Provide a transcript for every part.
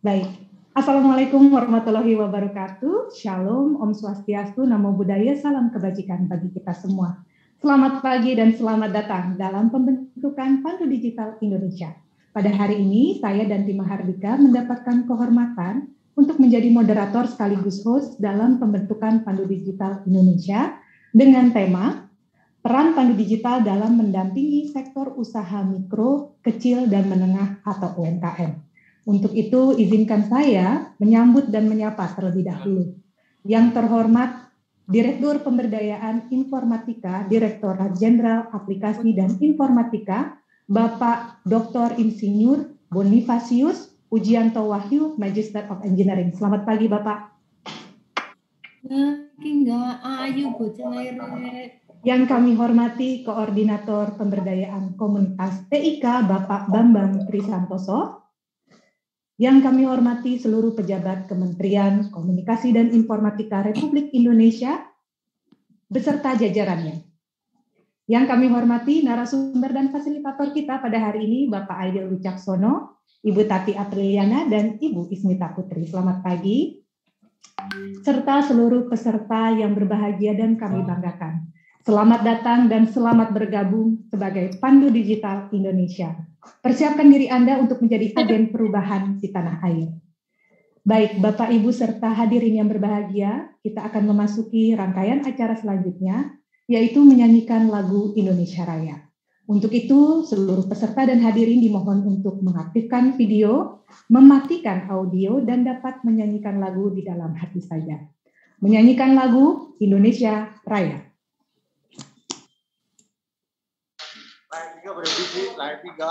Baik. Assalamualaikum warahmatullahi wabarakatuh. Shalom, Om Swastiastu, Namo Buddhaya, salam kebajikan bagi kita semua. Selamat pagi dan selamat datang dalam pembentukan Pandu Digital Indonesia. Pada hari ini, saya dan tim Mahardika mendapatkan kehormatan untuk menjadi moderator sekaligus host dalam pembentukan Pandu Digital Indonesia dengan tema Peran Pandu Digital dalam mendampingi sektor usaha mikro, kecil, dan menengah atau UMKM. Untuk itu, izinkan saya menyambut dan menyapa terlebih dahulu. Yang terhormat Direktur Pemberdayaan Informatika, Direktorat Jenderal Aplikasi dan Informatika, Bapak Dr. Insinyur Bonifacius Ujianto Wahyu, Magister of Engineering. Selamat pagi, Bapak. Yang kami hormati Koordinator Pemberdayaan Komunitas TIK, Bapak Bambang Trisantoso, yang kami hormati seluruh pejabat Kementerian Komunikasi dan Informatika Republik Indonesia beserta jajarannya. Yang kami hormati narasumber dan fasilitator kita pada hari ini Bapak Aidil Wicaksono, Ibu Tati Apriliana, dan Ibu Ismita Putri. Selamat pagi. Serta seluruh peserta yang berbahagia dan kami banggakan. Selamat datang dan selamat bergabung sebagai Pandu Digital Indonesia. Persiapkan diri Anda untuk menjadi agen perubahan di tanah air. Baik, Bapak, Ibu, serta hadirin yang berbahagia, kita akan memasuki rangkaian acara selanjutnya, yaitu menyanyikan lagu Indonesia Raya. Untuk itu, seluruh peserta dan hadirin dimohon untuk mengaktifkan video, mematikan audio, dan dapat menyanyikan lagu di dalam hati saja. Menyanyikan lagu Indonesia Raya. Tiga berdiri, layar tiga.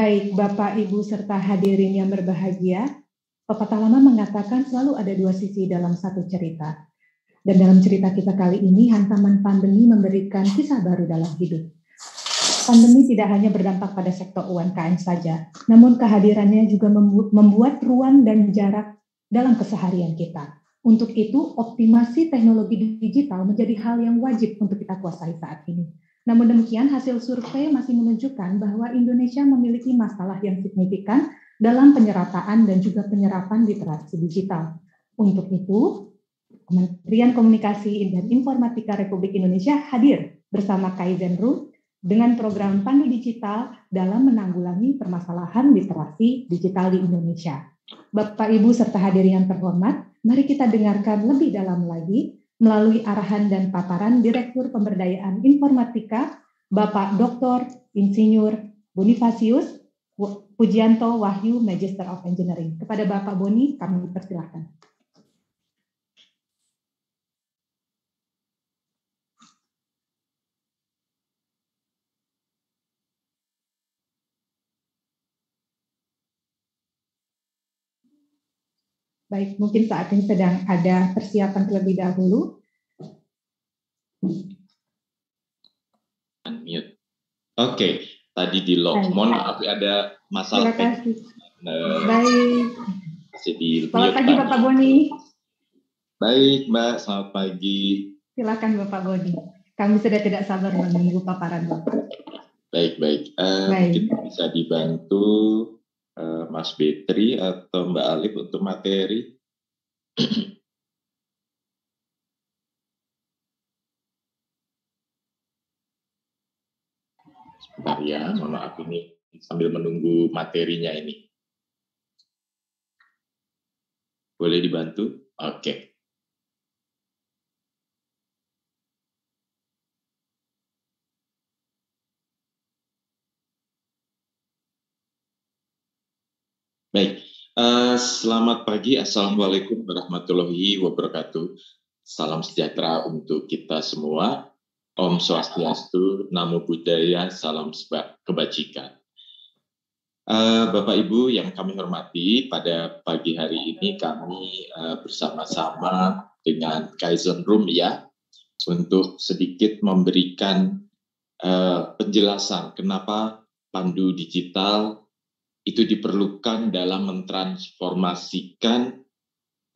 Baik, Bapak, Ibu, serta hadirin yang berbahagia, pepatah lama mengatakan selalu ada dua sisi dalam satu cerita. Dan dalam cerita kita kali ini, hantaman pandemi memberikan kisah baru dalam hidup. Pandemi tidak hanya berdampak pada sektor UMKM saja, namun kehadirannya juga membuat ruang dan jarak dalam keseharian kita. Untuk itu, optimasi teknologi digital menjadi hal yang wajib untuk kita kuasai saat ini. Namun demikian, hasil survei masih menunjukkan bahwa Indonesia memiliki masalah yang signifikan dalam penyerataan dan juga penyerapan literasi digital. Untuk itu, Kementerian Komunikasi dan Informatika Republik Indonesia hadir bersama Kaizenru dengan program Pandu Digital dalam menanggulangi permasalahan literasi digital di Indonesia. Bapak, Ibu, serta hadirin yang terhormat, mari kita dengarkan lebih dalam lagi melalui arahan dan paparan Direktur Pemberdayaan Informatika Bapak Dr. Insinyur Bonifacius Pujianto Wahyu Magister of Engineering. Kepada Bapak Boni kami persilahkan. Baik, mungkin saat ini sedang ada persiapan terlebih dahulu. Unmute. Oke, okay. tadi di lock. Mohon maaf ada masalah. Terima kasih. Nah, Baik. Masih di Selamat pagi Bapak Boni. Baik Mbak, selamat pagi. Silakan Bapak Boni. Kami sudah tidak sabar menunggu paparan Bapak. Baik, baik. Uh, baik. Mungkin bisa dibantu Mas Betri atau Mbak Alif untuk materi. Sebentar ya, mohon maaf ini sambil menunggu materinya ini. Boleh dibantu? Oke. Okay. Baik, uh, selamat pagi. Assalamualaikum warahmatullahi wabarakatuh. Salam sejahtera untuk kita semua. Om Swastiastu, Namo Buddhaya, salam kebajikan. Uh, Bapak Ibu yang kami hormati, pada pagi hari ini kami uh, bersama-sama dengan Kaizen Room ya, untuk sedikit memberikan uh, penjelasan kenapa pandu digital itu diperlukan dalam mentransformasikan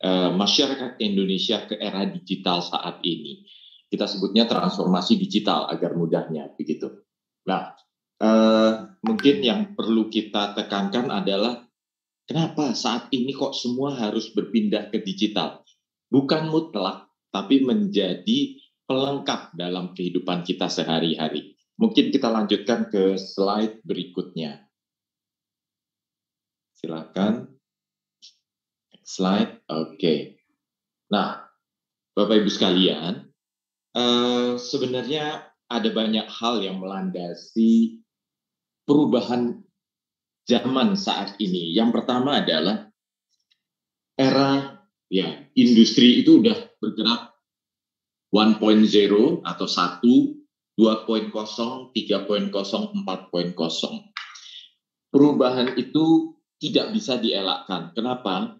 uh, masyarakat Indonesia ke era digital saat ini. Kita sebutnya transformasi digital agar mudahnya begitu. Nah, uh, mungkin yang perlu kita tekankan adalah kenapa saat ini kok semua harus berpindah ke digital? Bukan mutlak, tapi menjadi pelengkap dalam kehidupan kita sehari-hari. Mungkin kita lanjutkan ke slide berikutnya. Silakan. Slide. Oke. Okay. Nah, Bapak Ibu sekalian, uh, sebenarnya ada banyak hal yang melandasi perubahan zaman saat ini. Yang pertama adalah era ya industri itu udah bergerak 1.0 atau 1, 2.0, 3.0, 4.0. Perubahan itu tidak bisa dielakkan. Kenapa?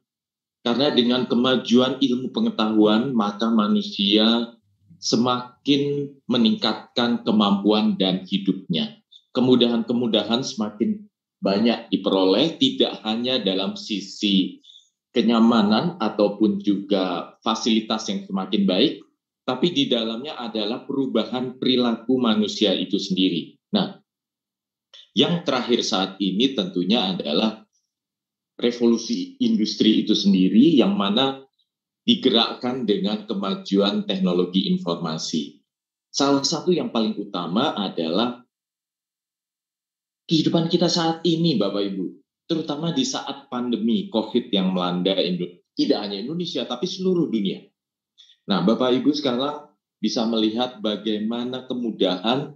Karena dengan kemajuan ilmu pengetahuan, maka manusia semakin meningkatkan kemampuan dan hidupnya. Kemudahan-kemudahan semakin banyak diperoleh, tidak hanya dalam sisi kenyamanan ataupun juga fasilitas yang semakin baik, tapi di dalamnya adalah perubahan perilaku manusia itu sendiri. Nah, yang terakhir saat ini tentunya adalah revolusi industri itu sendiri yang mana digerakkan dengan kemajuan teknologi informasi. Salah satu yang paling utama adalah kehidupan kita saat ini, Bapak Ibu, terutama di saat pandemi COVID yang melanda tidak hanya Indonesia tapi seluruh dunia. Nah, Bapak Ibu sekarang bisa melihat bagaimana kemudahan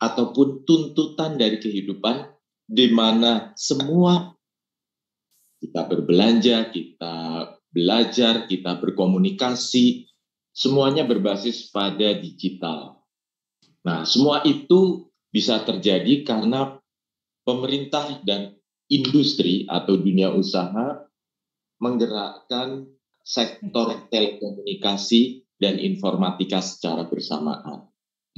ataupun tuntutan dari kehidupan di mana semua kita berbelanja, kita belajar, kita berkomunikasi, semuanya berbasis pada digital. Nah, semua itu bisa terjadi karena pemerintah dan industri atau dunia usaha menggerakkan sektor telekomunikasi dan informatika secara bersamaan.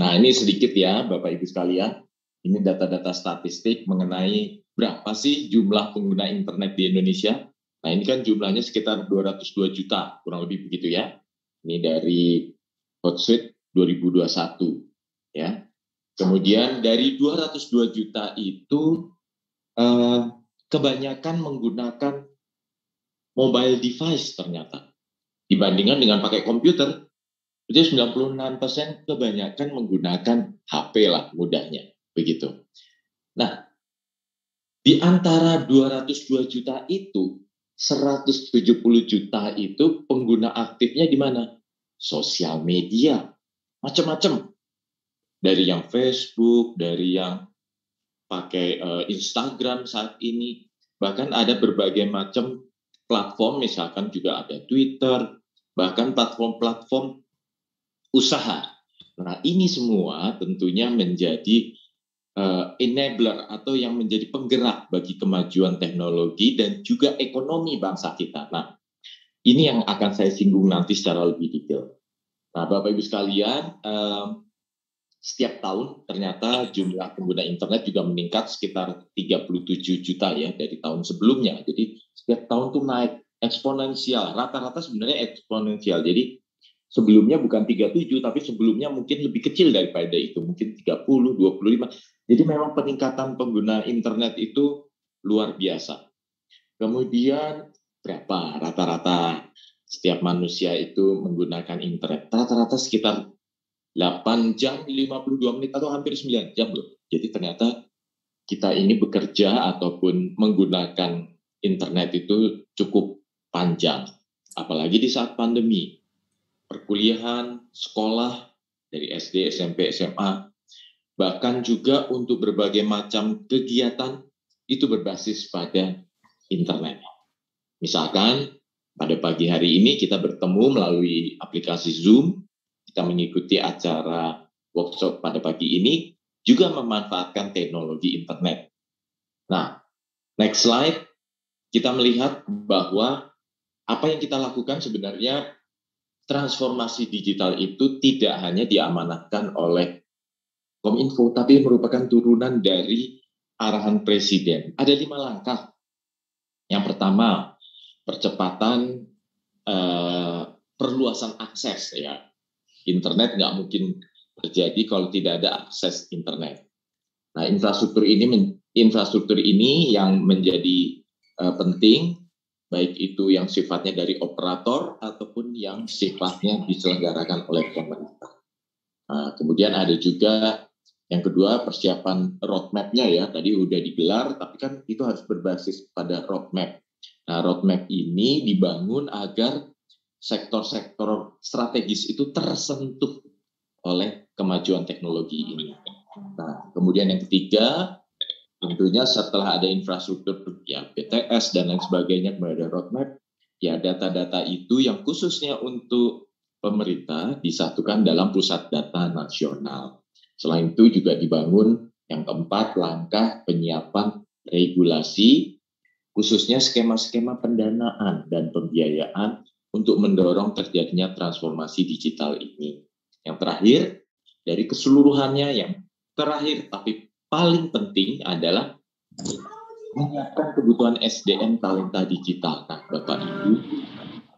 Nah, ini sedikit ya, Bapak Ibu sekalian. Ini data-data statistik mengenai berapa sih jumlah pengguna internet di Indonesia? Nah, ini kan jumlahnya sekitar 202 juta, kurang lebih begitu ya. Ini dari Hotsuite 2021 ya. Kemudian dari 202 juta itu eh, kebanyakan menggunakan mobile device ternyata. Dibandingkan dengan pakai komputer, itu 96% kebanyakan menggunakan HP lah mudahnya begitu. Nah, di antara 202 juta itu, 170 juta itu pengguna aktifnya di mana? Sosial media, macam-macam. Dari yang Facebook, dari yang pakai uh, Instagram saat ini, bahkan ada berbagai macam platform, misalkan juga ada Twitter, bahkan platform-platform usaha. Nah, ini semua tentunya menjadi enabler atau yang menjadi penggerak bagi kemajuan teknologi dan juga ekonomi bangsa kita. Nah, ini yang akan saya singgung nanti secara lebih detail. Nah, Bapak Ibu sekalian, eh, setiap tahun ternyata jumlah pengguna internet juga meningkat sekitar 37 juta ya dari tahun sebelumnya. Jadi setiap tahun tuh naik eksponensial. Rata-rata sebenarnya eksponensial. Jadi sebelumnya bukan 37 tapi sebelumnya mungkin lebih kecil daripada itu, mungkin 30, 25. Jadi memang peningkatan pengguna internet itu luar biasa. Kemudian berapa rata-rata setiap manusia itu menggunakan internet? Rata-rata sekitar 8 jam 52 menit atau hampir 9 jam loh. Jadi ternyata kita ini bekerja ataupun menggunakan internet itu cukup panjang. Apalagi di saat pandemi perkuliahan, sekolah, dari SD, SMP, SMA, bahkan juga untuk berbagai macam kegiatan itu berbasis pada internet. Misalkan pada pagi hari ini kita bertemu melalui aplikasi Zoom, kita mengikuti acara workshop pada pagi ini juga memanfaatkan teknologi internet. Nah, next slide, kita melihat bahwa apa yang kita lakukan sebenarnya transformasi digital itu tidak hanya diamanatkan oleh Kominfo, tapi merupakan turunan dari arahan Presiden. Ada lima langkah. Yang pertama, percepatan eh, perluasan akses ya. Internet nggak mungkin terjadi kalau tidak ada akses internet. Nah, infrastruktur ini infrastruktur ini yang menjadi eh, penting baik itu yang sifatnya dari operator ataupun yang sifatnya diselenggarakan oleh pemerintah. Nah, kemudian ada juga yang kedua persiapan roadmap-nya ya, tadi udah digelar, tapi kan itu harus berbasis pada roadmap. Nah, roadmap ini dibangun agar sektor-sektor strategis itu tersentuh oleh kemajuan teknologi ini. Nah, kemudian yang ketiga, tentunya setelah ada infrastruktur ya BTS dan lain sebagainya kemudian ada roadmap ya data-data itu yang khususnya untuk pemerintah disatukan dalam pusat data nasional. Selain itu juga dibangun yang keempat langkah penyiapan regulasi khususnya skema-skema pendanaan dan pembiayaan untuk mendorong terjadinya transformasi digital ini. Yang terakhir dari keseluruhannya yang terakhir tapi paling penting adalah menyiapkan kebutuhan SDM talenta digital. Nah, Bapak Ibu,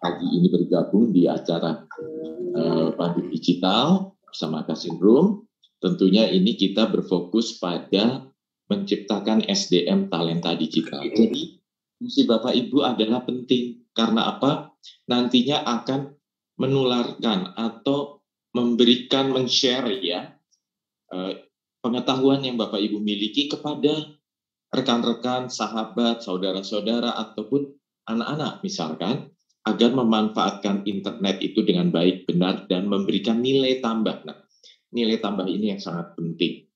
pagi ini bergabung di acara uh, Pandu Digital bersama Kasindrom. Tentunya ini kita berfokus pada menciptakan SDM talenta digital. Jadi, fungsi Bapak Ibu adalah penting. Karena apa? Nantinya akan menularkan atau memberikan, men-share ya, uh, pengetahuan yang Bapak Ibu miliki kepada rekan-rekan, sahabat, saudara-saudara, ataupun anak-anak misalkan, agar memanfaatkan internet itu dengan baik, benar, dan memberikan nilai tambah. Nah, nilai tambah ini yang sangat penting.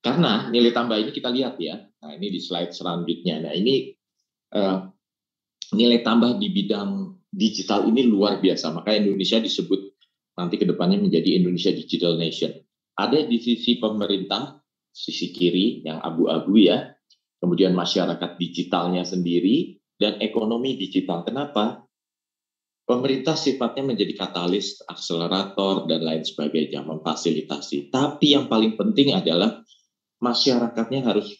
Karena nilai tambah ini kita lihat ya, nah ini di slide selanjutnya. Nah ini uh, nilai tambah di bidang digital ini luar biasa. Maka Indonesia disebut nanti ke depannya menjadi Indonesia Digital Nation. Ada di sisi pemerintah, sisi kiri yang abu-abu ya, kemudian masyarakat digitalnya sendiri, dan ekonomi digital. Kenapa? Pemerintah sifatnya menjadi katalis, akselerator, dan lain sebagainya, memfasilitasi. Tapi yang paling penting adalah masyarakatnya harus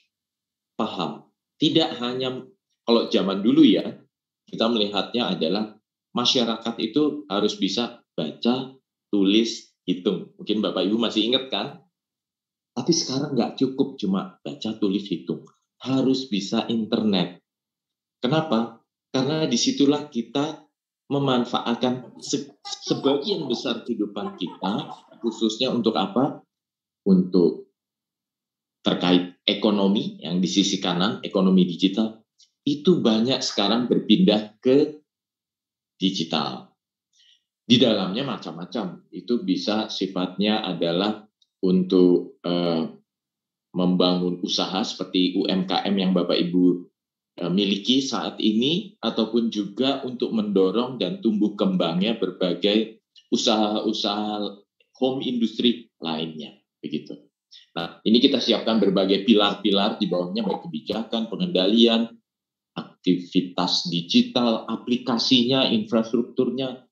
paham. Tidak hanya, kalau zaman dulu ya, kita melihatnya adalah masyarakat itu harus bisa baca, tulis, hitung. Mungkin Bapak Ibu masih ingat kan? Tapi sekarang nggak cukup cuma baca, tulis, hitung. Harus bisa internet. Kenapa? Karena di situlah kita memanfaatkan se sebagian besar kehidupan kita, khususnya untuk apa? Untuk terkait ekonomi yang di sisi kanan, ekonomi digital, itu banyak sekarang berpindah ke digital. Di dalamnya macam-macam. Itu bisa sifatnya adalah untuk eh, membangun usaha seperti UMKM yang Bapak Ibu miliki saat ini ataupun juga untuk mendorong dan tumbuh kembangnya berbagai usaha-usaha home industry lainnya begitu. Nah, ini kita siapkan berbagai pilar-pilar di bawahnya baik kebijakan, pengendalian, aktivitas digital, aplikasinya, infrastrukturnya,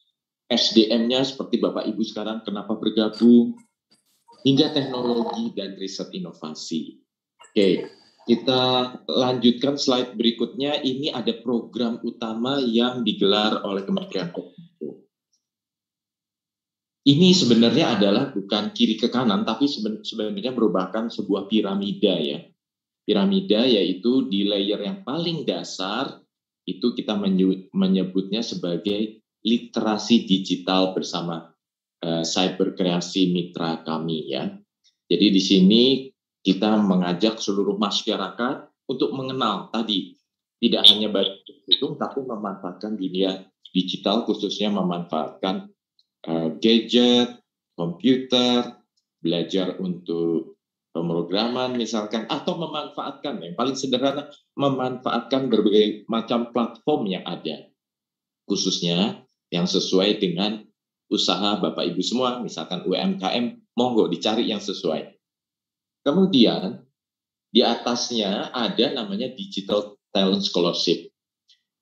SDM-nya seperti Bapak Ibu sekarang kenapa bergabung, hingga teknologi dan riset inovasi. Oke, kita lanjutkan slide berikutnya. Ini ada program utama yang digelar oleh Kementerian Kominfo. Ini sebenarnya adalah bukan kiri ke kanan, tapi sebenarnya merupakan sebuah piramida ya. Piramida yaitu di layer yang paling dasar itu kita menyebutnya sebagai literasi digital bersama uh, cyber kreasi mitra kami ya. Jadi di sini kita mengajak seluruh masyarakat untuk mengenal. Tadi tidak hanya baik hitung tapi memanfaatkan dunia digital khususnya memanfaatkan uh, gadget, komputer, belajar untuk pemrograman misalkan atau memanfaatkan. Yang paling sederhana memanfaatkan berbagai macam platform yang ada. Khususnya yang sesuai dengan usaha Bapak Ibu semua misalkan UMKM monggo dicari yang sesuai kemudian di atasnya ada namanya digital talent scholarship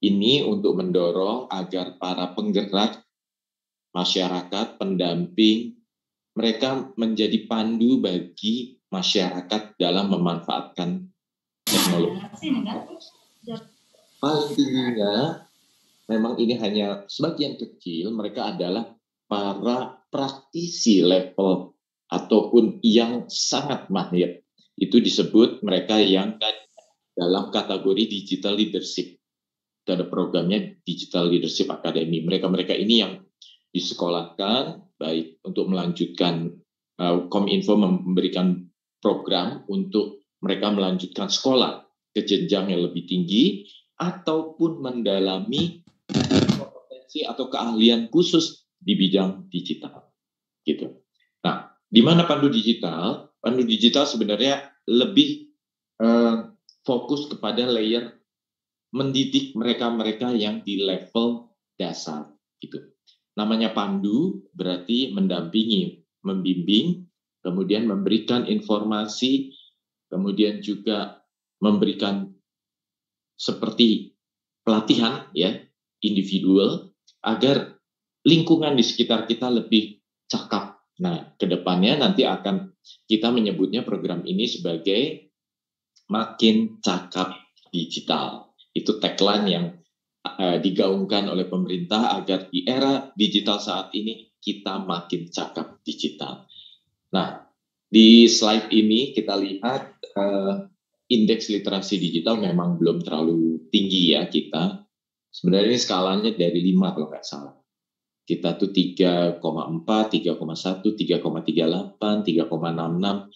ini untuk mendorong agar para penggerak masyarakat pendamping mereka menjadi pandu bagi masyarakat dalam memanfaatkan teknologi. Tingginya, memang ini hanya sebagian kecil, mereka adalah para praktisi level ataupun yang sangat mahir. Itu disebut mereka yang dalam kategori digital leadership. Ada programnya Digital Leadership Academy. Mereka-mereka ini yang disekolahkan baik untuk melanjutkan uh, Kominfo memberikan program untuk mereka melanjutkan sekolah ke jenjang yang lebih tinggi ataupun mendalami kompetensi atau keahlian khusus di bidang digital. Gitu. Nah, di mana pandu digital? Pandu digital sebenarnya lebih eh, fokus kepada layer mendidik mereka-mereka yang di level dasar gitu. Namanya pandu berarti mendampingi, membimbing kemudian memberikan informasi, kemudian juga memberikan seperti pelatihan ya individual agar lingkungan di sekitar kita lebih cakap. Nah, ke depannya nanti akan kita menyebutnya program ini sebagai makin cakap digital. Itu tagline yang uh, digaungkan oleh pemerintah agar di era digital saat ini kita makin cakap digital. Nah, di slide ini kita lihat uh, indeks literasi digital memang belum terlalu tinggi ya kita. Sebenarnya ini skalanya dari 5 kalau nggak salah. Kita tuh 3,4, 3,1, 3,38, 3,66.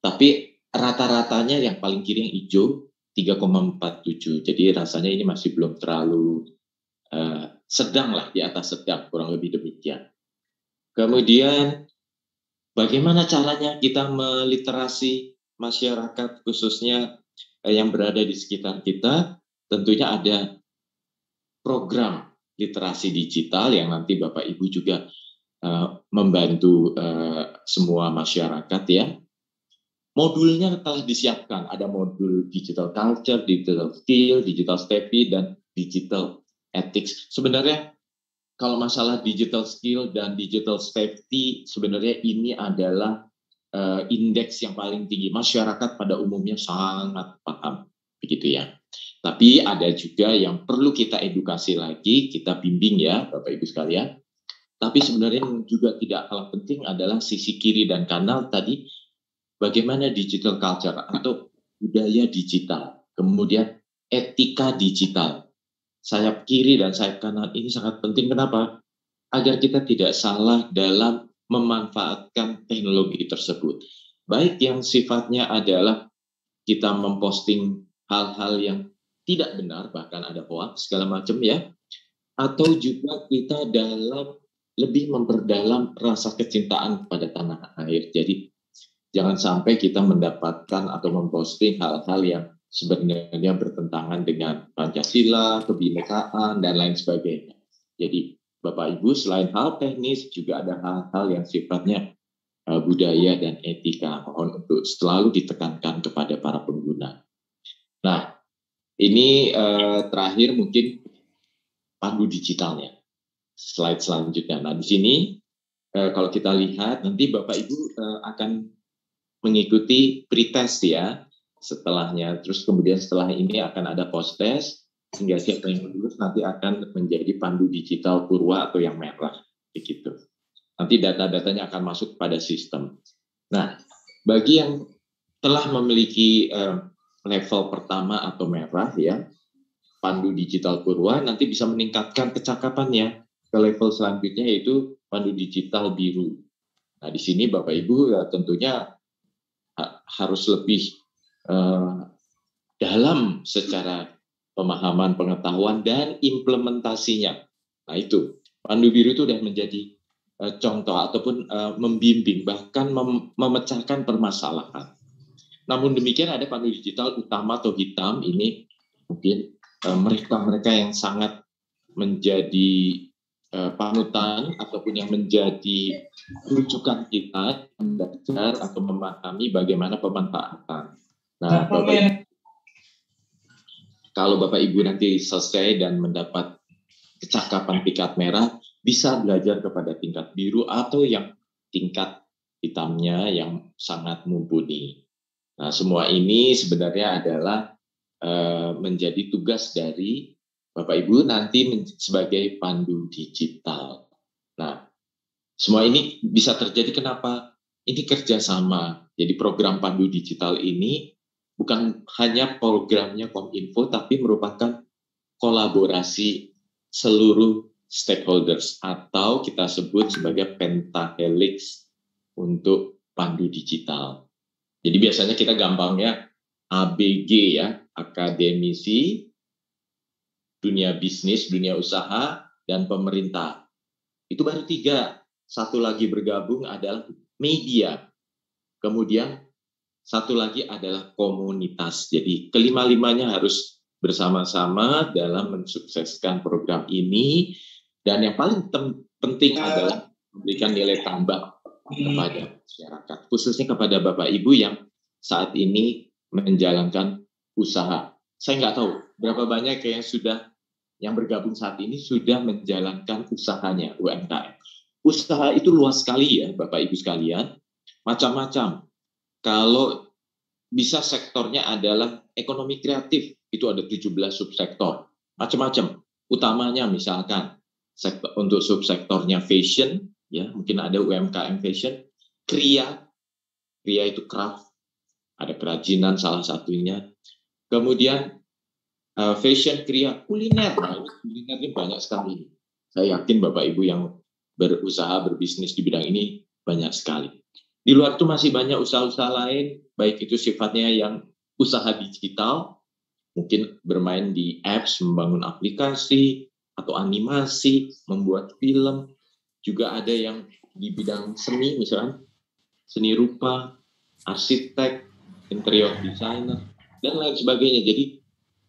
Tapi rata-ratanya yang paling kiri yang hijau 3,47. Jadi rasanya ini masih belum terlalu uh, sedang lah di atas sedang kurang lebih demikian. Kemudian Bagaimana caranya kita meliterasi masyarakat khususnya eh, yang berada di sekitar kita? Tentunya ada program literasi digital yang nanti Bapak Ibu juga uh, membantu uh, semua masyarakat ya. Modulnya telah disiapkan, ada modul digital culture, digital skill, digital stevie, dan digital ethics. Sebenarnya kalau masalah digital skill dan digital safety sebenarnya ini adalah uh, indeks yang paling tinggi masyarakat pada umumnya sangat paham begitu ya. Tapi ada juga yang perlu kita edukasi lagi, kita bimbing ya Bapak Ibu sekalian. Tapi sebenarnya yang juga tidak kalah penting adalah sisi kiri dan kanan tadi bagaimana digital culture atau budaya digital, kemudian etika digital sayap kiri dan sayap kanan ini sangat penting. Kenapa? Agar kita tidak salah dalam memanfaatkan teknologi tersebut. Baik yang sifatnya adalah kita memposting hal-hal yang tidak benar, bahkan ada hoax segala macam ya, atau juga kita dalam lebih memperdalam rasa kecintaan pada tanah air. Jadi jangan sampai kita mendapatkan atau memposting hal-hal yang sebenarnya bertentangan dengan Pancasila, kebinekaan, dan lain sebagainya. Jadi, Bapak Ibu, selain hal teknis, juga ada hal-hal yang sifatnya uh, budaya dan etika. Mohon untuk selalu ditekankan kepada para pengguna. Nah, Ini uh, terakhir mungkin pandu digitalnya. Slide selanjutnya. Nah, di sini uh, kalau kita lihat nanti Bapak Ibu uh, akan mengikuti pretest ya setelahnya. Terus kemudian setelah ini akan ada post test sehingga siapa yang lulus nanti akan menjadi pandu digital purwa atau yang merah begitu. Nanti data-datanya akan masuk pada sistem. Nah, bagi yang telah memiliki uh, level pertama atau merah ya, pandu digital purwa nanti bisa meningkatkan kecakapannya ke level selanjutnya yaitu pandu digital biru. Nah, di sini Bapak Ibu ya, tentunya ha harus lebih uh, dalam secara pemahaman, pengetahuan dan implementasinya. Nah, itu pandu biru itu sudah menjadi uh, contoh ataupun uh, membimbing bahkan mem memecahkan permasalahan. Namun demikian ada pandu digital utama atau hitam ini mungkin eh, mereka-mereka yang sangat menjadi uh, panutan ataupun yang menjadi rujukan kita belajar atau memahami bagaimana pemanfaatan. Nah, Bapak, kalau Bapak Ibu nanti selesai dan mendapat kecakapan tingkat merah, bisa belajar kepada tingkat biru atau yang tingkat hitamnya yang sangat mumpuni. Nah, semua ini sebenarnya adalah uh, menjadi tugas dari Bapak Ibu nanti sebagai pandu digital. Nah, semua ini bisa terjadi kenapa? Ini kerjasama. Jadi program pandu digital ini bukan hanya programnya Kominfo, tapi merupakan kolaborasi seluruh stakeholders atau kita sebut sebagai pentahelix untuk pandu digital. Jadi biasanya kita gampangnya ABG ya, akademisi, dunia bisnis, dunia usaha, dan pemerintah. Itu baru tiga. Satu lagi bergabung adalah media. Kemudian satu lagi adalah komunitas. Jadi kelima-limanya harus bersama-sama dalam mensukseskan program ini. Dan yang paling penting adalah memberikan nilai tambah kepada masyarakat, khususnya kepada Bapak Ibu yang saat ini menjalankan usaha. Saya nggak tahu berapa banyak yang sudah yang bergabung saat ini sudah menjalankan usahanya UMKM. Usaha itu luas sekali ya Bapak Ibu sekalian, macam-macam. Kalau bisa sektornya adalah ekonomi kreatif, itu ada 17 subsektor, macam-macam. Utamanya misalkan untuk subsektornya fashion, ya mungkin ada UMKM fashion. Kria kria itu craft. Ada kerajinan salah satunya. Kemudian uh, fashion kria kuliner. Nah ini banyak sekali. Saya yakin bapak ibu yang berusaha berbisnis di bidang ini banyak sekali. Di luar itu masih banyak usaha-usaha lain baik itu sifatnya yang usaha digital mungkin bermain di apps membangun aplikasi atau animasi membuat film juga ada yang di bidang seni misalnya seni rupa, arsitek, interior designer dan lain sebagainya. Jadi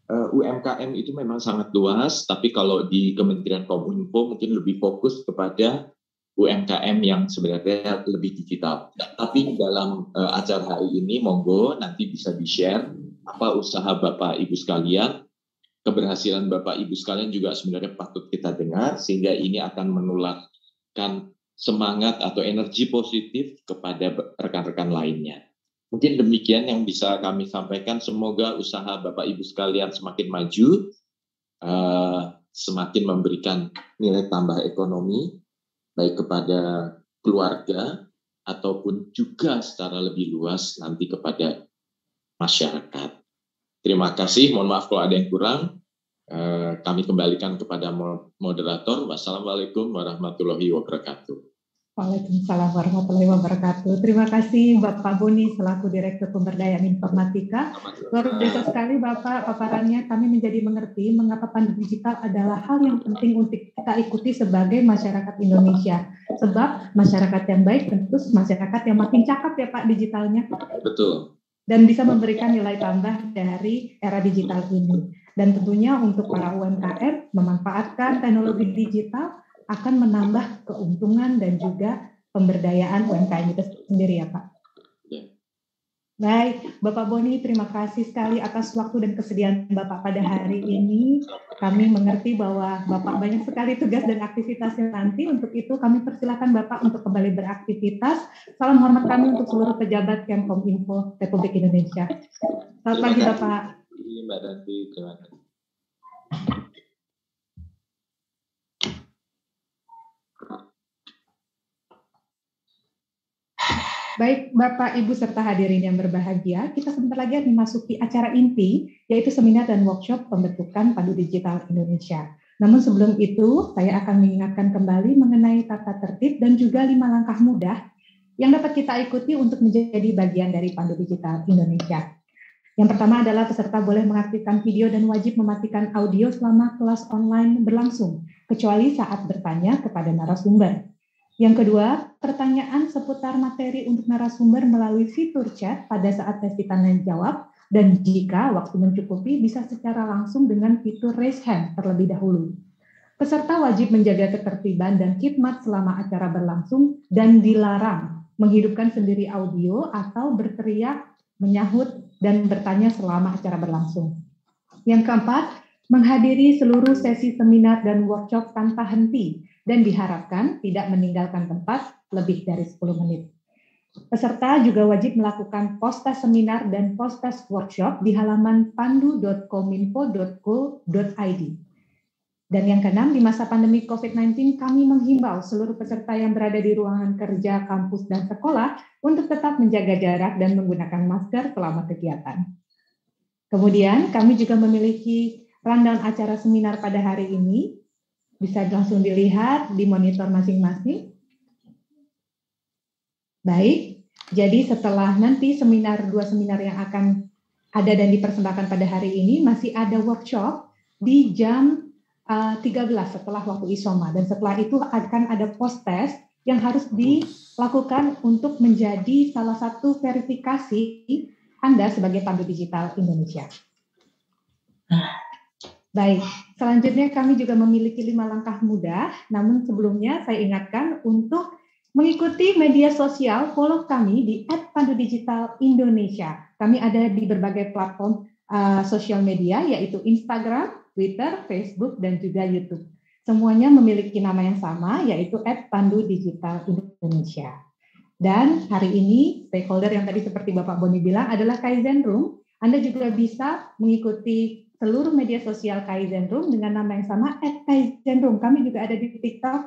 eh, UMKM itu memang sangat luas, tapi kalau di Kementerian Kominfo mungkin lebih fokus kepada UMKM yang sebenarnya lebih digital. Tapi dalam uh, acara hari ini, monggo nanti bisa di-share apa usaha Bapak Ibu sekalian, keberhasilan Bapak Ibu sekalian juga sebenarnya patut kita dengar, sehingga ini akan menular memberikan semangat atau energi positif kepada rekan-rekan lainnya. Mungkin demikian yang bisa kami sampaikan. Semoga usaha Bapak Ibu sekalian semakin maju, uh, semakin memberikan nilai tambah ekonomi, baik kepada keluarga ataupun juga secara lebih luas nanti kepada masyarakat. Terima kasih. Mohon maaf kalau ada yang kurang. Eh, kami kembalikan kepada moderator. Wassalamualaikum warahmatullahi wabarakatuh. Waalaikumsalam warahmatullahi wabarakatuh. Terima kasih Bapak Boni selaku Direktur Pemberdayaan Informatika. Luar biasa sekali Bapak paparannya. Kami menjadi mengerti mengapa pandu digital adalah hal yang penting untuk kita ikuti sebagai masyarakat Indonesia. Sebab masyarakat yang baik tentu masyarakat yang makin cakap ya Pak digitalnya. Betul. Dan bisa memberikan nilai tambah dari era digital ini. Dan tentunya untuk para UMKM memanfaatkan teknologi digital akan menambah keuntungan dan juga pemberdayaan UMKM itu sendiri ya Pak. Ya. Baik, Bapak Boni, terima kasih sekali atas waktu dan kesediaan Bapak pada hari ini. Kami mengerti bahwa Bapak banyak sekali tugas dan aktivitasnya nanti. Untuk itu kami persilakan Bapak untuk kembali beraktivitas. Salam hormat kami untuk seluruh pejabat Kemkom Info Republik Indonesia. Selamat pagi Bapak. Mbak Danti, terima kasih. Baik, Bapak, Ibu, serta hadirin yang berbahagia, kita sebentar lagi akan memasuki acara inti, yaitu seminar dan workshop pembentukan Pandu Digital Indonesia. Namun sebelum itu, saya akan mengingatkan kembali mengenai tata tertib dan juga lima langkah mudah yang dapat kita ikuti untuk menjadi bagian dari Pandu Digital Indonesia. Yang pertama adalah peserta boleh mengaktifkan video dan wajib mematikan audio selama kelas online berlangsung, kecuali saat bertanya kepada narasumber. Yang kedua, pertanyaan seputar materi untuk narasumber melalui fitur chat pada saat sesi tanya jawab dan jika waktu mencukupi bisa secara langsung dengan fitur raise hand terlebih dahulu. Peserta wajib menjaga ketertiban dan khidmat selama acara berlangsung dan dilarang menghidupkan sendiri audio atau berteriak, menyahut, dan bertanya selama acara berlangsung. Yang keempat, menghadiri seluruh sesi seminar dan workshop tanpa henti dan diharapkan tidak meninggalkan tempat lebih dari 10 menit. Peserta juga wajib melakukan post-test seminar dan post-test workshop di halaman pandu.kominfo.go.id. Dan yang keenam, di masa pandemi COVID-19, kami menghimbau seluruh peserta yang berada di ruangan kerja, kampus, dan sekolah untuk tetap menjaga jarak dan menggunakan masker selama kegiatan. Kemudian, kami juga memiliki rundown acara seminar pada hari ini, bisa langsung dilihat di monitor masing-masing. Baik, jadi setelah nanti seminar dua seminar yang akan ada dan dipersembahkan pada hari ini masih ada workshop di jam uh, eh, 13 setelah waktu isoma dan setelah itu akan ada post test yang harus dilakukan untuk menjadi salah satu verifikasi Anda sebagai pandu digital Indonesia. Baik, selanjutnya kami juga memiliki lima langkah mudah, namun sebelumnya saya ingatkan untuk mengikuti media sosial, follow kami di @pandu digital Indonesia. Kami ada di berbagai platform uh, sosial media, yaitu Instagram, Twitter, Facebook, dan juga YouTube. Semuanya memiliki nama yang sama, yaitu @pandu digital Indonesia. Dan hari ini stakeholder yang tadi seperti Bapak Boni bilang adalah Kaizen Room. Anda juga bisa mengikuti seluruh media sosial Kaizen Room dengan nama yang sama Kaizen Room. Kami juga ada di TikTok,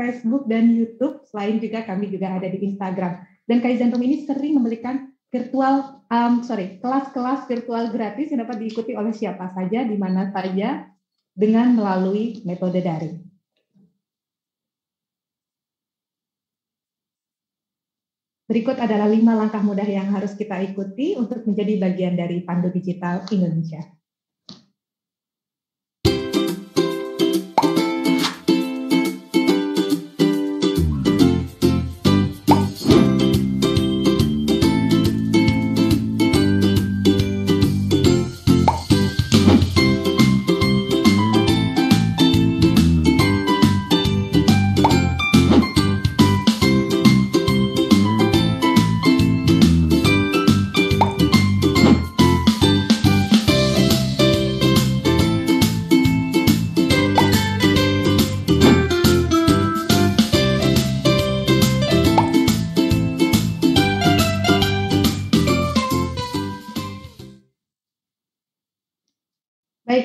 Facebook, dan YouTube. Selain juga kami juga ada di Instagram. Dan Kaizen Room ini sering memberikan virtual, um, sorry, kelas-kelas virtual gratis yang dapat diikuti oleh siapa saja, di mana saja, dengan melalui metode daring. Berikut adalah lima langkah mudah yang harus kita ikuti untuk menjadi bagian dari Pandu Digital Indonesia.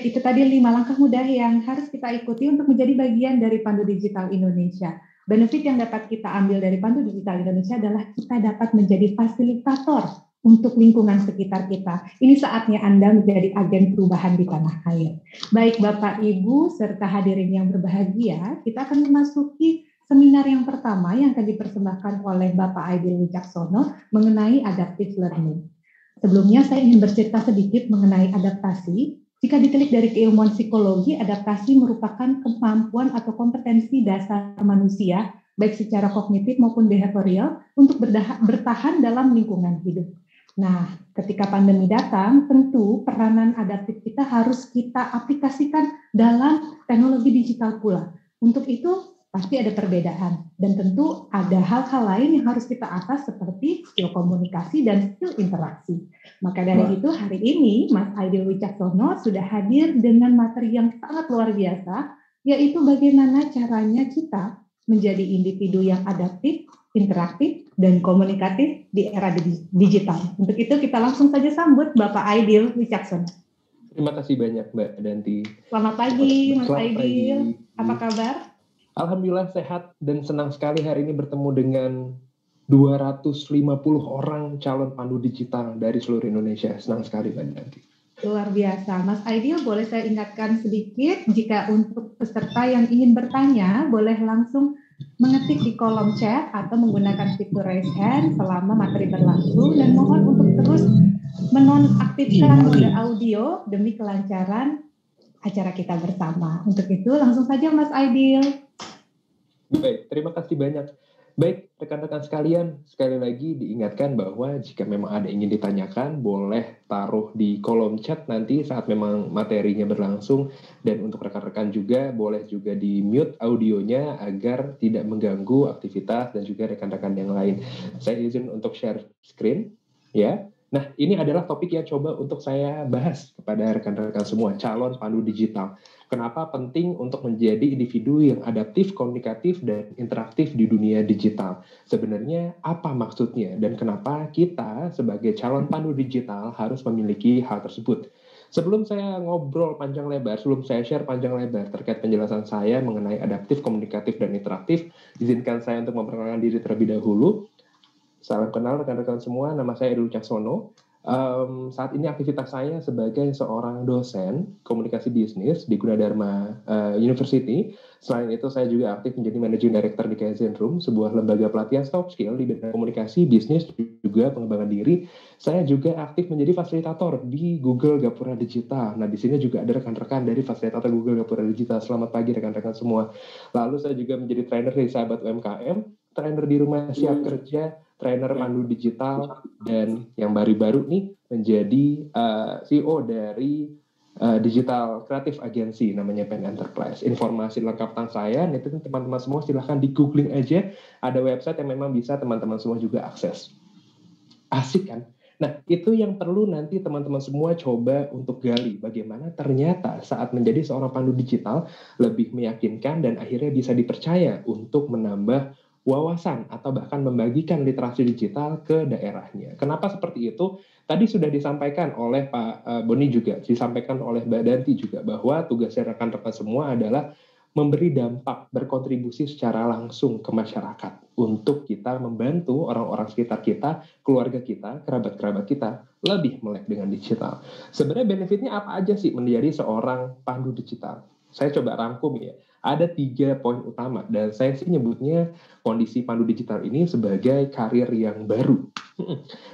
Itu tadi lima langkah mudah yang harus kita ikuti untuk menjadi bagian dari Pandu Digital Indonesia. Benefit yang dapat kita ambil dari Pandu Digital Indonesia adalah kita dapat menjadi fasilitator untuk lingkungan sekitar kita. Ini saatnya Anda menjadi agen perubahan di tanah air. Baik Bapak Ibu serta hadirin yang berbahagia, kita akan memasuki seminar yang pertama yang akan dipersembahkan oleh Bapak Aidil Wicaksono mengenai adaptive learning. Sebelumnya saya ingin bercerita sedikit mengenai adaptasi jika ditelik dari keilmuan psikologi, adaptasi merupakan kemampuan atau kompetensi dasar manusia, baik secara kognitif maupun behavioral, untuk bertahan dalam lingkungan hidup. Nah, ketika pandemi datang, tentu peranan adaptif kita harus kita aplikasikan dalam teknologi digital pula. Untuk itu, pasti ada perbedaan dan tentu ada hal-hal lain yang harus kita atas seperti skill komunikasi dan skill interaksi. Maka dari Wah. itu hari ini Mas Aidil Wicaksono sudah hadir dengan materi yang sangat luar biasa yaitu bagaimana caranya kita menjadi individu yang adaptif, interaktif, dan komunikatif di era digital. Untuk itu kita langsung saja sambut Bapak Aidil Wicaksono. Terima kasih banyak Mbak Danti. Selamat pagi Mas Selamat Aidil. Pagi. Apa kabar? Alhamdulillah sehat dan senang sekali hari ini bertemu dengan 250 orang calon pandu digital dari seluruh Indonesia. Senang sekali Mbak Danti. Luar biasa. Mas Aidil, boleh saya ingatkan sedikit, jika untuk peserta yang ingin bertanya, boleh langsung mengetik di kolom chat atau menggunakan fitur raise hand selama materi berlangsung dan mohon untuk terus menonaktifkan mode audio demi kelancaran acara kita bersama. Untuk itu langsung saja Mas Aidil. Baik, terima kasih banyak. Baik, rekan-rekan sekalian, sekali lagi diingatkan bahwa jika memang ada ingin ditanyakan, boleh taruh di kolom chat nanti saat memang materinya berlangsung. Dan untuk rekan-rekan juga, boleh juga di mute audionya agar tidak mengganggu aktivitas dan juga rekan-rekan yang lain. Saya izin untuk share screen, ya. Nah, ini adalah topik yang coba untuk saya bahas kepada rekan-rekan semua, calon pandu digital. Kenapa penting untuk menjadi individu yang adaptif, komunikatif, dan interaktif di dunia digital? Sebenarnya apa maksudnya dan kenapa kita sebagai calon pandu digital harus memiliki hal tersebut? Sebelum saya ngobrol panjang lebar, sebelum saya share panjang lebar terkait penjelasan saya mengenai adaptif, komunikatif, dan interaktif, izinkan saya untuk memperkenalkan diri terlebih dahulu. Salam kenal rekan-rekan semua, nama saya Edu Caksono. Um, saat ini aktivitas saya sebagai seorang dosen komunikasi bisnis di Gunadarma uh, University. Selain itu, saya juga aktif menjadi Managing Director di Kaizen Room, sebuah lembaga pelatihan soft skill di bidang komunikasi, bisnis, juga pengembangan diri. Saya juga aktif menjadi fasilitator di Google Gapura Digital. Nah, di sini juga ada rekan-rekan dari fasilitator Google Gapura Digital. Selamat pagi rekan-rekan semua. Lalu saya juga menjadi trainer di Sahabat UMKM, trainer di rumah siap kerja, trainer pandu digital dan yang baru-baru nih menjadi uh, eh, CEO dari uh, Digital Creative Agency namanya Pen Enterprise. Informasi lengkap tentang saya, itu teman-teman semua silahkan di googling aja. Ada website yang memang bisa teman-teman semua juga akses. Asik kan? Nah, itu yang perlu nanti teman-teman semua coba untuk gali. Bagaimana ternyata saat menjadi seorang pandu digital lebih meyakinkan dan akhirnya bisa dipercaya untuk menambah wawasan atau bahkan membagikan literasi digital ke daerahnya. Kenapa seperti itu? Tadi sudah disampaikan oleh Pak eh, Boni juga, disampaikan oleh Mbak Danti juga bahwa tugas rekan-rekan semua adalah memberi dampak, berkontribusi secara langsung ke masyarakat untuk kita membantu orang-orang sekitar kita, keluarga kita, kerabat-kerabat kita lebih melek dengan digital. Sebenarnya benefitnya apa aja sih menjadi seorang pandu digital? Saya coba rangkum ya ada tiga poin utama dan saya sih nyebutnya kondisi pandu digital ini sebagai karir yang baru.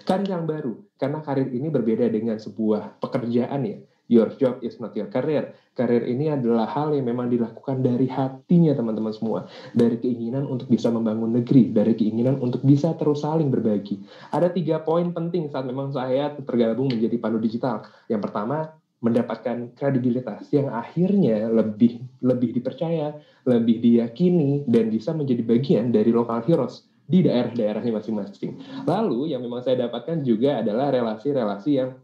karir yang baru karena karir ini berbeda dengan sebuah pekerjaan ya. Your job is not your career. Karir ini adalah hal yang memang dilakukan dari hatinya teman-teman semua. Dari keinginan untuk bisa membangun negeri, dari keinginan untuk bisa terus saling berbagi. Ada tiga poin penting saat memang saya tergabung menjadi pandu digital. Yang pertama, mendapatkan kredibilitas yang akhirnya lebih lebih dipercaya, lebih diyakini dan bisa menjadi bagian dari lokal heroes di daerah-daerahnya masing-masing. Lalu yang memang saya dapatkan juga adalah relasi-relasi yang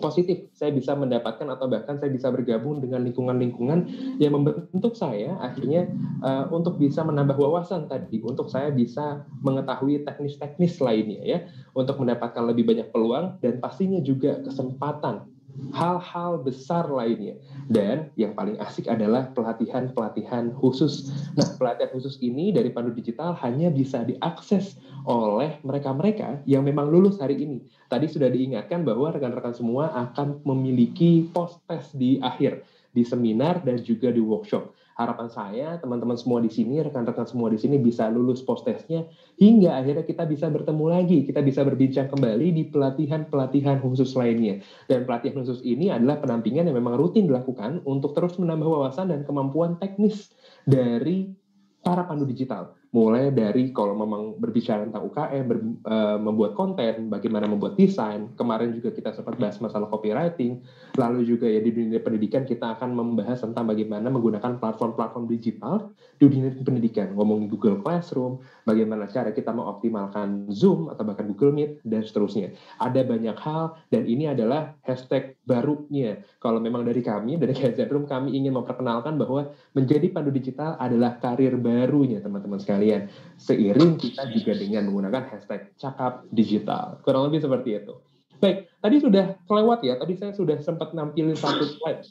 positif. Saya bisa mendapatkan atau bahkan saya bisa bergabung dengan lingkungan-lingkungan yang membentuk saya akhirnya uh, untuk bisa menambah wawasan tadi, untuk saya bisa mengetahui teknis-teknis lainnya ya, untuk mendapatkan lebih banyak peluang dan pastinya juga kesempatan hal-hal besar lainnya. Dan yang paling asik adalah pelatihan-pelatihan khusus. Nah, pelatihan khusus ini dari Pandu Digital hanya bisa diakses oleh mereka-mereka yang memang lulus hari ini. Tadi sudah diingatkan bahwa rekan-rekan semua akan memiliki post-test di akhir, di seminar dan juga di workshop harapan saya teman-teman semua di sini, rekan-rekan semua di sini bisa lulus post-testnya hingga akhirnya kita bisa bertemu lagi, kita bisa berbincang kembali di pelatihan-pelatihan khusus lainnya. Dan pelatihan khusus ini adalah penampingan yang memang rutin dilakukan untuk terus menambah wawasan dan kemampuan teknis dari para pandu digital. Mulai dari kalau memang berbicara tentang UKM, ber, uh, membuat konten, bagaimana membuat desain. Kemarin juga kita sempat bahas masalah copywriting. Lalu juga ya di dunia pendidikan kita akan membahas tentang bagaimana menggunakan platform-platform digital di dunia pendidikan. Ngomongin Google Classroom, bagaimana cara kita mengoptimalkan Zoom atau bahkan Google Meet dan seterusnya. Ada banyak hal dan ini adalah hashtag barunya. Kalau memang dari kami, dari KZ Room, kami ingin memperkenalkan bahwa menjadi pandu digital adalah karir barunya teman-teman sekalian kalian. Seiring kita juga dengan menggunakan hashtag cakap digital. Kurang lebih seperti itu. Baik, tadi sudah kelewat ya. Tadi saya sudah sempat nampilin satu slide.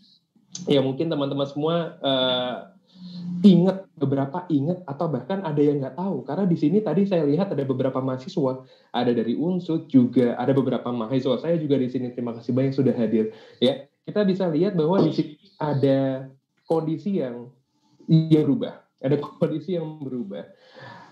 Ya mungkin teman-teman semua uh, ingat beberapa ingat atau bahkan ada yang nggak tahu. Karena di sini tadi saya lihat ada beberapa mahasiswa. Ada dari unsur juga ada beberapa mahasiswa. Saya juga di sini terima kasih banyak sudah hadir. Ya kita bisa lihat bahwa di sini ada kondisi yang yang berubah. Ada kondisi yang berubah.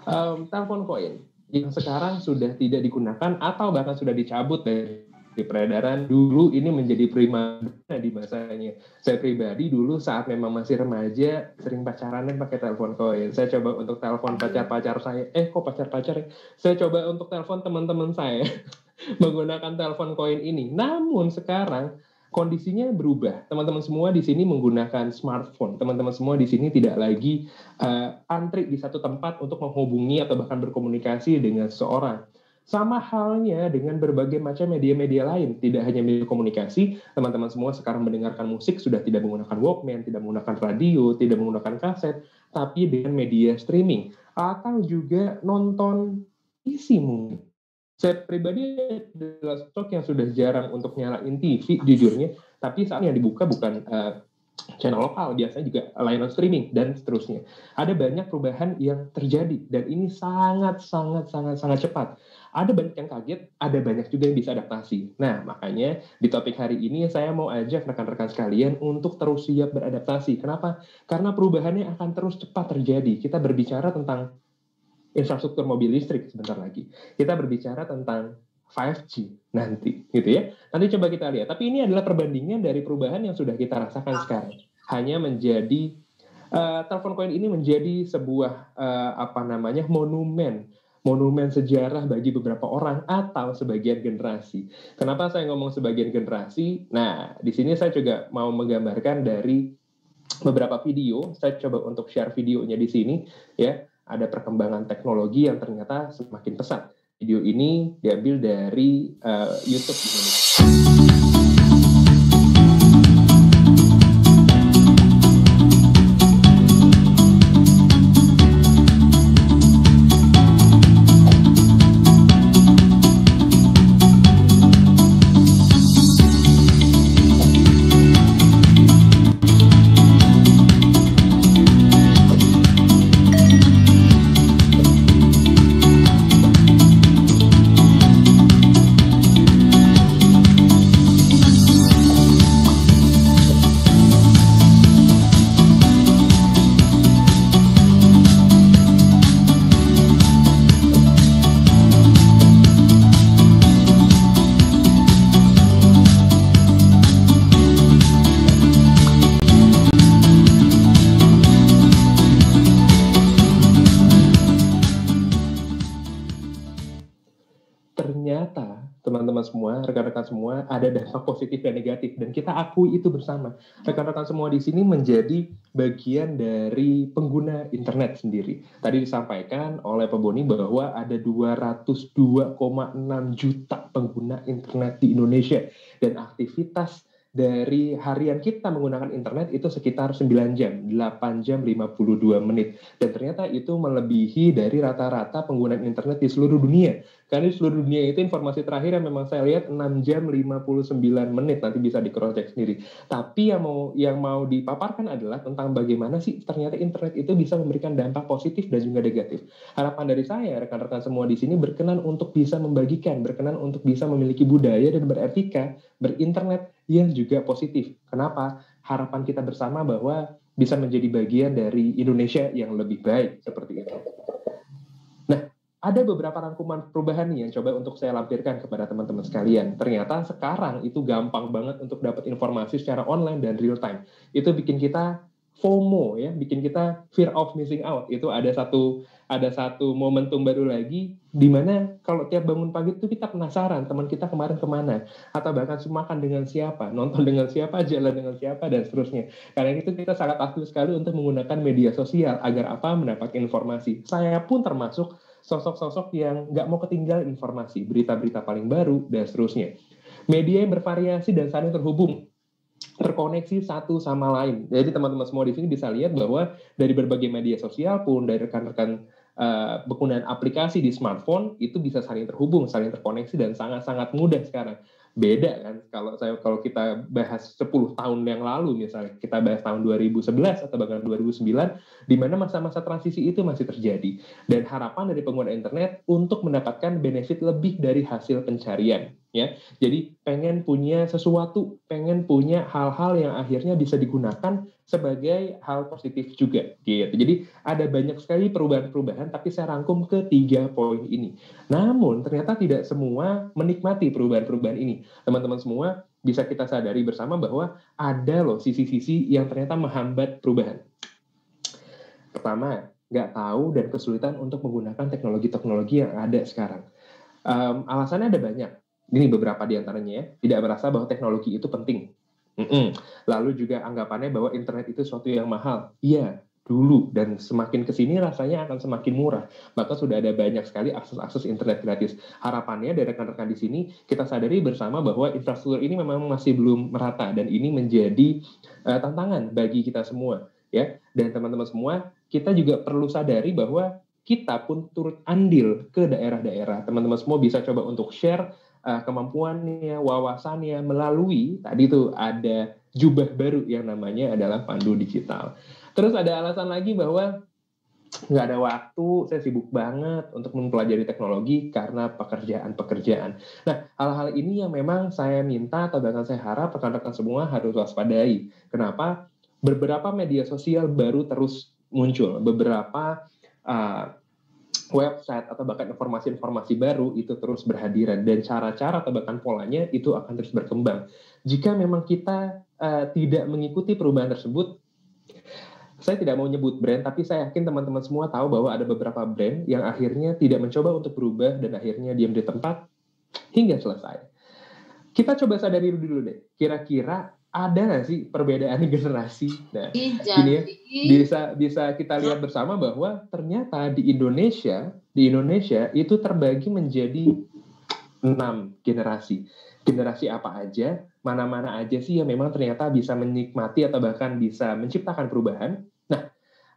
Um, telepon koin yang sekarang sudah tidak digunakan atau bahkan sudah dicabut dari di peredaran dulu ini menjadi prima di masanya. Saya pribadi dulu saat memang masih remaja sering pacaran pakai telepon koin. Saya coba untuk telepon pacar-pacar saya. Eh kok pacar-pacar ya? Saya coba untuk telepon teman-teman saya menggunakan telepon koin ini. Namun sekarang kondisinya berubah. Teman-teman semua di sini menggunakan smartphone. Teman-teman semua di sini tidak lagi uh, antri di satu tempat untuk menghubungi atau bahkan berkomunikasi dengan seseorang. Sama halnya dengan berbagai macam media-media lain, tidak hanya media komunikasi, teman-teman semua sekarang mendengarkan musik sudah tidak menggunakan Walkman, tidak menggunakan radio, tidak menggunakan kaset, tapi dengan media streaming atau juga nonton isi mungkin saya pribadi adalah sosok yang sudah jarang untuk nyalain TV jujurnya, tapi saat yang dibuka bukan uh, channel lokal, biasanya juga layanan streaming dan seterusnya. Ada banyak perubahan yang terjadi dan ini sangat sangat sangat sangat cepat. Ada banyak yang kaget, ada banyak juga yang bisa adaptasi. Nah, makanya di topik hari ini saya mau ajak rekan-rekan sekalian untuk terus siap beradaptasi. Kenapa? Karena perubahannya akan terus cepat terjadi. Kita berbicara tentang infrastruktur mobil listrik sebentar lagi. Kita berbicara tentang 5G nanti, gitu ya. Nanti coba kita lihat. Tapi ini adalah perbandingan dari perubahan yang sudah kita rasakan sekarang. Hanya menjadi uh, telepon koin ini menjadi sebuah uh, apa namanya monumen, monumen sejarah bagi beberapa orang atau sebagian generasi. Kenapa saya ngomong sebagian generasi? Nah, di sini saya juga mau menggambarkan dari beberapa video. Saya coba untuk share videonya di sini, ya ada perkembangan teknologi yang ternyata semakin pesat. Video ini diambil dari uh, YouTube Indonesia. Positif dan negatif dan kita akui itu bersama. Rekan-rekan semua di sini menjadi bagian dari pengguna internet sendiri. Tadi disampaikan oleh Pak Boni bahwa ada 202,6 juta pengguna internet di Indonesia dan aktivitas dari harian kita menggunakan internet itu sekitar 9 jam, 8 jam 52 menit. Dan ternyata itu melebihi dari rata-rata penggunaan internet di seluruh dunia. Karena di seluruh dunia itu informasi terakhir yang memang saya lihat 6 jam 59 menit, nanti bisa di cross check sendiri. Tapi yang mau yang mau dipaparkan adalah tentang bagaimana sih ternyata internet itu bisa memberikan dampak positif dan juga negatif. Harapan dari saya, rekan-rekan semua di sini berkenan untuk bisa membagikan, berkenan untuk bisa memiliki budaya dan beretika, berinternet yang juga positif. Kenapa? Harapan kita bersama bahwa bisa menjadi bagian dari Indonesia yang lebih baik seperti itu. Nah, ada beberapa rangkuman perubahan nih yang coba untuk saya lampirkan kepada teman-teman sekalian. Ternyata sekarang itu gampang banget untuk dapat informasi secara online dan real time. Itu bikin kita FOMO ya, bikin kita fear of missing out. Itu ada satu ada satu momentum baru lagi di mana kalau tiap bangun pagi itu kita penasaran teman kita kemarin ke mana atau bahkan makan dengan siapa, nonton dengan siapa, jalan dengan siapa dan seterusnya. Karena itu kita sangat aktif sekali untuk menggunakan media sosial agar apa mendapat informasi. Saya pun termasuk sosok-sosok yang nggak mau ketinggalan informasi, berita-berita paling baru dan seterusnya. Media yang bervariasi dan saling terhubung terkoneksi satu sama lain. Jadi teman-teman semua di sini bisa lihat bahwa dari berbagai media sosial pun dari rekan-rekan uh, penggunaan aplikasi di smartphone itu bisa saling terhubung, saling terkoneksi dan sangat-sangat mudah sekarang beda kan. Kalau saya kalau kita bahas 10 tahun yang lalu misalnya kita bahas tahun 2011 atau bahkan 2009 di mana masa-masa transisi itu masih terjadi. Dan harapan dari pengguna internet untuk mendapatkan benefit lebih dari hasil pencarian ya jadi pengen punya sesuatu pengen punya hal-hal yang akhirnya bisa digunakan sebagai hal positif juga gitu. Jadi ada banyak sekali perubahan-perubahan tapi saya rangkum ke tiga poin ini. Namun ternyata tidak semua menikmati perubahan-perubahan ini. Teman-teman semua bisa kita sadari bersama bahwa ada loh sisi-sisi yang ternyata menghambat perubahan. Pertama nggak tahu dan kesulitan untuk menggunakan teknologi-teknologi yang ada sekarang. Um, alasannya ada banyak ini beberapa di antaranya ya, tidak merasa bahwa teknologi itu penting. Mm-mm. Lalu juga anggapannya bahwa internet itu sesuatu yang mahal. Iya, dulu dan semakin ke sini rasanya akan semakin murah. Maka sudah ada banyak sekali akses-akses internet gratis. Harapannya dari rekan-rekan di sini kita sadari bersama bahwa infrastruktur ini memang masih belum merata dan ini menjadi uh, tantangan bagi kita semua ya. Dan teman-teman semua, kita juga perlu sadari bahwa kita pun turut andil ke daerah-daerah. Teman-teman semua bisa coba untuk share uh, kemampuannya, wawasannya melalui tadi itu ada jubah baru yang namanya adalah pandu digital. Terus ada alasan lagi bahwa nggak ada waktu, saya sibuk banget untuk mempelajari teknologi karena pekerjaan-pekerjaan. Nah, hal-hal ini yang memang saya minta atau bahkan saya harap rekan-rekan semua harus waspadai. Kenapa? Beberapa media sosial baru terus muncul, beberapa uh, website atau bahkan informasi-informasi baru itu terus berhadiran dan cara-cara atau bahkan polanya itu akan terus berkembang. Jika memang kita uh, tidak mengikuti perubahan tersebut, saya tidak mau nyebut brand, tapi saya yakin teman-teman semua tahu bahwa ada beberapa brand yang akhirnya tidak mencoba untuk berubah dan akhirnya diam di tempat hingga selesai. Kita coba sadari dulu deh, kira-kira ada nggak sih perbedaan generasi? Nah, ini ya, bisa bisa kita lihat bersama bahwa ternyata di Indonesia di Indonesia itu terbagi menjadi enam generasi. Generasi apa aja? Mana-mana aja sih yang memang ternyata bisa menikmati atau bahkan bisa menciptakan perubahan? Nah,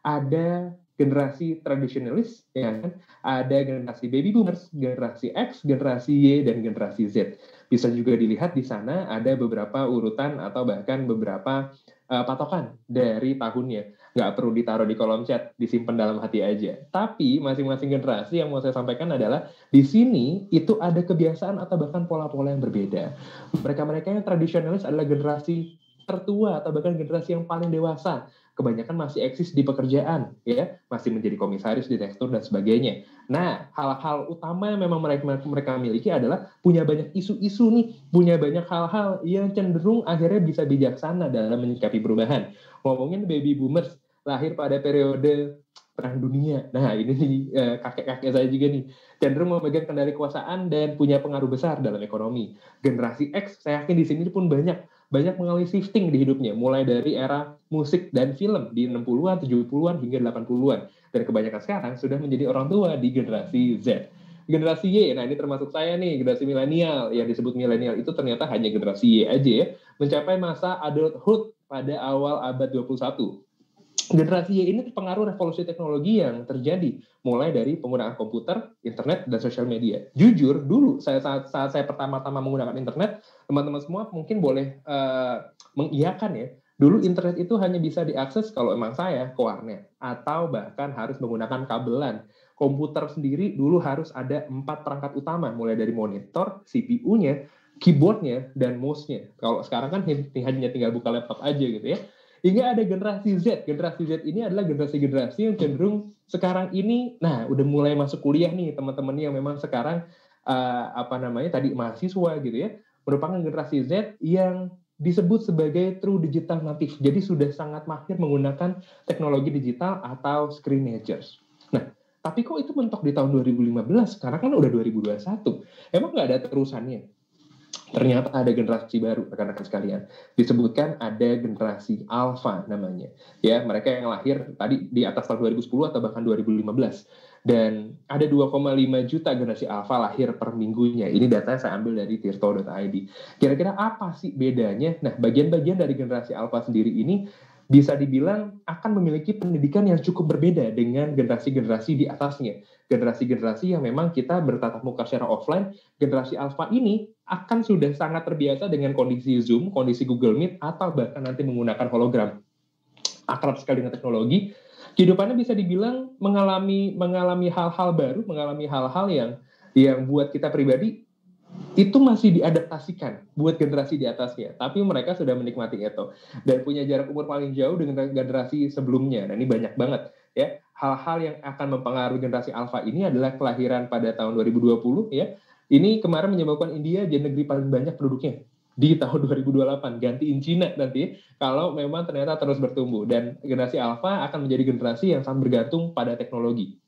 ada generasi tradisionalis, ya kan? Ada generasi baby boomers, generasi X, generasi Y, dan generasi Z bisa juga dilihat di sana ada beberapa urutan atau bahkan beberapa uh, patokan dari tahunnya. Nggak perlu ditaruh di kolom chat, disimpan dalam hati aja. Tapi masing-masing generasi yang mau saya sampaikan adalah di sini itu ada kebiasaan atau bahkan pola-pola yang berbeda. Mereka-mereka yang tradisionalis adalah generasi tertua atau bahkan generasi yang paling dewasa kebanyakan masih eksis di pekerjaan, ya, masih menjadi komisaris, direktur dan sebagainya. Nah, hal-hal utama yang memang mereka mereka miliki adalah punya banyak isu-isu nih, punya banyak hal-hal yang cenderung akhirnya bisa bijaksana dalam menyikapi perubahan. Ngomongin baby boomers lahir pada periode perang dunia. Nah, ini eh, kakek-kakek saya juga nih cenderung memegang kendali kekuasaan dan punya pengaruh besar dalam ekonomi. Generasi X, saya yakin di sini pun banyak banyak mengalami shifting di hidupnya, mulai dari era musik dan film di 60-an, 70-an, hingga 80-an. Dan kebanyakan sekarang sudah menjadi orang tua di generasi Z. Generasi Y, nah ini termasuk saya nih, generasi milenial. Yang disebut milenial itu ternyata hanya generasi Y aja ya, mencapai masa adulthood pada awal abad 21 generasi Y ini terpengaruh revolusi teknologi yang terjadi mulai dari penggunaan komputer, internet, dan sosial media. Jujur, dulu saya saat, saat saya pertama-tama menggunakan internet, teman-teman semua mungkin boleh uh, mengiyakan ya. Dulu internet itu hanya bisa diakses kalau emang saya ke warnet atau bahkan harus menggunakan kabelan. Komputer sendiri dulu harus ada empat perangkat utama, mulai dari monitor, CPU-nya, keyboardnya, dan mouse-nya. Kalau sekarang kan hanya tinggal buka laptop aja gitu ya hingga ada generasi Z. Generasi Z ini adalah generasi-generasi yang cenderung sekarang ini, nah udah mulai masuk kuliah nih teman-teman yang memang sekarang uh, apa namanya tadi mahasiswa gitu ya, merupakan generasi Z yang disebut sebagai true digital native. Jadi sudah sangat mahir menggunakan teknologi digital atau screenagers. Nah, tapi kok itu mentok di tahun 2015? Karena kan udah 2021. Emang nggak ada terusannya? Ternyata ada generasi baru, rekan-rekan sekalian. Disebutkan ada generasi alpha namanya. Ya, mereka yang lahir tadi di atas tahun 2010 atau bahkan 2015 dan ada 2,5 juta generasi alfa lahir per minggunya. Ini data saya ambil dari tirto.id. Kira-kira apa sih bedanya? Nah, bagian-bagian dari generasi alfa sendiri ini bisa dibilang akan memiliki pendidikan yang cukup berbeda dengan generasi-generasi di atasnya. Generasi-generasi yang memang kita bertatap muka secara offline, generasi alfa ini akan sudah sangat terbiasa dengan kondisi Zoom, kondisi Google Meet, atau bahkan nanti menggunakan hologram. Akrab sekali dengan teknologi, kehidupannya bisa dibilang mengalami mengalami hal-hal baru, mengalami hal-hal yang yang buat kita pribadi itu masih diadaptasikan buat generasi di atasnya, tapi mereka sudah menikmati itu dan punya jarak umur paling jauh dengan generasi sebelumnya. Nah ini banyak banget ya hal-hal yang akan mempengaruhi generasi alfa ini adalah kelahiran pada tahun 2020 ya. Ini kemarin menyebabkan India jadi negeri paling banyak penduduknya di tahun 2028 gantiin Cina nanti kalau memang ternyata terus bertumbuh dan generasi alpha akan menjadi generasi yang sangat bergantung pada teknologi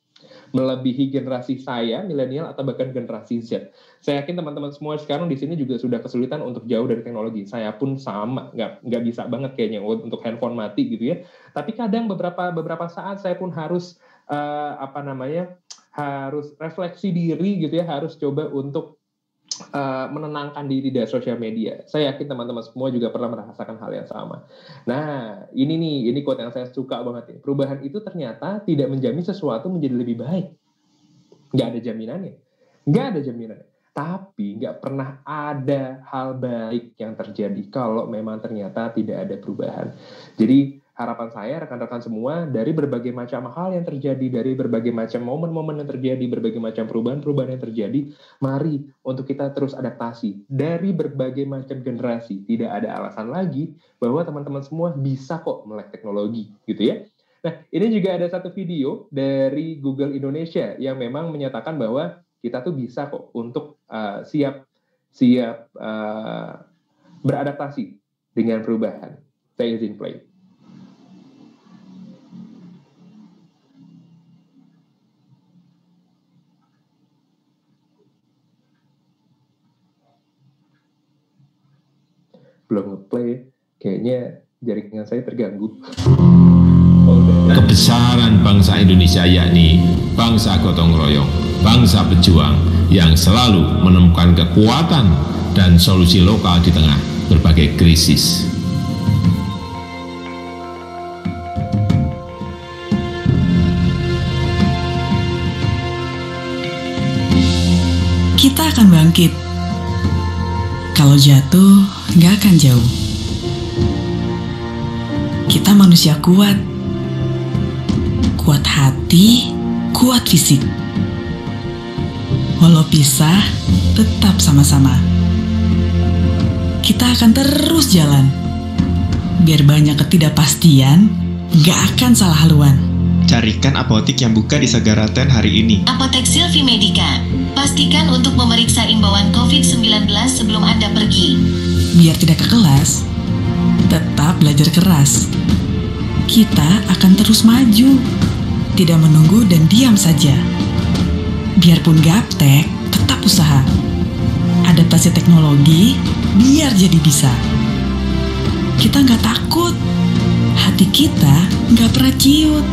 melebihi generasi saya milenial atau bahkan generasi Z. Saya yakin teman-teman semua sekarang di sini juga sudah kesulitan untuk jauh dari teknologi. Saya pun sama, nggak nggak bisa banget kayaknya untuk handphone mati gitu ya. Tapi kadang beberapa beberapa saat saya pun harus uh, apa namanya harus refleksi diri gitu ya, harus coba untuk uh, menenangkan diri dari sosial media. Saya yakin teman-teman semua juga pernah merasakan hal yang sama. Nah, ini nih, ini quote yang saya suka banget nih. Perubahan itu ternyata tidak menjamin sesuatu menjadi lebih baik. Nggak ada jaminannya. Nggak ada jaminannya. Tapi nggak pernah ada hal baik yang terjadi kalau memang ternyata tidak ada perubahan. Jadi harapan saya rekan-rekan semua dari berbagai macam hal yang terjadi, dari berbagai macam momen-momen yang terjadi, berbagai macam perubahan-perubahan yang terjadi, mari untuk kita terus adaptasi dari berbagai macam generasi. Tidak ada alasan lagi bahwa teman-teman semua bisa kok melek teknologi, gitu ya. Nah, ini juga ada satu video dari Google Indonesia yang memang menyatakan bahwa kita tuh bisa kok untuk uh, siap siap uh, beradaptasi dengan perubahan. Saya izin play. Belum ngeplay kayaknya jaringan saya terganggu. Kebesaran bangsa Indonesia yakni bangsa gotong royong bangsa pejuang yang selalu menemukan kekuatan dan solusi lokal di tengah berbagai krisis. Kita akan bangkit. Kalau jatuh, nggak akan jauh. Kita manusia kuat. Kuat hati, kuat fisik. Walau pisah, tetap sama-sama. Kita akan terus jalan. Biar banyak ketidakpastian, nggak akan salah haluan. Carikan apotik yang buka di Segaraten hari ini. Apotek Silvi Medica. Pastikan untuk memeriksa imbauan COVID-19 sebelum Anda pergi. Biar tidak ke kelas, tetap belajar keras. Kita akan terus maju, tidak menunggu dan diam saja. Biarpun gaptek, tetap usaha. Adaptasi teknologi, biar jadi bisa. Kita nggak takut, hati kita nggak pernah ciut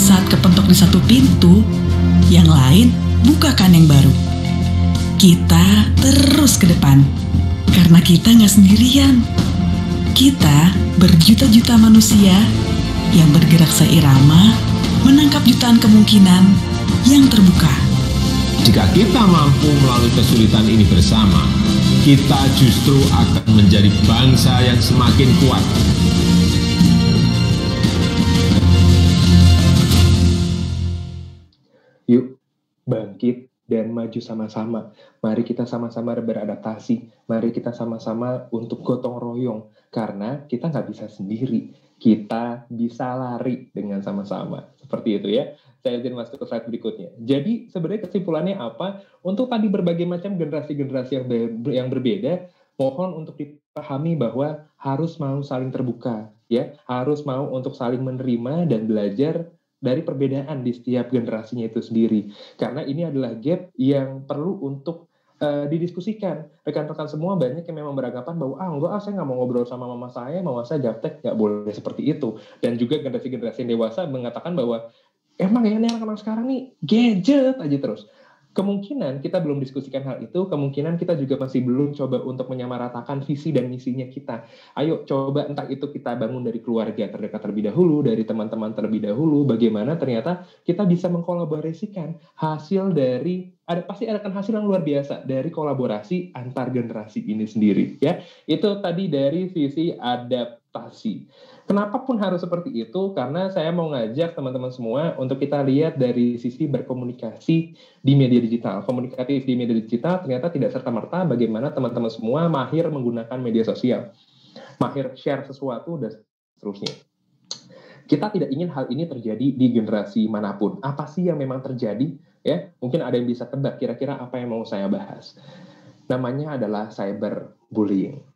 saat kepentok di satu pintu, yang lain bukakan yang baru. Kita terus ke depan, karena kita nggak sendirian. Kita berjuta-juta manusia yang bergerak seirama, menangkap jutaan kemungkinan yang terbuka. Jika kita mampu melalui kesulitan ini bersama, kita justru akan menjadi bangsa yang semakin kuat bangkit dan maju sama-sama. Mari kita sama-sama beradaptasi. Mari kita sama-sama untuk gotong royong. Karena kita nggak bisa sendiri. Kita bisa lari dengan sama-sama. Seperti itu ya. Saya izin masuk ke slide berikutnya. Jadi sebenarnya kesimpulannya apa? Untuk tadi berbagai macam generasi-generasi yang, ber yang berbeda, mohon untuk pahami bahwa harus mau saling terbuka, ya, harus mau untuk saling menerima dan belajar dari perbedaan di setiap generasinya itu sendiri. Karena ini adalah gap yang perlu untuk uh, didiskusikan. Rekan-rekan semua banyak yang memang beranggapan bahwa ah enggak ah saya nggak mau ngobrol sama mama saya, mama saya gaptek nggak boleh seperti itu. Dan juga generasi-generasi dewasa mengatakan bahwa emang ya anak-anak sekarang nih gadget aja terus kemungkinan kita belum diskusikan hal itu, kemungkinan kita juga masih belum coba untuk menyamaratakan visi dan misinya kita. Ayo coba entah itu kita bangun dari keluarga terdekat terlebih dahulu, dari teman-teman terlebih dahulu, bagaimana ternyata kita bisa mengkolaborasikan hasil dari ada pasti akan hasil yang luar biasa dari kolaborasi antar generasi ini sendiri ya. Itu tadi dari sisi adaptasi. Kenapa pun harus seperti itu? Karena saya mau ngajak teman-teman semua untuk kita lihat dari sisi berkomunikasi di media digital. Komunikatif di media digital ternyata tidak serta-merta bagaimana teman-teman semua mahir menggunakan media sosial. Mahir share sesuatu dan seterusnya. Kita tidak ingin hal ini terjadi di generasi mana pun. Apa sih yang memang terjadi? Ya, mungkin ada yang bisa tebak kira-kira apa yang mau saya bahas. Namanya adalah cyberbullying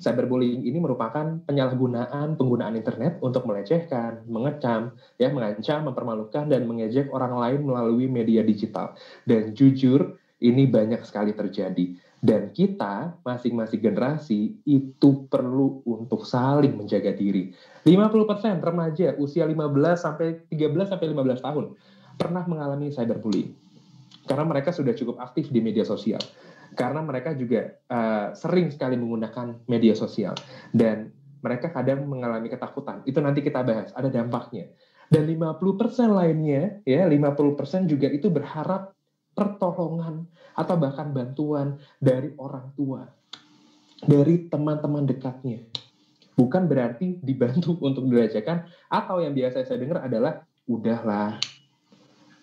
cyberbullying ini merupakan penyalahgunaan penggunaan internet untuk melecehkan, mengecam, ya, mengancam, mempermalukan dan mengejek orang lain melalui media digital. Dan jujur, ini banyak sekali terjadi. Dan kita, masing-masing generasi, itu perlu untuk saling menjaga diri. 50% remaja usia 15 sampai 13 sampai 15 tahun pernah mengalami cyberbullying. Karena mereka sudah cukup aktif di media sosial karena mereka juga uh, sering sekali menggunakan media sosial dan mereka kadang mengalami ketakutan. Itu nanti kita bahas, ada dampaknya. Dan 50% lainnya, ya 50% juga itu berharap pertolongan atau bahkan bantuan dari orang tua, dari teman-teman dekatnya. Bukan berarti dibantu untuk dilecehkan, atau yang biasa saya dengar adalah, udahlah,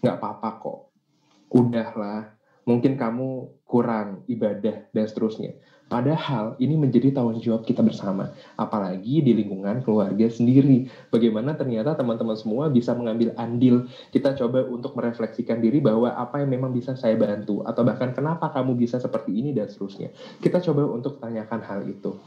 nggak apa-apa kok, udahlah, mungkin kamu kurang ibadah dan seterusnya. Padahal ini menjadi tanggung jawab kita bersama, apalagi di lingkungan keluarga sendiri. Bagaimana ternyata teman-teman semua bisa mengambil andil. Kita coba untuk merefleksikan diri bahwa apa yang memang bisa saya bantu, atau bahkan kenapa kamu bisa seperti ini dan seterusnya. Kita coba untuk tanyakan hal itu.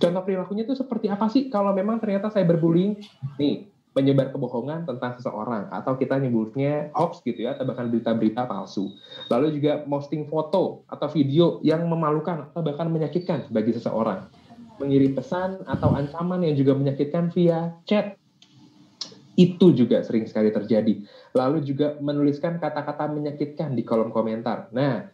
Contoh perilakunya itu seperti apa sih kalau memang ternyata saya berbullying? Nih, menyebar kebohongan tentang seseorang atau kita nyebutnya hoax gitu ya atau bahkan berita-berita palsu. Lalu juga posting foto atau video yang memalukan atau bahkan menyakitkan bagi seseorang. Mengirim pesan atau ancaman yang juga menyakitkan via chat. Itu juga sering sekali terjadi. Lalu juga menuliskan kata-kata menyakitkan di kolom komentar. Nah,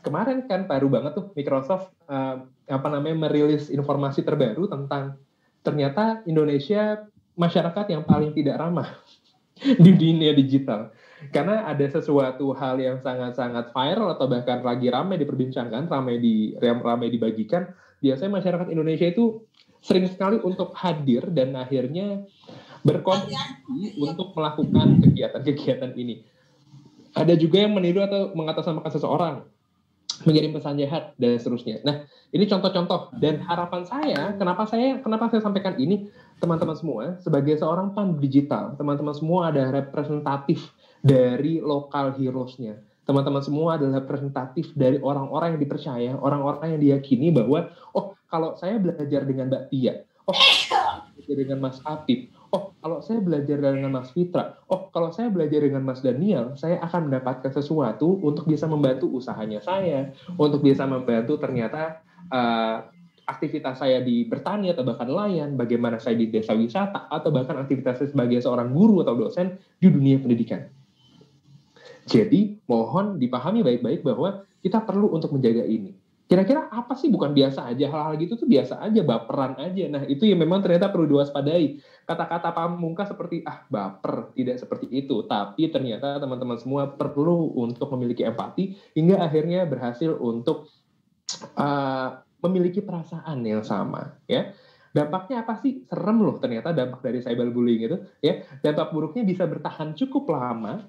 kemarin kan baru banget tuh Microsoft uh, apa namanya merilis informasi terbaru tentang ternyata Indonesia masyarakat yang paling tidak ramah di dunia digital. Karena ada sesuatu hal yang sangat-sangat viral atau bahkan lagi ramai diperbincangkan, ramai di ramai dibagikan, biasanya masyarakat Indonesia itu sering sekali untuk hadir dan akhirnya berkontribusi untuk melakukan kegiatan-kegiatan ini. Ada juga yang meniru atau mengatasnamakan seseorang, mengirim pesan jahat dan seterusnya. Nah, ini contoh-contoh dan harapan saya, kenapa saya kenapa saya sampaikan ini teman-teman semua sebagai seorang pan digital, teman-teman semua ada representatif dari lokal heroes-nya. Teman-teman semua adalah representatif dari orang-orang yang dipercaya, orang-orang yang diyakini bahwa oh kalau saya belajar dengan Mbak Tia, oh belajar dengan Mas Apip, oh kalau saya belajar dengan Mas Fitra, oh kalau saya belajar dengan Mas Daniel, saya akan mendapatkan sesuatu untuk bisa membantu usahanya saya, untuk bisa membantu ternyata uh, aktivitas saya di bertani atau bahkan nelayan, bagaimana saya di desa wisata, atau bahkan aktivitas saya sebagai seorang guru atau dosen di dunia pendidikan. Jadi, mohon dipahami baik-baik bahwa kita perlu untuk menjaga ini. Kira-kira apa sih? Bukan biasa aja. Hal-hal gitu tuh biasa aja baperan aja. Nah itu yang memang ternyata perlu diwaspadai. Kata-kata pamungkas seperti ah baper. Tidak seperti itu. Tapi ternyata teman-teman semua perlu untuk memiliki empati hingga akhirnya berhasil untuk uh, memiliki perasaan yang sama ya. Dampaknya apa sih? Serem loh ternyata dampak dari cyberbullying itu ya. Dampak buruknya bisa bertahan cukup lama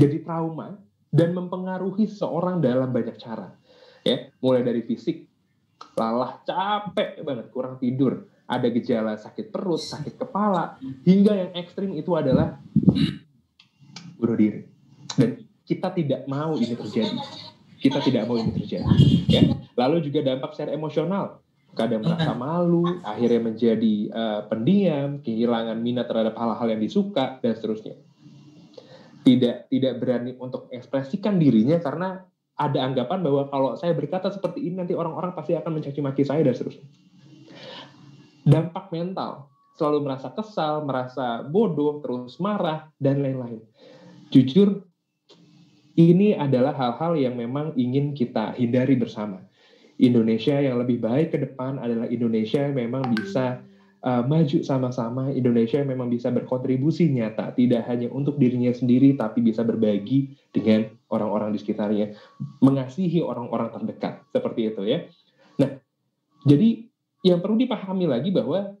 jadi trauma dan mempengaruhi seorang dalam banyak cara ya mulai dari fisik lelah capek banget kurang tidur ada gejala sakit perut sakit kepala hingga yang ekstrim itu adalah bunuh diri dan kita tidak mau ini terjadi kita tidak mau ini terjadi. Ya. Lalu juga dampak secara emosional. kadang merasa malu, akhirnya menjadi uh, pendiam, kehilangan minat terhadap hal-hal yang disuka dan seterusnya. Tidak tidak berani untuk ekspresikan dirinya karena ada anggapan bahwa kalau saya berkata seperti ini nanti orang-orang pasti akan mencaci maki saya dan seterusnya. Dampak mental, selalu merasa kesal, merasa bodoh, terus marah dan lain-lain. Jujur ini adalah hal-hal yang memang ingin kita hindari bersama Indonesia yang lebih baik ke depan adalah Indonesia yang memang bisa uh, maju sama-sama, Indonesia yang memang bisa berkontribusi nyata, tidak hanya untuk dirinya sendiri, tapi bisa berbagi dengan orang-orang di sekitarnya, mengasihi orang-orang terdekat, seperti itu ya. Nah, jadi yang perlu dipahami lagi bahwa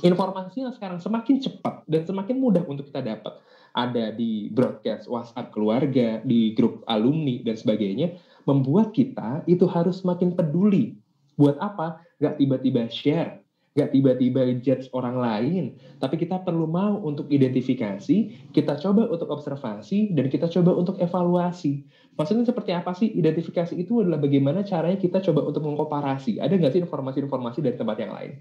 informasi yang sekarang semakin cepat dan semakin mudah untuk kita dapat ada di broadcast WhatsApp keluarga, di grup alumni dan sebagainya membuat kita itu harus semakin peduli. Buat apa? Gak tiba-tiba share, gak tiba-tiba judge orang lain, tapi kita perlu mau untuk identifikasi, kita coba untuk observasi, dan kita coba untuk evaluasi. Maksudnya seperti apa sih? Identifikasi itu adalah bagaimana caranya kita coba untuk mengkomparasi. Ada nggak sih informasi-informasi dari tempat yang lain?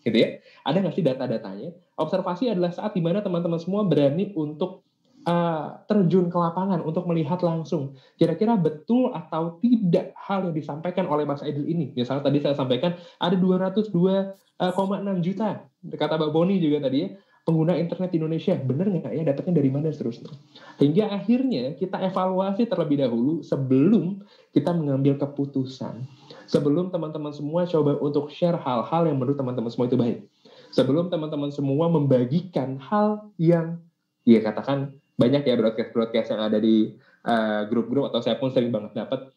Gitu ya. Ada nggak sih data-datanya? Observasi adalah saat di mana teman-teman semua berani untuk uh, terjun ke lapangan untuk melihat langsung kira-kira betul atau tidak hal yang disampaikan oleh Mas Aidil ini. Misalnya tadi saya sampaikan ada 202,6 uh, juta, kata Mbak Boni juga tadi ya, pengguna internet di Indonesia. Benar nggak ya dapatnya dari mana seterusnya. Hingga akhirnya kita evaluasi terlebih dahulu sebelum kita mengambil keputusan. Sebelum teman-teman semua coba untuk share hal-hal yang menurut teman-teman semua itu baik. Sebelum teman-teman semua membagikan hal yang ya katakan banyak ya broadcast-broadcast yang ada di uh, grup-grup atau saya pun sering banget dapat.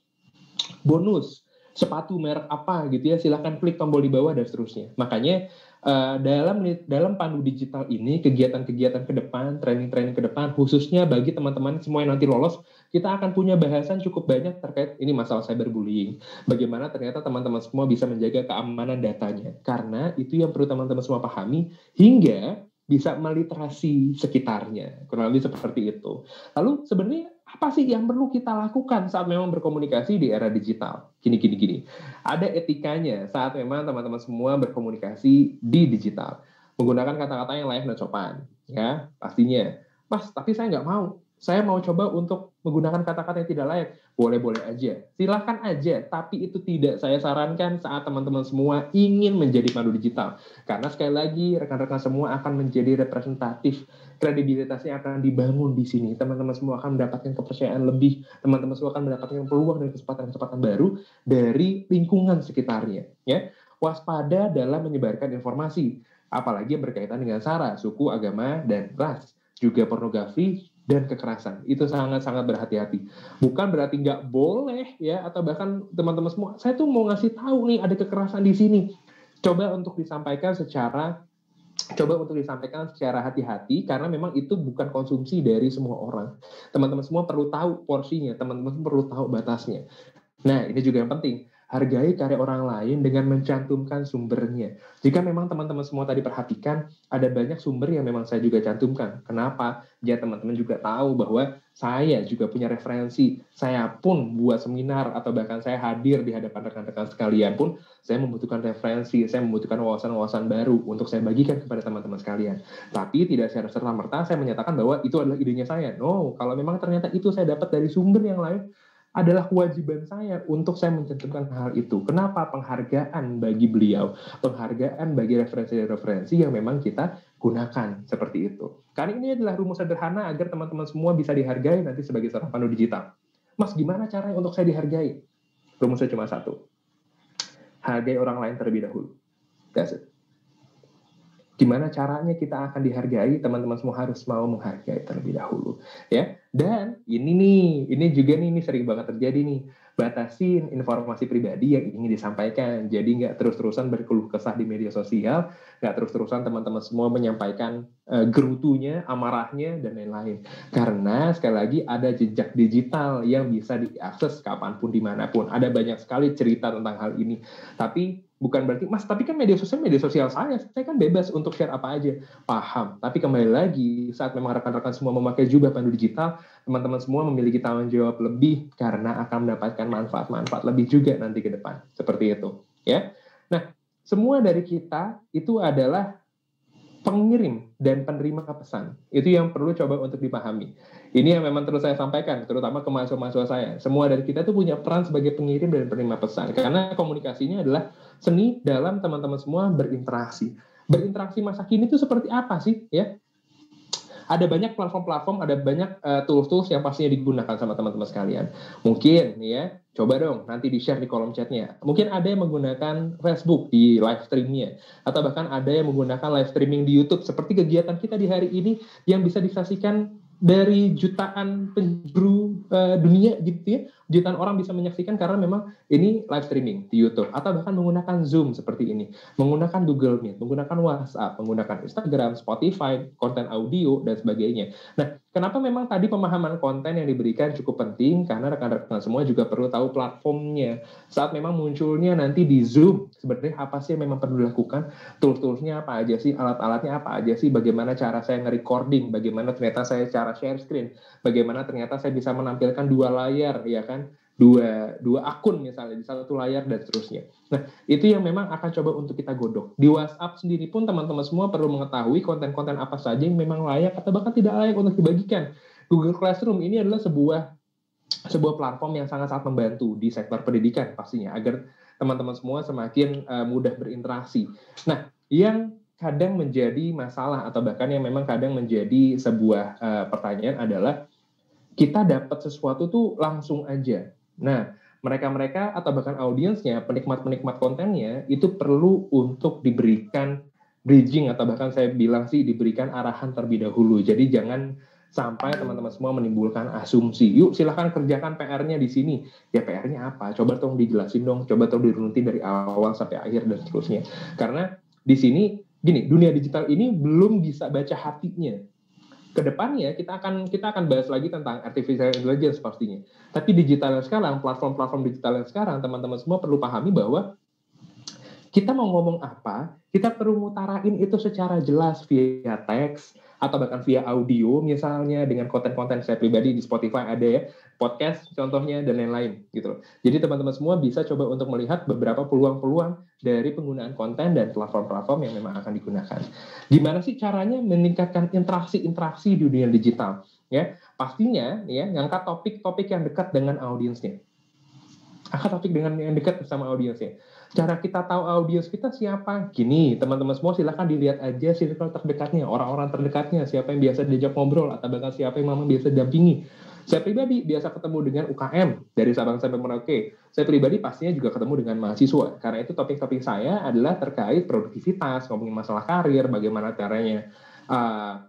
Bonus sepatu merek apa gitu ya silahkan klik tombol di bawah dan seterusnya. Makanya uh, dalam dalam pandu digital ini kegiatan-kegiatan ke depan training-training ke depan khususnya bagi teman-teman semua yang nanti lolos kita akan punya bahasan cukup banyak terkait ini masalah cyberbullying. Bagaimana ternyata teman-teman semua bisa menjaga keamanan datanya. Karena itu yang perlu teman-teman semua pahami hingga bisa meliterasi sekitarnya. Kurang lebih seperti itu. Lalu sebenarnya apa sih yang perlu kita lakukan saat memang berkomunikasi di era digital? Gini, gini, gini. Ada etikanya saat memang teman-teman semua berkomunikasi di digital. Menggunakan kata-kata yang layak dan sopan. Ya, pastinya. Mas, tapi saya nggak mau saya mau coba untuk menggunakan kata-kata yang tidak layak. Boleh-boleh aja. Silahkan aja. Tapi itu tidak saya sarankan saat teman-teman semua ingin menjadi pandu digital. Karena sekali lagi, rekan-rekan semua akan menjadi representatif. Kredibilitasnya akan dibangun di sini. Teman-teman semua akan mendapatkan kepercayaan lebih. Teman-teman semua akan mendapatkan peluang dan kesempatan-kesempatan baru dari lingkungan sekitarnya. Ya, Waspada dalam menyebarkan informasi. Apalagi berkaitan dengan sara, suku, agama, dan ras juga pornografi dan kekerasan. Itu sangat-sangat berhati-hati. Bukan berarti nggak boleh ya atau bahkan teman-teman semua saya tuh mau ngasih tahu nih ada kekerasan di sini. Coba untuk disampaikan secara coba untuk disampaikan secara hati-hati karena memang itu bukan konsumsi dari semua orang. Teman-teman semua perlu tahu porsinya teman-teman perlu tahu batasnya. Nah ini juga yang penting hargai karya orang lain dengan mencantumkan sumbernya. Jika memang teman-teman semua tadi perhatikan, ada banyak sumber yang memang saya juga cantumkan. Kenapa? Ya teman-teman juga tahu bahwa saya juga punya referensi. Saya pun buat seminar atau bahkan saya hadir di hadapan rekan-rekan sekalian pun, saya membutuhkan referensi, saya membutuhkan wawasan-wawasan baru untuk saya bagikan kepada teman-teman sekalian. Tapi tidak secara serta-merta saya menyatakan bahwa itu adalah idenya saya. No, kalau memang ternyata itu saya dapat dari sumber yang lain, adalah kewajiban saya untuk saya mencantumkan hal itu. Kenapa penghargaan bagi beliau, penghargaan bagi referensi-referensi yang memang kita gunakan seperti itu. Karena ini adalah rumus sederhana agar teman-teman semua bisa dihargai nanti sebagai seorang pandu digital. Mas, gimana caranya untuk saya dihargai? Rumusnya cuma satu. Hargai orang lain terlebih dahulu. That's it. Gimana caranya kita akan dihargai? Teman-teman semua harus mau menghargai terlebih dahulu, ya. Dan ini nih, ini juga nih, ini sering banget terjadi nih. Batasin informasi pribadi yang ingin disampaikan. Jadi nggak terus-terusan berkeluh kesah di media sosial, nggak terus-terusan teman-teman semua menyampaikan uh, gerutunya, amarahnya, dan lain-lain. Karena sekali lagi ada jejak digital yang bisa diakses kapan pun, di mana pun. Ada banyak sekali cerita tentang hal ini. Tapi bukan berarti mas tapi kan media sosial media sosial saya saya kan bebas untuk share apa aja paham tapi kembali lagi saat memang rekan-rekan semua memakai jubah pandu digital teman-teman semua memiliki tanggung jawab lebih karena akan mendapatkan manfaat-manfaat lebih juga nanti ke depan seperti itu ya Nah, semua dari kita itu adalah pengirim dan penerima pesan. Itu yang perlu coba untuk dipahami. Ini yang memang terus saya sampaikan, terutama ke mahasiswa-mahasiswa saya. Semua dari kita tuh punya peran sebagai pengirim dan penerima pesan. Karena komunikasinya adalah seni dalam teman-teman semua berinteraksi. Berinteraksi masa kini itu seperti apa sih? ya? Ada banyak platform-platform, ada banyak uh, tools-tools yang pastinya digunakan sama teman-teman sekalian. Mungkin nih ya, coba dong nanti di-share di kolom chatnya. Mungkin ada yang menggunakan Facebook di live streamnya, atau bahkan ada yang menggunakan live streaming di YouTube seperti kegiatan kita di hari ini yang bisa disaksikan dari jutaan penjuru uh, dunia gitu ya. Jutaan orang bisa menyaksikan karena memang ini live streaming di YouTube. Atau bahkan menggunakan Zoom seperti ini. Menggunakan Google Meet menggunakan WhatsApp menggunakan Instagram Spotify konten audio dan sebagainya. Nah kenapa memang tadi pemahaman konten yang diberikan cukup penting? Karena rekan-rekan semua juga perlu tahu platformnya. Saat memang munculnya nanti di Zoom sebenarnya apa sih yang memang perlu dilakukan? Tools-toolsnya apa aja sih? Alat-alatnya apa aja sih? Bagaimana cara saya nge-recording? Bagaimana ternyata saya cara share screen, bagaimana ternyata saya bisa menampilkan dua layar, ya kan, dua dua akun misalnya di satu layar dan seterusnya. Nah itu yang memang akan coba untuk kita godok. Di WhatsApp sendiri pun teman-teman semua perlu mengetahui konten-konten apa saja yang memang layak atau bahkan tidak layak untuk dibagikan. Google Classroom ini adalah sebuah sebuah platform yang sangat-sangat membantu di sektor pendidikan pastinya agar teman-teman semua semakin uh, mudah berinteraksi. Nah, yang kadang menjadi masalah atau bahkan yang memang kadang menjadi sebuah uh, pertanyaan adalah kita dapat sesuatu tuh langsung aja. Nah, mereka-mereka atau bahkan audiensnya, penikmat-penikmat kontennya itu perlu untuk diberikan bridging atau bahkan saya bilang sih diberikan arahan terlebih dahulu. Jadi jangan sampai teman-teman semua menimbulkan asumsi. Yuk silahkan kerjakan PR-nya di sini. Ya PR-nya apa? Coba tolong dijelasin dong. Coba tolong dirunuti dari awal sampai akhir dan seterusnya. Karena di sini gini, dunia digital ini belum bisa baca hatinya. Ke depannya kita akan kita akan bahas lagi tentang artificial intelligence pastinya. Tapi digital yang sekarang, platform-platform digital yang sekarang, teman-teman semua perlu pahami bahwa kita mau ngomong apa, kita perlu mutarain itu secara jelas via teks, atau bahkan via audio misalnya dengan konten-konten saya pribadi di Spotify ada ya podcast contohnya dan lain-lain gitu loh. Jadi teman-teman semua bisa coba untuk melihat beberapa peluang-peluang dari penggunaan konten dan platform-platform yang memang akan digunakan. Gimana sih caranya meningkatkan interaksi-interaksi di dunia digital? Ya, pastinya ya ngangkat topik-topik yang dekat dengan audiensnya. Angkat topik dengan yang dekat bersama audiensnya cara kita tahu audiens kita siapa? Gini, teman-teman semua silahkan dilihat aja circle terdekatnya, orang-orang terdekatnya, siapa yang biasa diajak ngobrol, atau bahkan siapa yang memang biasa dampingi. Saya pribadi biasa ketemu dengan UKM dari Sabang sampai Merauke. Saya pribadi pastinya juga ketemu dengan mahasiswa. Karena itu topik-topik saya adalah terkait produktivitas, ngomongin masalah karir, bagaimana caranya uh,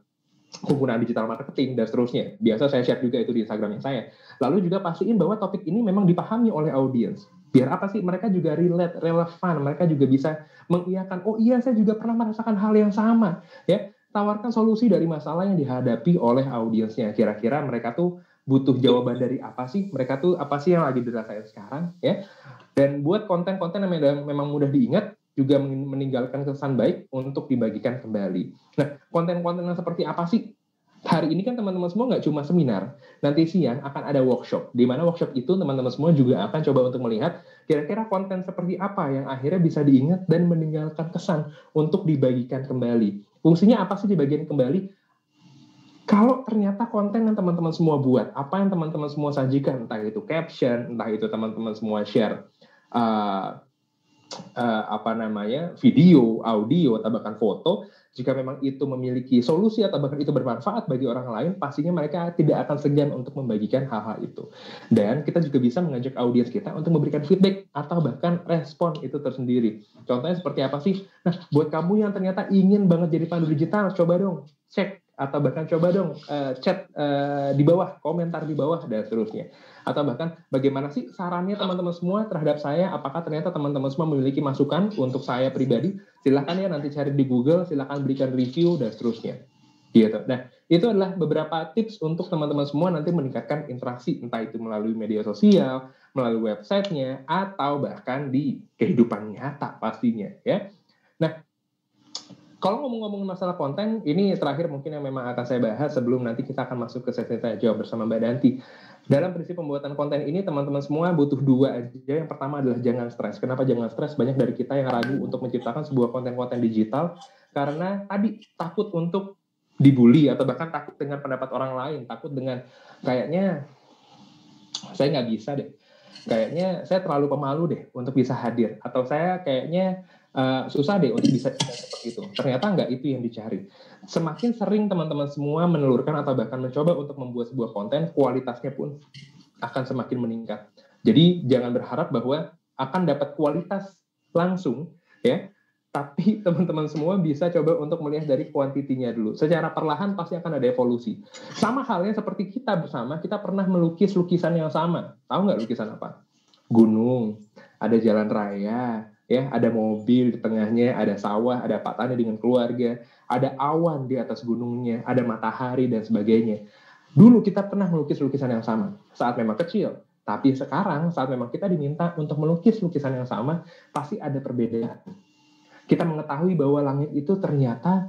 penggunaan digital marketing dan seterusnya. Biasa saya share juga itu di Instagramnya saya. Lalu juga pastiin bahwa topik ini memang dipahami oleh audiens biar apa sih mereka juga relate relevan mereka juga bisa mengiyakan oh iya saya juga pernah merasakan hal yang sama ya tawarkan solusi dari masalah yang dihadapi oleh audiensnya kira-kira mereka tuh butuh jawaban dari apa sih mereka tuh apa sih yang lagi dirasain sekarang ya dan buat konten-konten yang memang mudah diingat juga meninggalkan kesan baik untuk dibagikan kembali nah konten-konten yang seperti apa sih hari ini kan teman-teman semua nggak cuma seminar, nanti siang akan ada workshop. Di mana workshop itu teman-teman semua juga akan coba untuk melihat kira-kira konten seperti apa yang akhirnya bisa diingat dan meninggalkan kesan untuk dibagikan kembali. Fungsinya apa sih dibagikan kembali? Kalau ternyata konten yang teman-teman semua buat, apa yang teman-teman semua sajikan, entah itu caption, entah itu teman-teman semua share uh, uh, apa namanya video, audio, atau bahkan foto, jika memang itu memiliki solusi atau bahkan itu bermanfaat bagi orang lain, pastinya mereka tidak akan segan untuk membagikan hal-hal itu. Dan kita juga bisa mengajak audiens kita untuk memberikan feedback atau bahkan respon itu tersendiri. Contohnya seperti apa sih? Nah, buat kamu yang ternyata ingin banget jadi pandu digital, coba dong cek atau bahkan coba dong uh, chat uh, di bawah, komentar di bawah dan seterusnya. Atau bahkan bagaimana sih sarannya teman-teman semua terhadap saya? Apakah ternyata teman-teman semua memiliki masukan untuk saya pribadi? Silahkan ya nanti cari di Google, silahkan berikan review dan seterusnya. Gitu. Nah, itu adalah beberapa tips untuk teman-teman semua nanti meningkatkan interaksi, entah itu melalui media sosial, melalui websitenya, atau bahkan di kehidupan nyata pastinya. ya. Nah, kalau ngomong-ngomong masalah konten, ini terakhir mungkin yang memang akan saya bahas sebelum nanti kita akan masuk ke sesi tanya jawab bersama Mbak Danti. dalam prinsip pembuatan konten ini teman-teman semua butuh dua aja. Yang pertama adalah jangan stres. Kenapa jangan stres? Banyak dari kita yang ragu untuk menciptakan sebuah konten-konten digital karena tadi takut untuk dibully atau bahkan takut dengan pendapat orang lain, takut dengan kayaknya saya nggak bisa deh, kayaknya saya terlalu pemalu deh untuk bisa hadir atau saya kayaknya uh, susah deh untuk bisa seperti itu. Ternyata nggak itu yang dicari. Semakin sering teman-teman semua menelurkan atau bahkan mencoba untuk membuat sebuah konten, kualitasnya pun akan semakin meningkat. Jadi jangan berharap bahwa akan dapat kualitas langsung, ya. Tapi teman-teman semua bisa coba untuk melihat dari kuantitinya dulu. Secara perlahan pasti akan ada evolusi. Sama halnya seperti kita bersama, kita pernah melukis lukisan yang sama. Tahu nggak lukisan apa? Gunung, ada jalan raya, ya ada mobil di tengahnya, ada sawah, ada Pak Tani dengan keluarga, ada awan di atas gunungnya, ada matahari dan sebagainya. Dulu kita pernah melukis lukisan yang sama saat memang kecil, tapi sekarang saat memang kita diminta untuk melukis lukisan yang sama, pasti ada perbedaan. Kita mengetahui bahwa langit itu ternyata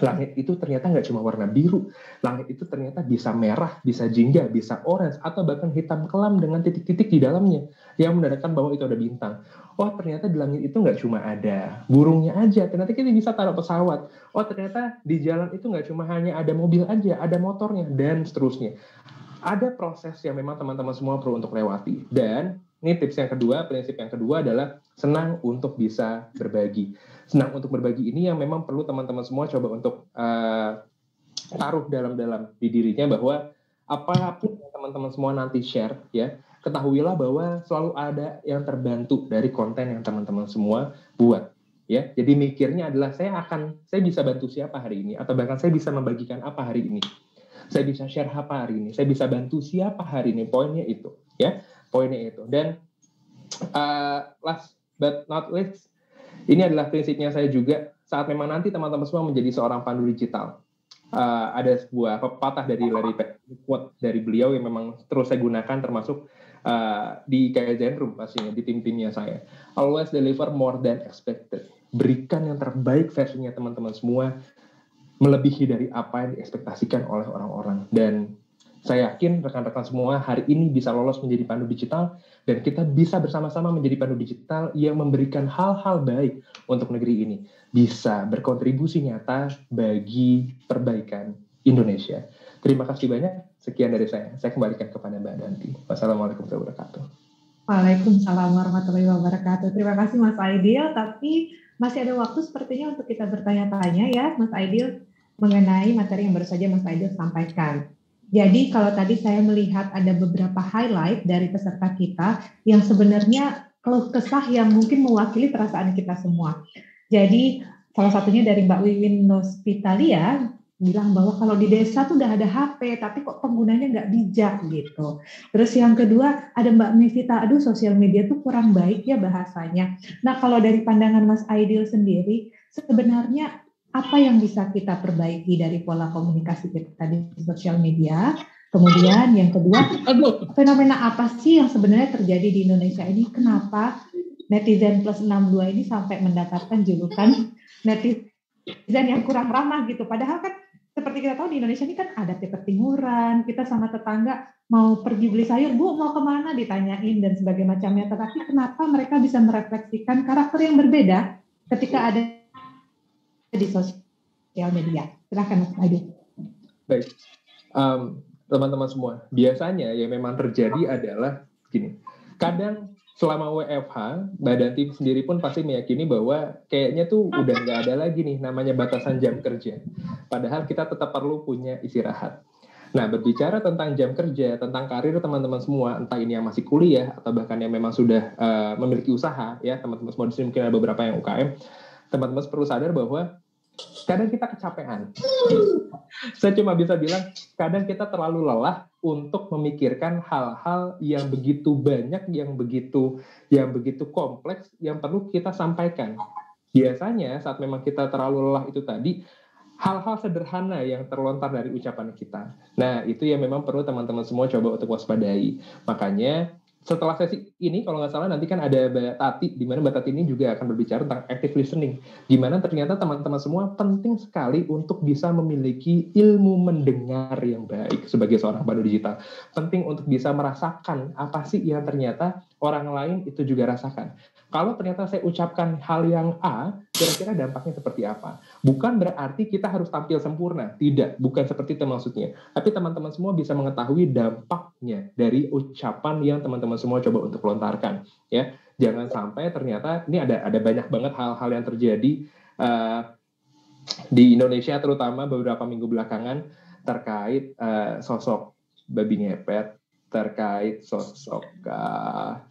langit itu ternyata nggak cuma warna biru, langit itu ternyata bisa merah, bisa jingga, bisa orange, atau bahkan hitam kelam dengan titik-titik di dalamnya yang menandakan bahwa itu ada bintang. Oh ternyata di langit itu nggak cuma ada burungnya aja, ternyata kita bisa taruh pesawat. Oh ternyata di jalan itu nggak cuma hanya ada mobil aja, ada motornya dan seterusnya. Ada proses yang memang teman-teman semua perlu untuk lewati. Dan ini tips yang kedua, prinsip yang kedua adalah senang untuk bisa berbagi. Senang untuk berbagi ini yang memang perlu teman-teman semua coba untuk uh, taruh dalam-dalam di dirinya bahwa apa pun yang teman-teman semua nanti share ya ketahuilah bahwa selalu ada yang terbantu dari konten yang teman-teman semua buat ya. Jadi mikirnya adalah saya akan saya bisa bantu siapa hari ini? Atau bahkan saya bisa membagikan apa hari ini? Saya bisa share apa hari ini? Saya bisa bantu siapa hari ini? Poinnya itu ya. Poinnya itu. Dan uh, last but not least ini adalah prinsipnya saya juga saat memang nanti teman-teman semua menjadi seorang pandu digital. Uh, ada sebuah pepatah dari Larry quote dari beliau yang memang terus saya gunakan termasuk uh, di KJN Room pastinya di tim-timnya saya. Always deliver more than expected. Berikan yang terbaik versinya teman-teman semua melebihi dari apa yang diekspektasikan oleh orang-orang dan saya yakin rekan-rekan semua hari ini bisa lolos menjadi pandu digital dan kita bisa bersama-sama menjadi pandu digital yang memberikan hal-hal baik untuk negeri ini. Bisa berkontribusi nyata bagi perbaikan Indonesia. Terima kasih banyak. Sekian dari saya. Saya kembalikan kepada Mbak Danti. Wassalamualaikum warahmatullahi wabarakatuh. Waalaikumsalam warahmatullahi wabarakatuh. Terima kasih Mas Aidil, tapi masih ada waktu sepertinya untuk kita bertanya-tanya ya Mas Aidil mengenai materi yang baru saja Mas Aidil sampaikan. Jadi kalau tadi saya melihat ada beberapa highlight dari peserta kita yang sebenarnya kalau kesah yang mungkin mewakili perasaan kita semua. Jadi salah satunya dari Mbak Wiwin Nospitalia bilang bahwa kalau di desa tuh udah ada HP tapi kok penggunanya nggak bijak gitu. Terus yang kedua ada Mbak Mivita, aduh sosial media tuh kurang baik ya bahasanya. Nah kalau dari pandangan Mas Aidil sendiri sebenarnya apa yang bisa kita perbaiki dari pola komunikasi kita di sosial media. Kemudian yang kedua, fenomena apa sih yang sebenarnya terjadi di Indonesia ini? Kenapa netizen plus 62 ini sampai mendapatkan julukan netizen yang kurang ramah gitu. Padahal kan seperti kita tahu di Indonesia ini kan ada timuran, kita sama tetangga mau pergi beli sayur, Bu mau ke mana ditanyain dan sebagainya macamnya. Tetapi kenapa mereka bisa merefleksikan karakter yang berbeda ketika ada di sosial media. Silahkan Mas Adi. Baik, um, teman-teman semua, biasanya yang memang terjadi adalah gini, kadang selama WFH, Mbak Danti sendiri pun pasti meyakini bahwa kayaknya tuh udah nggak ada lagi nih namanya batasan jam kerja. Padahal kita tetap perlu punya istirahat. Nah, berbicara tentang jam kerja, tentang karir teman-teman semua, entah ini yang masih kuliah atau bahkan yang memang sudah uh, memiliki usaha, ya teman-teman semua di sini mungkin ada beberapa yang UKM, teman-teman perlu sadar bahwa kadang kita kecapean. Saya cuma bisa bilang, kadang kita terlalu lelah untuk memikirkan hal-hal yang begitu banyak, yang begitu yang begitu kompleks, yang perlu kita sampaikan. Biasanya saat memang kita terlalu lelah itu tadi, hal-hal sederhana yang terlontar dari ucapan kita. Nah, itu yang memang perlu teman-teman semua coba untuk waspadai. Makanya setelah sesi ini kalau nggak salah nanti kan ada Mbak Tati di mana Mbak Tati ini juga akan berbicara tentang active listening gimana ternyata teman-teman semua penting sekali untuk bisa memiliki ilmu mendengar yang baik sebagai seorang pada digital. Penting untuk bisa merasakan apa sih yang ternyata orang lain itu juga rasakan kalau ternyata saya ucapkan hal yang A, kira-kira dampaknya seperti apa? Bukan berarti kita harus tampil sempurna, tidak, bukan seperti itu maksudnya. Tapi teman-teman semua bisa mengetahui dampaknya dari ucapan yang teman-teman semua coba untuk lontarkan, ya. Jangan sampai ternyata ini ada ada banyak banget hal-hal yang terjadi uh, di Indonesia terutama beberapa minggu belakangan terkait uh, sosok babi ngepet, terkait sosok uh,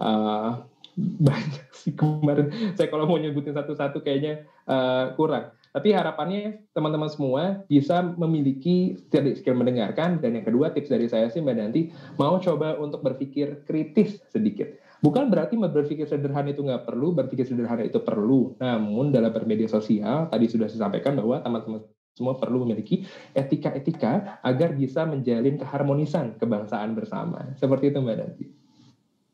uh, banyak sih kemarin. Saya kalau mau nyebutin satu-satu kayaknya uh, kurang. Tapi harapannya teman-teman semua bisa memiliki skill mendengarkan dan yang kedua tips dari saya sih Mbak Nanti mau coba untuk berpikir kritis sedikit. Bukan berarti berpikir sederhana itu nggak perlu, berpikir sederhana itu perlu. Namun dalam bermedia sosial tadi sudah saya sampaikan bahwa teman-teman semua perlu memiliki etika-etika agar bisa menjalin keharmonisan kebangsaan bersama. Seperti itu Mbak Nanti.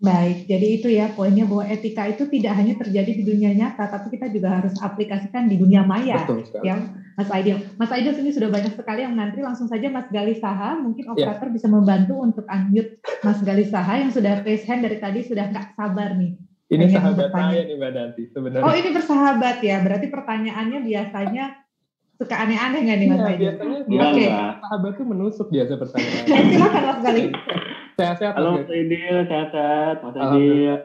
Baik, jadi itu ya poinnya bahwa etika itu tidak hanya terjadi di dunia nyata, tapi kita juga harus aplikasikan di dunia maya. Betul sekali. Ya, Mas Aidil. Mas Aidil ini sudah banyak sekali yang ngantri, langsung saja Mas Gali Saha, mungkin ya. operator yeah. bisa membantu untuk unmute Mas Gali Saha yang sudah raise hand dari tadi sudah nggak sabar nih. Ini sahabat saya nih Mbak Danti sebenarnya. Oh ini bersahabat ya, berarti pertanyaannya biasanya suka aneh-aneh nggak nih Mas ya, Aidil? Biasanya, biasanya okay. sahabat tuh menusuk biasa pertanyaan. Silakan Mas Gali. Sehat-sehat. Halo Mas Aidil, sehat-sehat. Mas Aidil.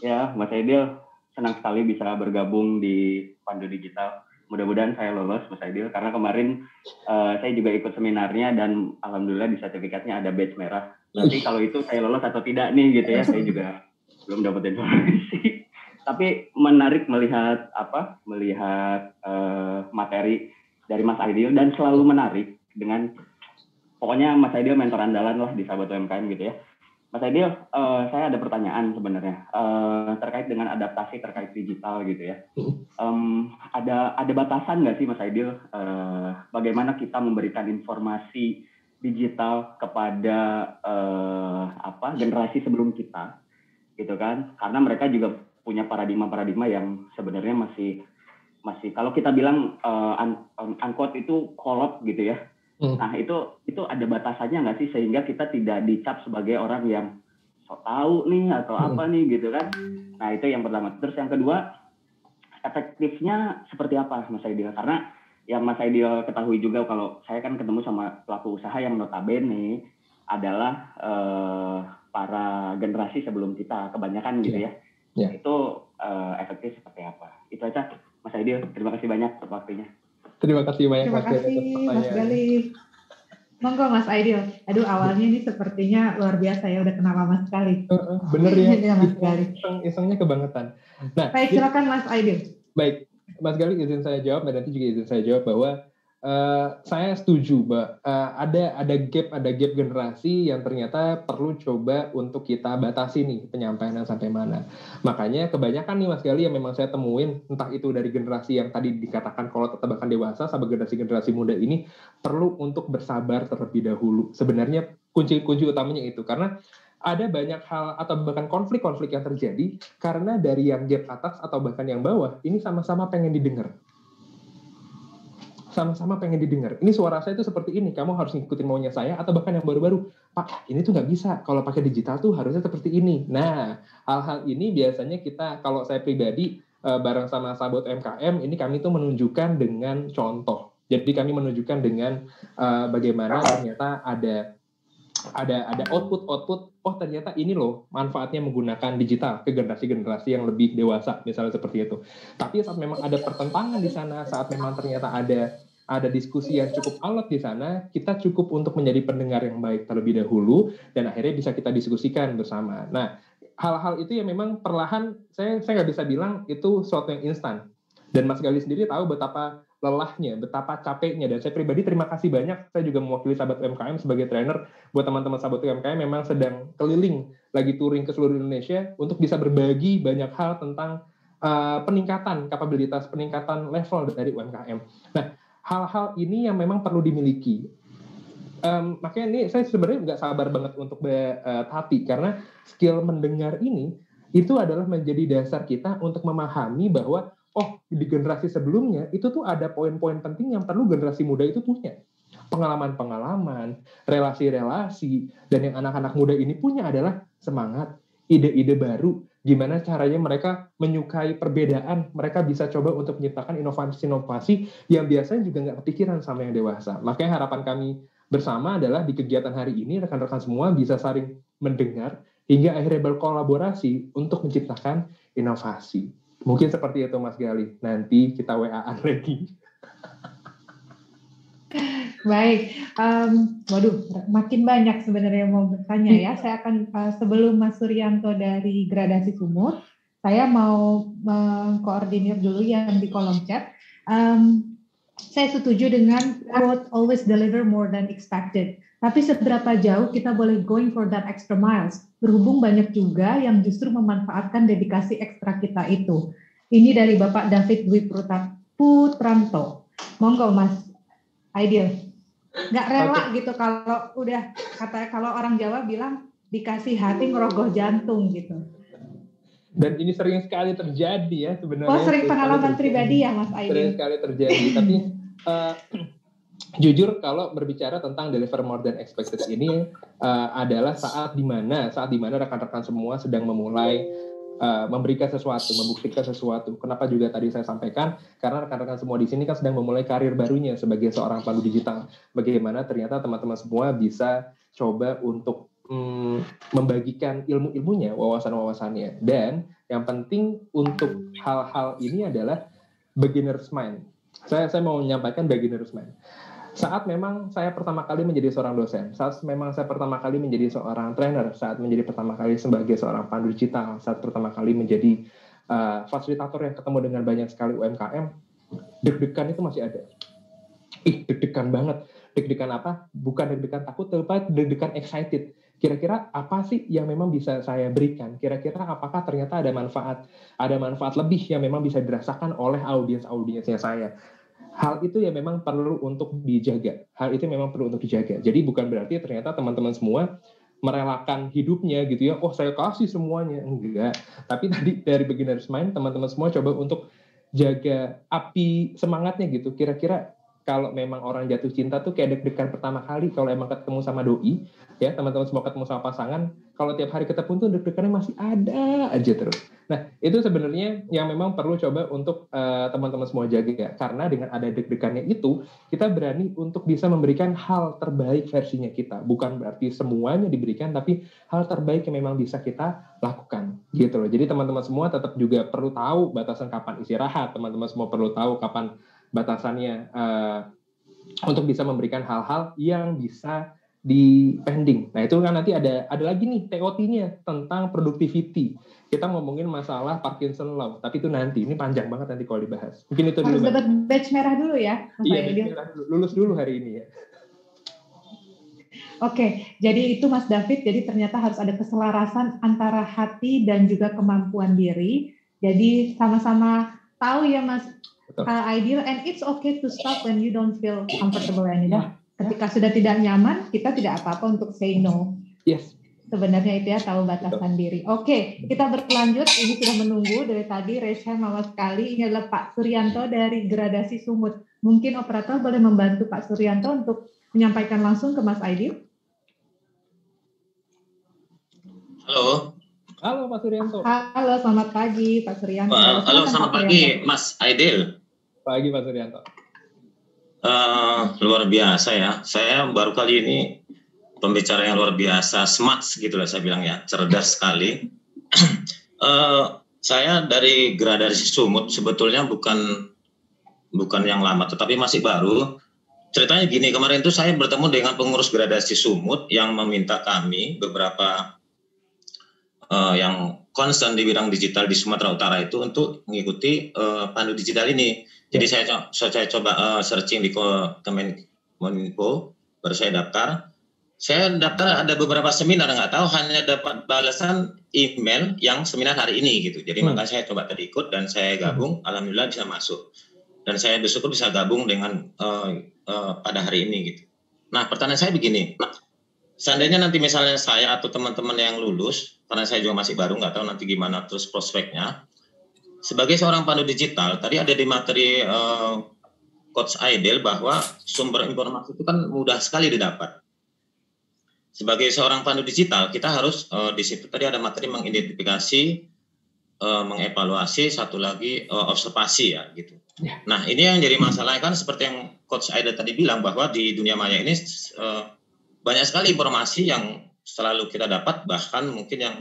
Ya, Mas Aidil, senang sekali bisa bergabung di Pandu Digital. Mudah-mudahan saya lolos, Mas Aidil, karena kemarin uh, saya juga ikut seminarnya dan alhamdulillah di sertifikatnya ada badge merah. Nanti kalau itu saya lolos atau tidak nih gitu ya, saya juga belum dapat informasi. Tapi menarik melihat apa? Melihat uh, materi dari Mas Aidil dan selalu menarik dengan pokoknya Mas Aidil mentor andalan lah di sahabat UMKM gitu ya. Mas Aidil, uh, saya ada pertanyaan sebenarnya uh, terkait dengan adaptasi terkait digital gitu ya. Um, ada ada batasan nggak sih Mas Aidil uh, bagaimana kita memberikan informasi digital kepada uh, apa generasi sebelum kita gitu kan? Karena mereka juga punya paradigma-paradigma yang sebenarnya masih masih kalau kita bilang uh, un, un, unquote itu kolot gitu ya Hmm. Nah itu itu ada batasannya nggak sih sehingga kita tidak dicap sebagai orang yang so tahu nih atau hmm. apa nih gitu kan? Nah itu yang pertama. Terus yang kedua efektifnya seperti apa Mas Aidil? Karena yang Mas Aidil ketahui juga kalau saya kan ketemu sama pelaku usaha yang notabene adalah uh, para generasi sebelum kita kebanyakan gitu yeah. ya. Yeah. Itu uh, efektif seperti apa? Itu aja Mas Aidil. Terima kasih banyak waktunya. Terima kasih banyak Terima kasih Mas Gali. Monggo Mas Aidil. Aduh awalnya ini sepertinya luar biasa ya udah kenal lama sekali. bener ya. ya Mas Gali. Iseng, isengnya kebangetan. Nah, baik silakan Mas Aidil. Baik, Mas Gali izin saya jawab dan nanti juga izin saya jawab bahwa Uh, saya setuju, Mbak. Uh, ada ada gap ada gap generasi yang ternyata perlu coba untuk kita batasi nih penyampaiannya sampai mana. Makanya kebanyakan nih Mas Gali yang memang saya temuin entah itu dari generasi yang tadi dikatakan kalau tetap bahkan dewasa sampai generasi-generasi muda ini perlu untuk bersabar terlebih dahulu. Sebenarnya kunci-kunci utamanya itu karena ada banyak hal atau bahkan konflik-konflik yang terjadi karena dari yang gap atas atau bahkan yang bawah ini sama-sama pengen didengar sama-sama pengen didengar. Ini suara saya itu seperti ini, kamu harus ngikutin maunya saya, atau bahkan yang baru-baru, Pak, ini tuh nggak bisa, kalau pakai digital tuh harusnya seperti ini. Nah, hal-hal ini biasanya kita, kalau saya pribadi, uh, bareng sama sahabat MKM, ini kami tuh menunjukkan dengan contoh. Jadi kami menunjukkan dengan uh, bagaimana ternyata ada ada ada output output oh ternyata ini loh manfaatnya menggunakan digital ke generasi-generasi yang lebih dewasa misalnya seperti itu. Tapi saat memang ada pertentangan di sana saat memang ternyata ada ada diskusi yang cukup alot di sana kita cukup untuk menjadi pendengar yang baik terlebih dahulu dan akhirnya bisa kita diskusikan bersama. Nah hal-hal itu yang memang perlahan saya saya nggak bisa bilang itu sesuatu yang instan. Dan Mas Gali sendiri tahu betapa lelahnya, betapa capeknya. Dan saya pribadi terima kasih banyak. Saya juga mewakili sahabat UMKM sebagai trainer buat teman-teman sahabat UMKM memang sedang keliling lagi touring ke seluruh Indonesia untuk bisa berbagi banyak hal tentang uh, peningkatan kapabilitas, peningkatan level dari UMKM. Nah, hal-hal ini yang memang perlu dimiliki. um, makanya ini saya sebenarnya nggak sabar banget untuk uh, Tati karena skill mendengar ini itu adalah menjadi dasar kita untuk memahami bahwa oh di generasi sebelumnya itu tuh ada poin-poin penting yang perlu generasi muda itu punya pengalaman-pengalaman, relasi-relasi, dan yang anak-anak muda ini punya adalah semangat, ide-ide baru, gimana caranya mereka menyukai perbedaan, mereka bisa coba untuk menciptakan inovasi-inovasi yang biasanya juga nggak kepikiran sama yang dewasa. Makanya harapan kami bersama adalah di kegiatan hari ini rekan-rekan semua bisa saling mendengar hingga akhirnya berkolaborasi untuk menciptakan inovasi. Mungkin seperti itu Mas Gali. Nanti kita WA-an lagi. Baik, um, waduh, makin banyak sebenarnya yang mau bertanya ya. Saya akan uh, sebelum Mas Suryanto dari Gradasi Sumur, saya mau mengkoordinir dulu yang di kolom chat. Um, saya setuju dengan quote always deliver more than expected. Tapi seberapa jauh kita boleh going for that extra miles? Berhubung banyak juga yang justru memanfaatkan dedikasi ekstra kita itu. Ini dari Bapak David Dwi Putranto. Monggo Mas, ideal nggak rela okay. gitu kalau udah kata kalau orang Jawa bilang dikasih hati ngerogoh jantung gitu. Dan ini sering sekali terjadi ya sebenarnya. Oh sering pengalaman pribadi ya Mas Aidin. Sering sekali terjadi, tapi uh, jujur kalau berbicara tentang deliver more than expected ini uh, adalah saat di mana saat di mana rekan-rekan semua sedang memulai uh, memberikan sesuatu, membuktikan sesuatu. Kenapa juga tadi saya sampaikan? Karena rekan-rekan semua di sini kan sedang memulai karir barunya sebagai seorang pandu digital. Bagaimana ternyata teman-teman semua bisa coba untuk mm, membagikan ilmu-ilmunya, wawasan-wawasannya. Dan yang penting untuk hal-hal ini adalah beginner's mind. Saya saya mau menyampaikan beginner's mind saat memang saya pertama kali menjadi seorang dosen, saat memang saya pertama kali menjadi seorang trainer, saat menjadi pertama kali sebagai seorang pandu digital, saat pertama kali menjadi uh, fasilitator yang ketemu dengan banyak sekali UMKM, deg-degan itu masih ada. Ih, deg-degan banget. Deg-degan apa? Bukan deg-degan takut, tapi deg-degan excited. Kira-kira apa sih yang memang bisa saya berikan? Kira-kira apakah ternyata ada manfaat, ada manfaat lebih yang memang bisa dirasakan oleh audiens-audiensnya saya? Hal itu ya memang perlu untuk dijaga. Hal itu memang perlu untuk dijaga. Jadi bukan berarti ternyata teman-teman semua merelakan hidupnya gitu ya. Oh saya kasih semuanya enggak. Tapi tadi dari beginners mind teman-teman semua coba untuk jaga api semangatnya gitu. Kira-kira kalau memang orang jatuh cinta tuh kayak deg-degan pertama kali kalau emang ketemu sama doi ya teman-teman semua ketemu sama pasangan kalau tiap hari ketemu tuh deg-degannya masih ada aja terus. Nah itu sebenarnya yang memang perlu coba untuk uh, teman-teman semua jaga ya. Karena dengan ada deg-degannya itu kita berani untuk bisa memberikan hal terbaik versinya kita. Bukan berarti semuanya diberikan tapi hal terbaik yang memang bisa kita lakukan. Gitu loh. Jadi teman-teman semua tetap juga perlu tahu batasan kapan istirahat. Teman-teman semua perlu tahu kapan batasannya uh, untuk bisa memberikan hal-hal yang bisa di pending. Nah itu kan nanti ada ada lagi nih TOT-nya tentang productivity. Kita ngomongin masalah Parkinson Law, tapi itu nanti ini panjang banget nanti kalau dibahas. Mungkin itu Harus dulu. dapat badge merah dulu ya. Iya, badge merah dulu. Lulus dulu hari ini ya. Oke, jadi itu Mas David. Jadi ternyata harus ada keselarasan antara hati dan juga kemampuan diri. Jadi sama-sama tahu ya Mas uh, ideal and it's okay to stop when you don't feel comfortable anymore. Yeah. Ketika sudah tidak nyaman, kita tidak apa-apa untuk say no. Yes. Sebenarnya itu ya tahu batasan diri. Oke, okay, kita berlanjut. Ini sudah menunggu dari tadi. Resha mama sekali. Ini adalah Pak Suryanto dari Gradasi Sumut. Mungkin operator boleh membantu Pak Suryanto untuk menyampaikan langsung ke Mas Aidil. Halo. Halo Pak Suryanto. Halo, selamat pagi Pak Suryanto. Halo, selamat pagi Mas Aidil. Pagi Pak Suryanto. Uh, luar biasa ya. Saya baru kali ini pembicara yang luar biasa, smart gitu lah saya bilang ya, cerdas sekali. uh, saya dari gradasi Sumut sebetulnya bukan bukan yang lama, tetapi masih baru. Ceritanya gini, kemarin itu saya bertemu dengan pengurus gradasi Sumut yang meminta kami beberapa uh, yang concern di bidang digital di Sumatera Utara itu untuk mengikuti uh, pandu digital ini. Jadi saya saya coba uh, searching di Kemenkominfo, baru saya daftar. Saya daftar ada beberapa seminar nggak tahu hanya dapat balasan email yang seminar hari ini gitu. Jadi hmm. maka saya coba tadi ikut dan saya gabung, hmm. alhamdulillah bisa masuk. Dan saya bersyukur bisa gabung dengan uh, uh, pada hari ini gitu. Nah, pertanyaan saya begini. Seandainya nanti misalnya saya atau teman-teman yang lulus, karena saya juga masih baru, nggak tahu nanti gimana terus prospeknya. Sebagai seorang pandu digital, tadi ada di materi uh, Coach Aidel bahwa sumber informasi itu kan mudah sekali didapat. Sebagai seorang pandu digital, kita harus uh, di situ tadi ada materi mengidentifikasi, uh, mengevaluasi, satu lagi uh, observasi ya gitu. Ya. Nah ini yang jadi masalah kan seperti yang Coach Aidel tadi bilang bahwa di dunia maya ini uh, banyak sekali informasi yang selalu kita dapat bahkan mungkin yang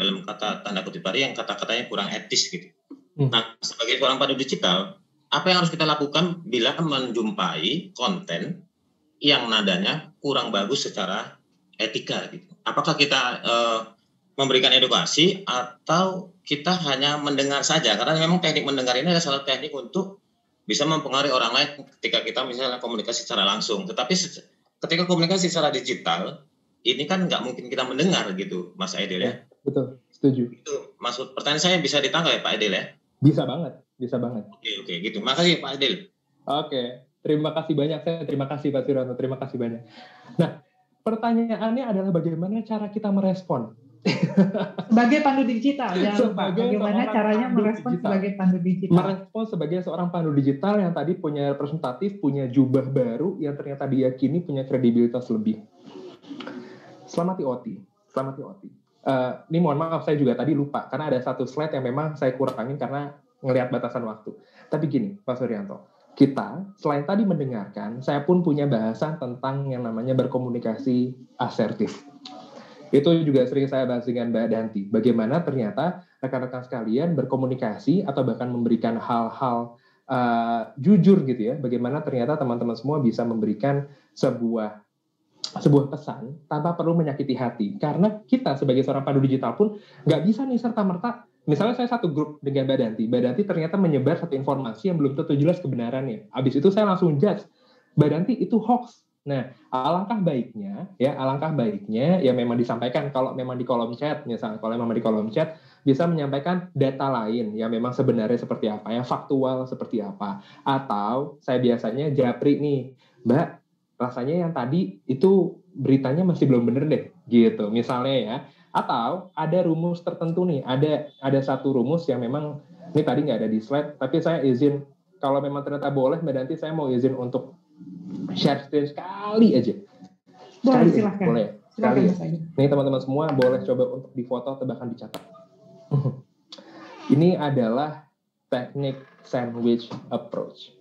dalam kata tanda kutip tadi yang kata-katanya kurang etis gitu. Hmm. Nah sebagai seorang pandu digital apa yang harus kita lakukan bila menjumpai konten yang nadanya kurang bagus secara etika gitu. Apakah kita uh, memberikan edukasi atau kita hanya mendengar saja karena memang teknik mendengar ini adalah salah teknik untuk bisa mempengaruhi orang lain ketika kita misalnya komunikasi secara langsung. Tetapi ketika komunikasi secara digital ini kan nggak mungkin kita mendengar gitu, Mas Aidil ya. Betul, setuju. Itu maksud pertanyaan saya bisa ditangkap ya Pak Aidil ya? Bisa banget bisa banget. Oke oke gitu. Makasih Pak Adil. Oke, terima kasih banyak saya. Terima kasih Pak Suranto. Terima kasih banyak. Nah, pertanyaannya adalah bagaimana cara kita merespon? sebagai pandu digital, jangan lupa bagaimana caranya merespon digital. sebagai pandu digital. Merespon sebagai seorang pandu digital yang tadi punya representatif, punya jubah baru yang ternyata diyakini punya kredibilitas lebih. Selamat IoT, selamat IoT. Uh, ini mohon maaf saya juga tadi lupa karena ada satu slide yang memang saya kurangin karena ngelihat batasan waktu. Tapi gini, Pak Suryanto, kita selain tadi mendengarkan, saya pun punya bahasan tentang yang namanya berkomunikasi asertif. Itu juga sering saya bahas dengan Mbak Danti. Bagaimana ternyata rekan-rekan sekalian berkomunikasi atau bahkan memberikan hal-hal uh, jujur gitu ya. Bagaimana ternyata teman-teman semua bisa memberikan sebuah sebuah pesan tanpa perlu menyakiti hati. Karena kita sebagai seorang pandu digital pun nggak bisa nih serta merta misalnya saya satu grup dengan Mbak Danti, Mbak Danti ternyata menyebar satu informasi yang belum tentu jelas kebenarannya. Habis itu saya langsung judge, Mbak Danti itu hoax. Nah, alangkah baiknya, ya alangkah baiknya ya memang disampaikan kalau memang di kolom chat, misalnya kalau memang di kolom chat bisa menyampaikan data lain yang memang sebenarnya seperti apa, yang faktual seperti apa. Atau saya biasanya japri nih, Mbak, rasanya yang tadi itu beritanya masih belum bener deh, gitu. Misalnya ya, atau ada rumus tertentu nih, ada ada satu rumus yang memang ini tadi nggak ada di slide, tapi saya izin kalau memang ternyata boleh, Mbak Danti saya mau izin untuk share screen sekali aja. Boleh, sekali, silahkan. Boleh, sekali. Nih teman-teman semua boleh coba untuk difoto atau bahkan dicatat. Ini adalah teknik sandwich approach.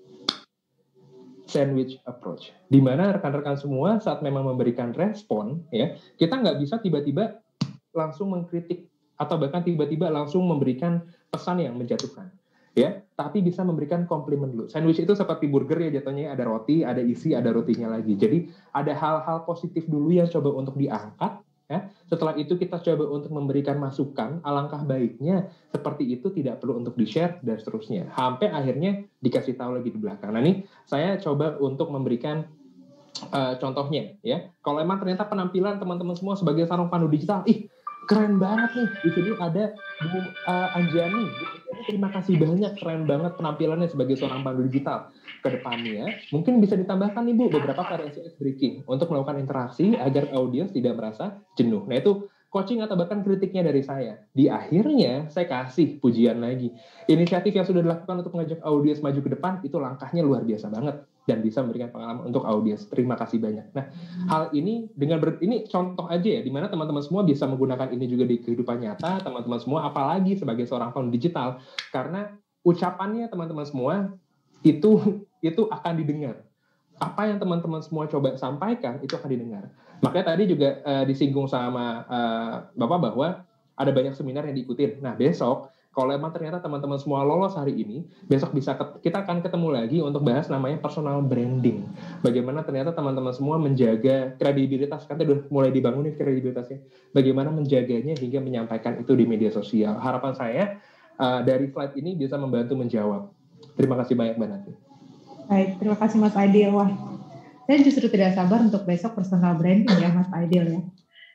Sandwich approach, di mana rekan-rekan semua saat memang memberikan respon, ya kita nggak bisa tiba-tiba langsung mengkritik atau bahkan tiba-tiba langsung memberikan pesan yang menjatuhkan ya. Tapi bisa memberikan komplimen dulu. Sandwich itu seperti burger ya jatuhnya ada roti ada isi ada rotinya lagi. Jadi ada hal-hal positif dulu yang coba untuk diangkat ya setelah itu kita coba untuk memberikan masukan alangkah baiknya seperti itu tidak perlu untuk di share dan seterusnya. Sampai akhirnya dikasih tahu lagi di belakang. Nah ini saya coba untuk memberikan uh, contohnya ya. Kalau emang ternyata penampilan teman-teman semua sebagai sarung pandu digital ih keren banget nih. Di sini ada Bu uh, Anjani. Terima kasih banyak keren banget penampilannya sebagai seorang pandu digital ke depannya mungkin bisa ditambahkan nih Bu beberapa variasi ice breaking untuk melakukan interaksi agar audiens tidak merasa jenuh nah itu coaching atau bahkan kritiknya dari saya. Di akhirnya saya kasih pujian lagi. Inisiatif yang sudah dilakukan untuk mengajak audiens maju ke depan itu langkahnya luar biasa banget dan bisa memberikan pengalaman untuk audiens. Terima kasih banyak. Nah, hal ini dengan ber, ini contoh aja ya di mana teman-teman semua bisa menggunakan ini juga di kehidupan nyata, teman-teman semua apalagi sebagai seorang founder digital karena ucapannya teman-teman semua itu itu akan didengar. Apa yang teman-teman semua coba sampaikan itu akan didengar. Makanya tadi juga uh, disinggung sama uh, Bapak bahwa ada banyak seminar yang diikutin. Nah, besok kalau emang ternyata teman-teman semua lolos hari ini, besok bisa kita akan ketemu lagi untuk bahas namanya personal branding. Bagaimana ternyata teman-teman semua menjaga kredibilitas, kan udah mulai dibangunin kredibilitasnya. Bagaimana menjaganya hingga menyampaikan itu di media sosial. Harapan saya uh, dari slide ini bisa membantu menjawab. Terima kasih banyak Mbak Nanti. Baik, terima kasih Mas Aidil. Wah, saya justru tidak sabar untuk besok personal branding ya Mas Aidil ya.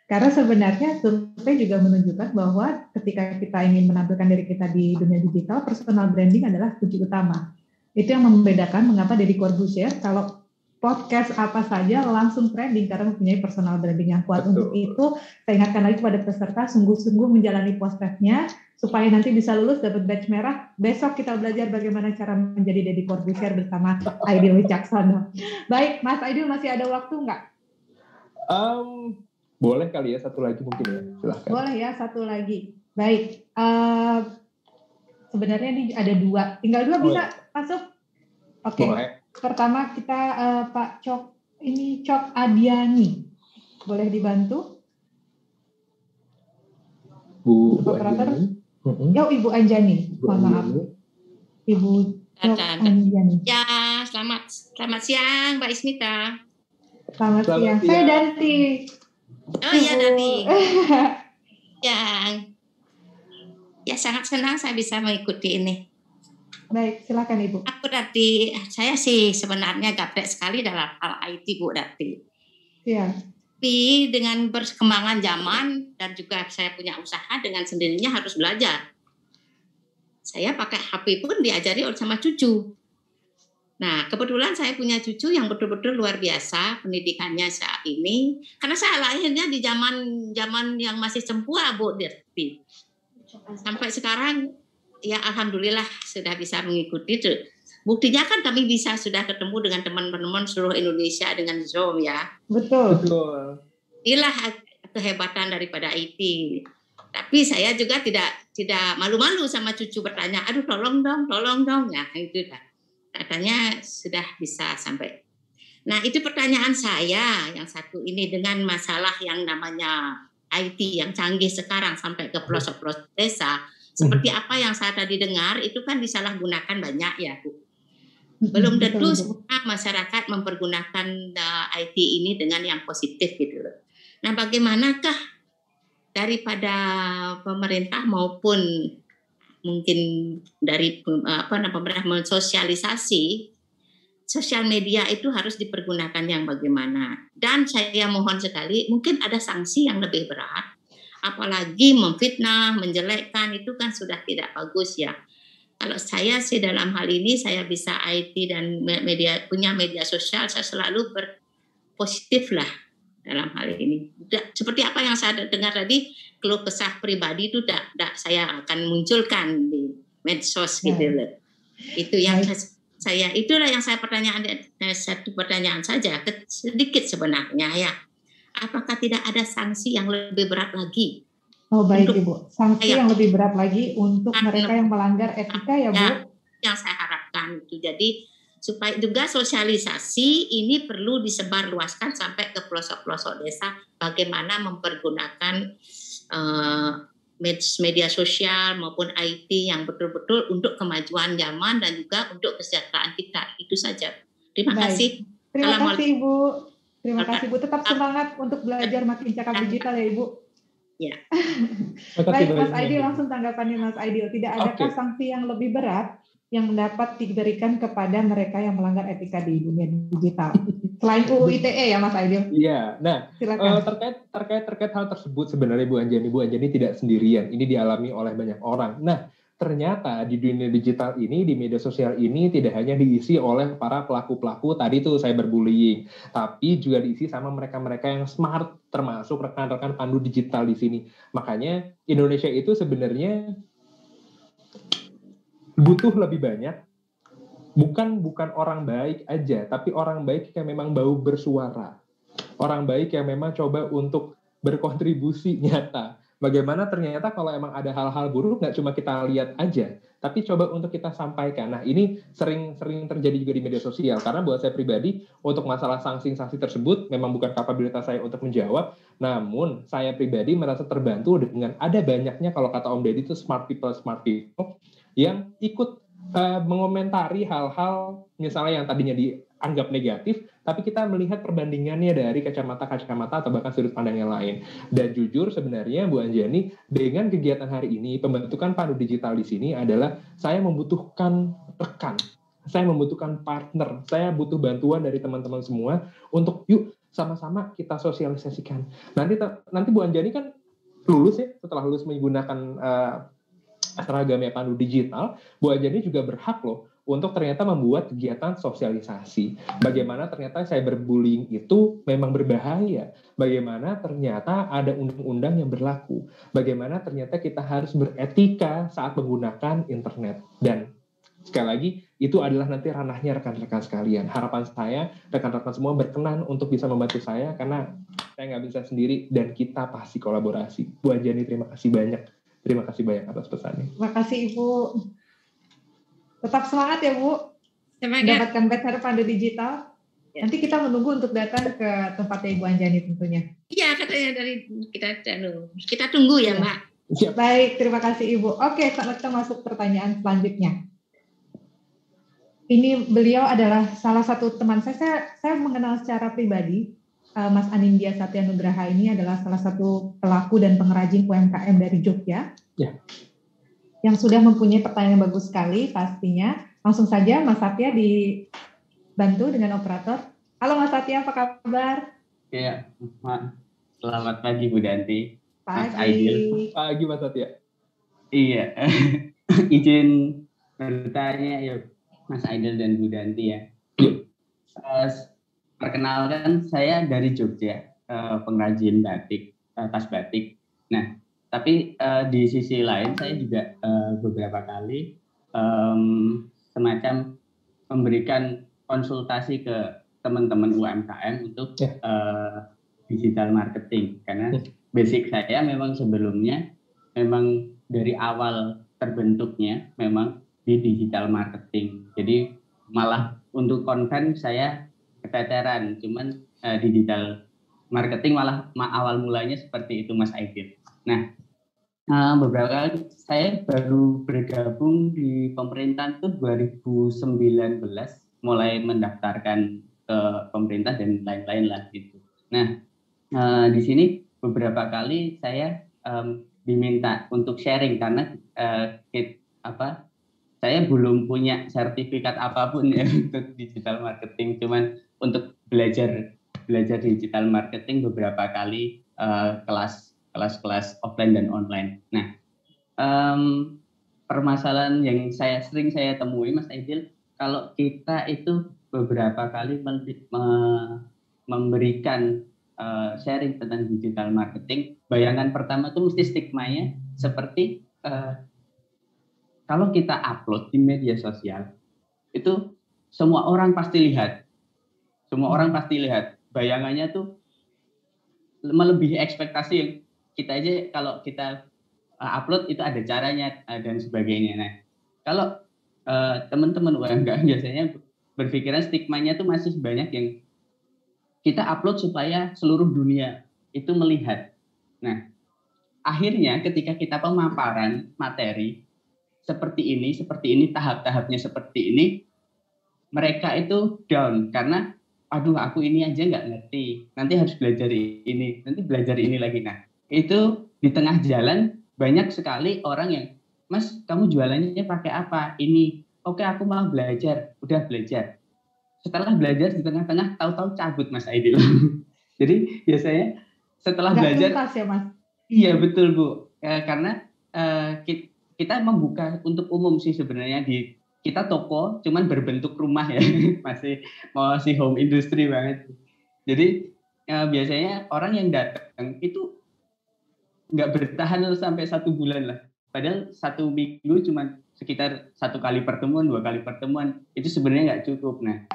Karena sebenarnya survei juga menunjukkan bahwa ketika kita ingin menampilkan diri kita di dunia digital, personal branding adalah kunci utama. Itu yang membedakan mengapa Deddy Corbuzier kalau podcast apa saja langsung trending karena mempunyai personal branding yang kuat. Betul. Untuk itu, saya ingatkan lagi kepada peserta sungguh-sungguh menjalani postcardnya supaya nanti bisa lulus dapat badge merah. Besok kita belajar bagaimana cara menjadi Deddy Corbusier bersama Aidil Wicaksono. Baik, Mas Aidil masih ada waktu nggak? Um, boleh kali ya satu lagi mungkin ya, silahkan. Boleh ya satu lagi. Baik, uh, sebenarnya ini ada dua, tinggal dua bisa masuk. Oke. Okay. Pertama kita uh, Pak Cok ini Cok Adiani. Boleh dibantu? Bu, Bu operator? Mm-hmm. Yo, Ibu Anjani. Mohon maaf. Ibu Anjani. Ya, selamat selamat siang Mbak Ismita. Selamat, selamat siang. siang. Saya Danti. Oh iya Danti. yang ya sangat senang saya bisa mengikuti ini. Baik, silakan Ibu. Aku Dati, saya sih sebenarnya gaptek sekali dalam hal IT Bu Dati. Iya. Tapi dengan perkembangan zaman dan juga saya punya usaha dengan sendirinya harus belajar. Saya pakai HP pun diajari oleh sama cucu. Nah, kebetulan saya punya cucu yang betul-betul luar biasa pendidikannya saat ini. Karena saya lahirnya di zaman zaman yang masih sempurna, Bu Dirti. Sampai sekarang ya alhamdulillah sudah bisa mengikuti. Buktinya kan kami bisa sudah ketemu dengan teman-teman seluruh Indonesia dengan Zoom ya. Betul. Betul. Inilah kehebatan daripada IT. Tapi saya juga tidak tidak malu-malu sama cucu bertanya, aduh tolong dong, tolong dong. Nah itu dah. Katanya sudah bisa sampai. Nah itu pertanyaan saya yang satu ini dengan masalah yang namanya IT yang canggih sekarang sampai ke pelosok-pelosok desa seperti hmm. apa yang saya tadi dengar itu kan disalahgunakan banyak ya Bu. Belum tentu semua masyarakat mempergunakan uh, IT ini dengan yang positif gitu loh. Nah, bagaimanakah daripada pemerintah maupun mungkin dari apa namanya pemerintah mensosialisasi sosial media itu harus dipergunakan yang bagaimana. Dan saya mohon sekali mungkin ada sanksi yang lebih berat apalagi memfitnah, menjelekkan itu kan sudah tidak bagus ya. Kalau saya sih dalam hal ini saya bisa IT dan media punya media sosial saya selalu berpositif lah dalam hal ini. Seperti apa yang saya dengar tadi, keluh kesah pribadi itu tidak, tidak saya akan munculkan di medsos gitu ya. loh. Itu yang saya itulah yang saya pertanyaan eh, satu pertanyaan saja sedikit sebenarnya ya apakah tidak ada sanksi yang lebih berat lagi? Oh baik untuk, Ibu, sanksi ya, yang lebih berat lagi untuk mereka yang melanggar etika ya, Bu? Yang saya harapkan itu. Jadi supaya juga sosialisasi ini perlu disebarluaskan sampai ke pelosok-pelosok desa bagaimana mempergunakan uh, media sosial maupun IT yang betul-betul untuk kemajuan zaman dan juga untuk kesejahteraan kita. Itu saja. Terima Baik. kasih. Terima kasih Ibu. Terima kasih Bu. Tetap semangat untuk belajar makin cakap digital ya Ibu. Ya. Baik Mas Aidi langsung tanggapannya Mas Aidi. Tidak adakah okay. sanksi yang lebih berat yang dapat diberikan kepada mereka yang melanggar etika di dunia digital? Selain UU ITE ya Mas Aidil. Iya. Nah, Uh, terkait terkait terkait hal tersebut sebenarnya Bu Anjani, Bu Anjani tidak sendirian. Ini dialami oleh banyak orang. Nah, ternyata di dunia digital ini, di media sosial ini tidak hanya diisi oleh para pelaku-pelaku tadi tuh saya berbullying, tapi juga diisi sama mereka-mereka yang smart, termasuk rekan-rekan pandu digital di sini. Makanya Indonesia itu sebenarnya butuh lebih banyak, bukan bukan orang baik aja, tapi orang baik yang memang bau bersuara, orang baik yang memang coba untuk berkontribusi nyata bagaimana ternyata kalau emang ada hal-hal buruk nggak cuma kita lihat aja, tapi coba untuk kita sampaikan. Nah ini sering-sering terjadi juga di media sosial karena buat saya pribadi untuk masalah sanksi-sanksi tersebut memang bukan kapabilitas saya untuk menjawab, namun saya pribadi merasa terbantu dengan ada banyaknya kalau kata Om Deddy itu smart people smart people yang ikut uh, mengomentari hal-hal misalnya yang tadinya dianggap negatif tapi kita melihat perbandingannya dari kacamata-kacamata atau bahkan sudut pandang yang lain. Dan jujur sebenarnya Bu Anjani, dengan kegiatan hari ini, pembentukan pandu digital di sini adalah saya membutuhkan rekan, saya membutuhkan partner, saya butuh bantuan dari teman-teman semua untuk yuk sama-sama kita sosialisasikan. Nanti nanti Bu Anjani kan lulus ya, setelah lulus menggunakan uh, seragamnya pandu digital, Bu Anjani juga berhak loh untuk ternyata membuat kegiatan sosialisasi. Bagaimana ternyata cyberbullying itu memang berbahaya. Bagaimana ternyata ada undang-undang yang berlaku. Bagaimana ternyata kita harus beretika saat menggunakan internet. Dan sekali lagi, itu adalah nanti ranahnya rekan-rekan sekalian. Harapan saya, rekan-rekan semua berkenan untuk bisa membantu saya, karena saya nggak bisa sendiri, dan kita pasti kolaborasi. Bu Anjani, terima kasih banyak. Terima kasih banyak atas pesannya. Terima kasih Ibu. Tetap semangat ya Bu. Semangat. Mendapatkan better Pandu Digital. Ya. Nanti kita menunggu untuk datang ke tempatnya Ibu Anjani tentunya. Iya katanya dari kita anu, kita tunggu ya, Iya. Mbak. Baik, terima kasih Ibu. Oke, saat kita masuk pertanyaan selanjutnya. Ini beliau adalah salah satu teman saya. Saya, saya mengenal secara pribadi eh, Mas Anindya Satya Nugraha ini adalah salah satu pelaku dan pengrajin UMKM dari Jogja. Ya. Yang sudah mempunyai pertanyaan yang bagus sekali pastinya. Langsung saja Mas Satya dibantu dengan operator. Halo Mas Satya, apa kabar? Ya, Ma- selamat pagi Bu Danti. Mas Pagi. Aidil. Pagi Mas Satya. Iya, izin bertanya ya Mas Aidil dan Bu Danti ya. Eh, perkenalkan saya dari Jogja, eh, pengrajin batik, eh, tas batik. Nah, tapi eh, di sisi lain saya juga eh, beberapa kali em, semacam memberikan konsultasi ke teman-teman UMKM untuk eh, digital marketing karena basic saya memang sebelumnya memang dari awal terbentuknya memang di digital marketing. Jadi malah untuk konten saya keteteran, cuman eh, digital marketing malah ma- awal mulanya seperti itu Mas Aidil. Nah, eh, beberapa kali saya baru bergabung di pemerintahan tuh 2019 mulai mendaftarkan ke pemerintah dan lain-lain lah gitu. Nah, eh, di sini beberapa kali saya em, diminta untuk sharing karena eh, kit- apa saya belum punya sertifikat apa pun ya untuk digital marketing cuman untuk belajar belajar digital marketing beberapa kali eh, kelas kelas-kelas offline dan online. Nah, em, permasalahan yang saya sering saya temui Mas Aidil kalau kita itu beberapa kali memberikan eh, sharing tentang digital marketing, bayangan pertama itu mesti stigmanya seperti eh, kalau kita upload di media sosial itu semua orang pasti lihat, semua orang pasti lihat. Bayangannya tuh melebihi ekspektasi yang kita aja kalau kita uh, upload itu ada caranya uh, dan sebagainya. Nah, kalau uh, teman-teman UMKM biasanya berpikiran stigmanya tuh masih banyak yang kita upload supaya seluruh dunia itu melihat. Nah, akhirnya ketika kita pemaparan materi seperti ini, seperti ini, tahap-tahapnya seperti ini, mereka itu down karena, aduh aku ini aja nggak ngerti, nanti harus belajar ini, nanti belajar ini lagi. Nah, itu di tengah jalan banyak sekali orang yang, Mas, kamu jualannya pakai apa? Ini, oke aku mau belajar, udah belajar. Setelah belajar di tengah-tengah, tahu-tahu cabut Mas Aidil. Jadi biasanya setelah Nggak belajar tuntas ya Mas? Iya betul Bu, Eh, karena eh, ki- kita membuka untuk umum sih sebenarnya di kita toko, cuman berbentuk rumah ya, masih masih home industry banget. Jadi eh, biasanya orang yang datang itu nggak bertahan sampai satu bulan lah. Padahal satu minggu cuman sekitar satu kali pertemuan, dua kali pertemuan itu sebenarnya nggak cukup. Nah,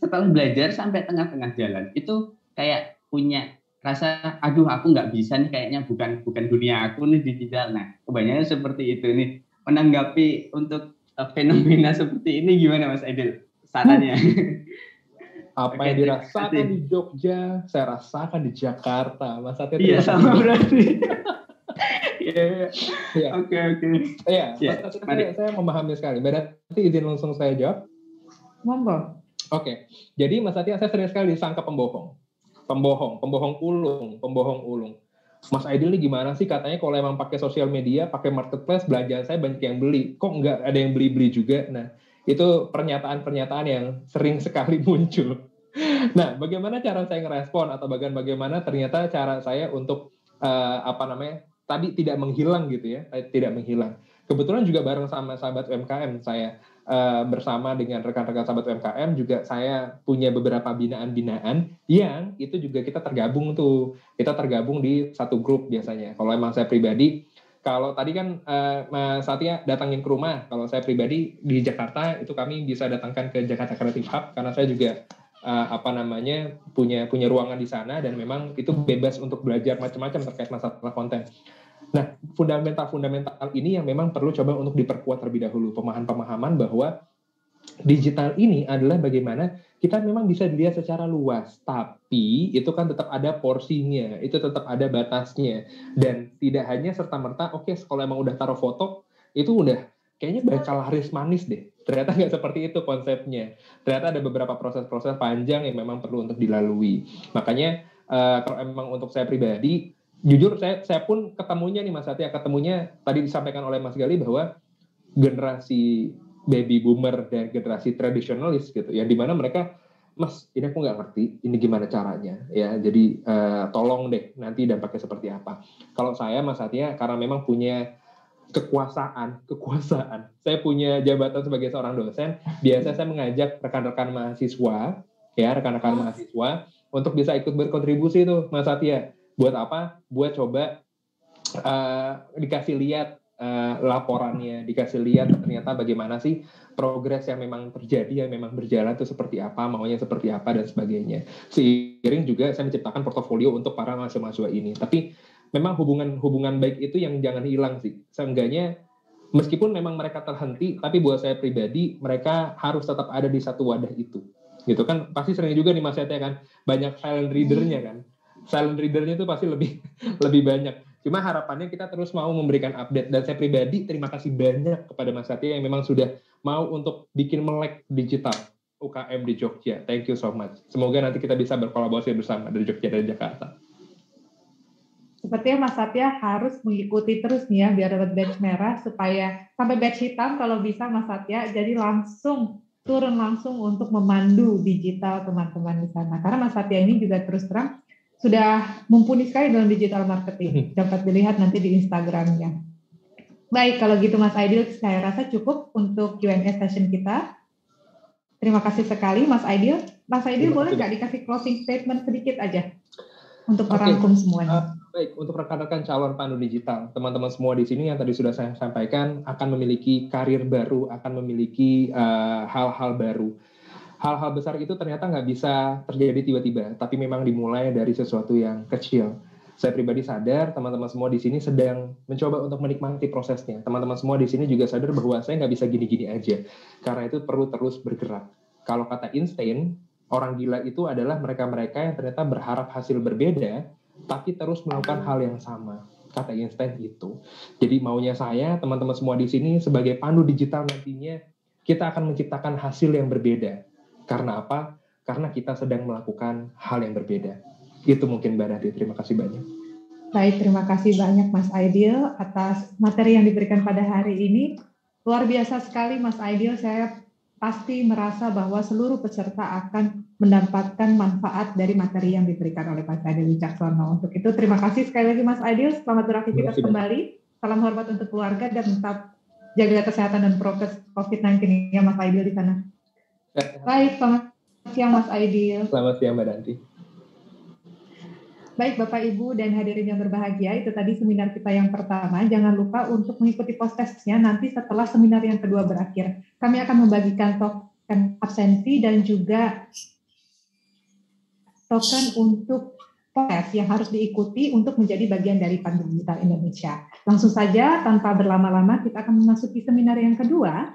setelah belajar sampai tengah-tengah jalan itu kayak punya rasa aduh aku nggak bisa nih kayaknya bukan bukan dunia aku nih digital nah kebanyakan seperti itu nih menanggapi untuk eh, fenomena seperti ini gimana Mas Aidil sarannya Apa yang dirasakan di Jogja, saya rasakan di Jakarta. Mas Satya iya sama berarti iya iya. Iya. oke oke Iya, Iya, Mas Satya, mari. saya, saya memahami sekali. Berarti izin langsung saya jawab. Monggo. Oke, jadi Mas Satya saya sering sekali disangka pembohong. Pembohong, pembohong ulung, pembohong ulung. Mas Aidil ini gimana sih katanya kalau emang pakai sosial media, pakai marketplace, belanjaan saya banyak yang beli. Kok nggak ada yang beli-beli juga? Nah, itu pernyataan-pernyataan yang sering sekali muncul. Nah, bagaimana cara saya ngerespon atau bagian bagaimana ternyata cara saya untuk eh, apa namanya tadi tidak menghilang gitu ya, eh, tidak menghilang. Kebetulan juga bareng sama sahabat UMKM saya uh, bersama dengan rekan-rekan sahabat UMKM juga saya punya beberapa binaan-binaan yang itu juga kita tergabung tuh. Kita tergabung di satu grup biasanya. Kalau emang saya pribadi kalau tadi kan uh, Mas Satya datangin ke rumah. Kalau saya pribadi di Jakarta itu kami bisa datangkan ke Jakarta Creative Hub karena saya juga uh, apa namanya punya punya ruangan di sana dan memang itu bebas untuk belajar macam-macam terkait masalah konten. Nah, fundamental-fundamental ini yang memang perlu coba untuk diperkuat terlebih dahulu pemahaman-pemahaman bahwa digital ini adalah bagaimana kita memang bisa dilihat secara luas, tapi itu kan tetap ada porsinya, itu tetap ada batasnya, dan tidak hanya serta merta, oke, okay, kalau emang udah taruh foto, itu udah kayaknya bakal laris manis deh. Ternyata nggak seperti itu konsepnya. Ternyata ada beberapa proses-proses panjang yang memang perlu untuk dilalui. Makanya uh, kalau emang untuk saya pribadi, jujur saya saya pun ketemunya nih Mas Satya, ketemunya tadi disampaikan oleh Mas Gali bahwa generasi baby boomer dan generasi tradisionalis gitu, yang di mana mereka Mas, ini aku nggak ngerti, ini gimana caranya ya. Jadi uh, tolong deh nanti dampaknya seperti apa. Kalau saya Mas Satya karena memang punya kekuasaan, kekuasaan. Saya punya jabatan sebagai seorang dosen. Biasa saya mengajak rekan-rekan mahasiswa, ya rekan-rekan mahasiswa untuk bisa ikut berkontribusi tuh, Mas Satya. Buat apa? Buat coba uh, dikasih lihat uh, laporannya, dikasih lihat ternyata bagaimana sih progres yang memang terjadi, yang memang berjalan itu seperti apa, maunya seperti apa dan sebagainya. Seiring juga saya menciptakan portofolio untuk para mahasiswa ini. Tapi memang hubungan-hubungan baik itu yang jangan hilang sih. Seenggaknya meskipun memang mereka terhenti, tapi buat saya pribadi mereka harus tetap ada di satu wadah itu. Gitu kan pasti sering juga nih Mas Yate kan banyak silent readernya kan. Silent readernya itu pasti lebih lebih banyak. Cuma harapannya kita terus mau memberikan update dan saya pribadi terima kasih banyak kepada Mas Satya yang memang sudah mau untuk bikin melek digital UKM di Jogja. Thank you so much. Semoga nanti kita bisa berkolaborasi bersama dari Jogja dan Jakarta. Sepertinya Mas Satya harus mengikuti terus nih ya biar dapat badge merah supaya sampai badge hitam kalau bisa Mas Satya jadi langsung turun langsung untuk memandu digital teman-teman di sana. Karena Mas Satya ini juga terus terang sudah mumpuni sekali dalam digital marketing. Hmm. Dapat dilihat nanti di Instagramnya. Baik, kalau gitu Mas Aidil, saya rasa cukup untuk Q&A session kita. Terima kasih sekali Mas Aidil. Mas Aidil boleh nggak dikasih closing statement sedikit aja untuk okay. merangkum semuanya? Uh, Baik, untuk rekan-rekan calon pandu digital, teman-teman semua di sini yang tadi sudah saya sampaikan akan memiliki karir baru, akan memiliki eh, hal-hal uh, baru. Hal-hal besar itu ternyata nggak bisa terjadi tiba-tiba, tapi memang dimulai dari sesuatu yang kecil. Saya pribadi sadar, teman-teman semua di sini sedang mencoba untuk menikmati prosesnya. Teman-teman semua di sini juga sadar bahwa saya nggak bisa gini-gini aja, karena itu perlu terus bergerak. Kalau kata Einstein, orang gila itu adalah mereka-mereka yang ternyata berharap hasil berbeda, tapi terus melakukan hal yang sama. Kata Einstein itu. Jadi maunya saya, teman-teman semua di sini sebagai pandu digital nantinya kita akan menciptakan hasil yang berbeda. Karena apa? Karena kita sedang melakukan hal yang berbeda. Itu mungkin Mbak. Terima kasih banyak. Baik, terima kasih banyak Mas Aidil atas materi yang diberikan pada hari ini. Luar biasa sekali Mas Aidil, saya pasti merasa bahwa seluruh peserta akan mendapatkan manfaat dari materi yang diberikan oleh Pak Adil Wicaksono. Untuk itu terima kasih sekali lagi Mas Adil, selamat beraktivitas kembali. Salam hormat untuk keluarga dan tetap jaga kesehatan dan prokes COVID-19 ya Mas Aidil di sana. Baik, selamat siang Mas Aidil. Selamat siang Mbak Danti. Baik Bapak Ibu dan hadirin yang berbahagia, itu tadi seminar kita yang pertama. Jangan lupa untuk mengikuti post-testnya nanti setelah seminar yang kedua berakhir. Kami akan membagikan token absensi dan juga token untuk tes yang harus diikuti untuk menjadi bagian dari pandemi digital Indonesia. Langsung saja tanpa berlama-lama kita akan memasuki seminar yang kedua.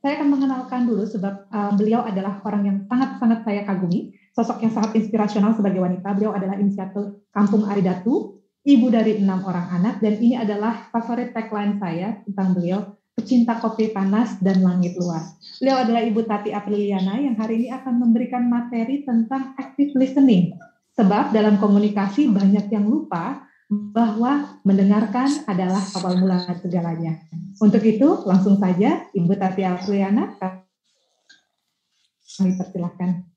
Saya akan mengenalkan dulu sebab uh, beliau adalah orang yang sangat-sangat saya kagumi sosok yang sangat inspirasional sebagai wanita. Beliau adalah inisiator Kampung Aridatu, ibu dari enam orang anak, dan ini adalah favorit tagline saya tentang beliau, pecinta kopi panas dan langit luas. Beliau adalah Ibu Tati Apriliana yang hari ini akan memberikan materi tentang active listening. Sebab dalam komunikasi banyak yang lupa bahwa mendengarkan adalah awal mula segalanya. Untuk itu, langsung saja Ibu Tati Apriliana kami persilahkan.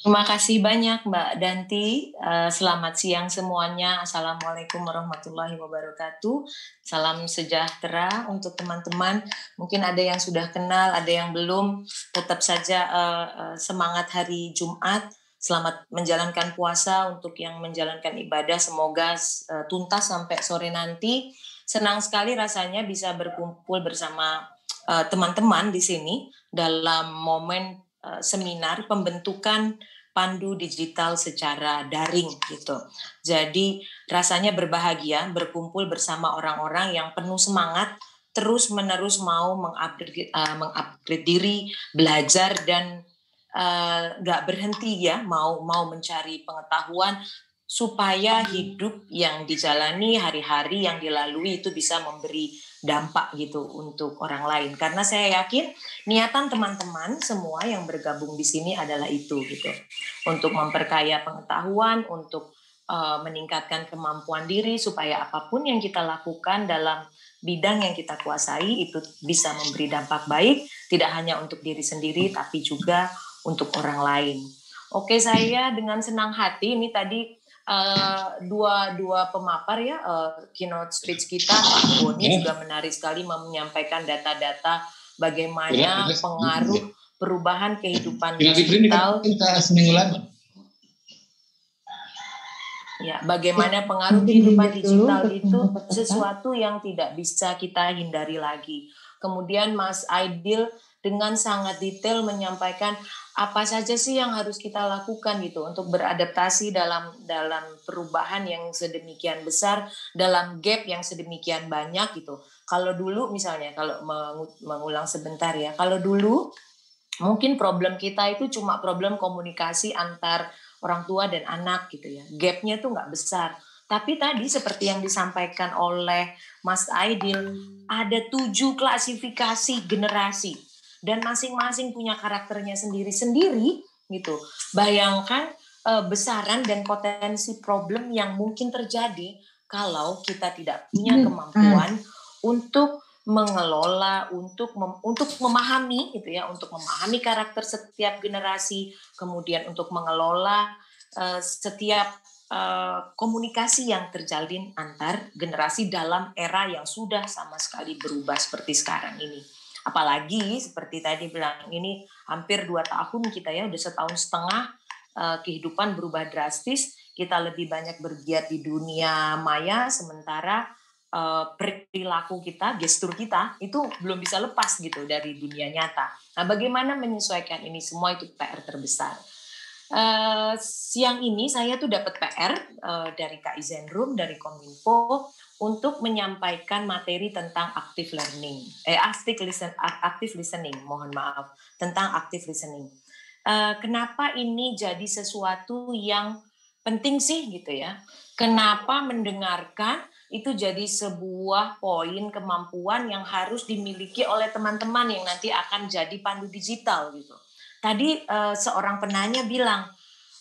Terima kasih banyak Mbak Danti. Uh, selamat siang semuanya. Assalamualaikum warahmatullahi wabarakatuh. Salam sejahtera untuk teman-teman. Mungkin ada yang sudah kenal, ada yang belum. Tetap saja uh, uh, semangat hari Jumat. Selamat menjalankan puasa untuk yang menjalankan ibadah. Semoga tuntas sampai sore nanti. Senang sekali rasanya bisa berkumpul bersama teman-teman di sini dalam momen Eh, seminar pembentukan pandu digital secara daring gitu. Jadi rasanya berbahagia berkumpul bersama orang-orang yang penuh semangat terus menerus mau mengupgrade, uh, mengupgrade diri, belajar dan uh, nggak berhenti ya mau mau mencari pengetahuan supaya hidup yang dijalani hari-hari yang dilalui itu bisa memberi dampak gitu untuk orang lain karena saya yakin niatan teman-teman semua yang bergabung di sini adalah itu gitu untuk memperkaya pengetahuan untuk uh, meningkatkan kemampuan diri supaya apa pun yang kita lakukan dalam bidang yang kita kuasai itu bisa memberi dampak baik tidak hanya untuk diri sendiri tapi juga untuk orang lain. Oke, saya dengan senang hati ini tadi uh, dua dua pemapar ya uh, keynote speech kita Pak Boni yeah. juga menarik sekali menyampaikan data-data bagaimana yeah, pengaruh perubahan kehidupan yeah, digital. Kita seminggu lalu. Ya, bagaimana pengaruh kehidupan digital itu sesuatu yang tidak bisa kita hindari lagi. Kemudian Mas Aidil dengan sangat detail menyampaikan apa saja sih yang harus kita lakukan gitu untuk beradaptasi dalam dalam perubahan yang sedemikian besar dalam gap yang sedemikian banyak gitu. Kalau dulu misalnya kalau mengulang sebentar ya, kalau dulu mungkin problem kita itu cuma problem komunikasi antar orang tua dan anak gitu ya. Gapnya tuh nggak besar. Tapi tadi seperti yang disampaikan oleh Mas Aidil, ada tujuh klasifikasi generasi dan masing-masing punya karakternya sendiri-sendiri gitu. Bayangkan uh, besaran dan potensi problem yang mungkin terjadi kalau kita tidak punya hmm, kemampuan hmm. untuk mengelola untuk mem, untuk memahami gitu ya untuk memahami karakter setiap generasi kemudian untuk mengelola uh, setiap uh, komunikasi yang terjalin antar generasi dalam era yang sudah sama sekali berubah seperti sekarang ini Apalagi seperti tadi bilang ini hampir dua tahun kita ya udah setahun setengah uh, kehidupan berubah drastis. Kita lebih banyak bergiat di dunia maya sementara uh, perilaku kita, gestur kita itu belum bisa lepas gitu dari dunia nyata. Nah, bagaimana menyesuaikan ini semua itu PR terbesar. Uh, siang ini saya tuh dapat PR uh, dari Kak Izenrum dari Kominfo untuk menyampaikan materi tentang active learning, eh active listen, active listening, mohon maaf tentang active listening. Uh, kenapa ini jadi sesuatu yang penting sih gitu ya? Kenapa mendengarkan itu jadi sebuah poin kemampuan yang harus dimiliki oleh teman-teman yang nanti akan jadi pandu digital gitu. Tadi uh, seorang penanya bilang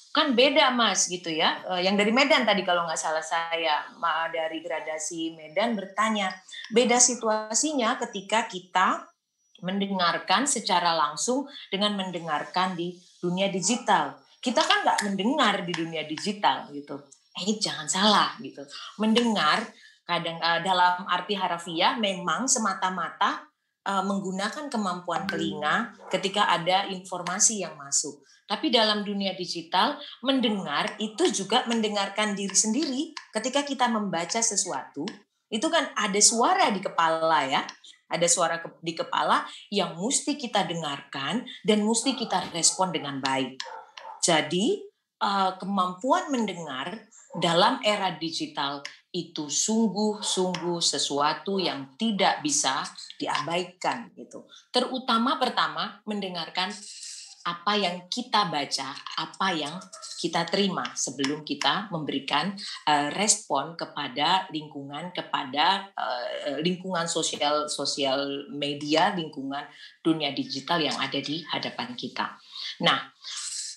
kan beda mas gitu ya. Eh, yang dari Medan tadi kalau nggak salah saya dari gradasi Medan bertanya beda situasinya ketika kita mendengarkan secara langsung dengan mendengarkan di dunia digital. Kita kan nggak mendengar di dunia digital gitu. Eh jangan salah gitu. Mendengar kadang uh, dalam arti harafiah memang semata-mata uh, menggunakan kemampuan telinga ketika ada informasi yang masuk tapi dalam dunia digital, mendengar itu juga mendengarkan diri sendiri. Ketika kita membaca sesuatu, itu kan ada suara di kepala ya. Ada suara di kepala yang mesti kita dengarkan dan mesti kita respon dengan baik. Jadi, eh, kemampuan mendengar dalam era digital itu sungguh-sungguh sesuatu yang tidak bisa diabaikan gitu. Terutama pertama mendengarkan apa yang kita baca, apa yang kita terima sebelum kita memberikan uh, respon kepada lingkungan, kepada uh, lingkungan sosial sosial media, lingkungan dunia digital yang ada di hadapan kita. Nah,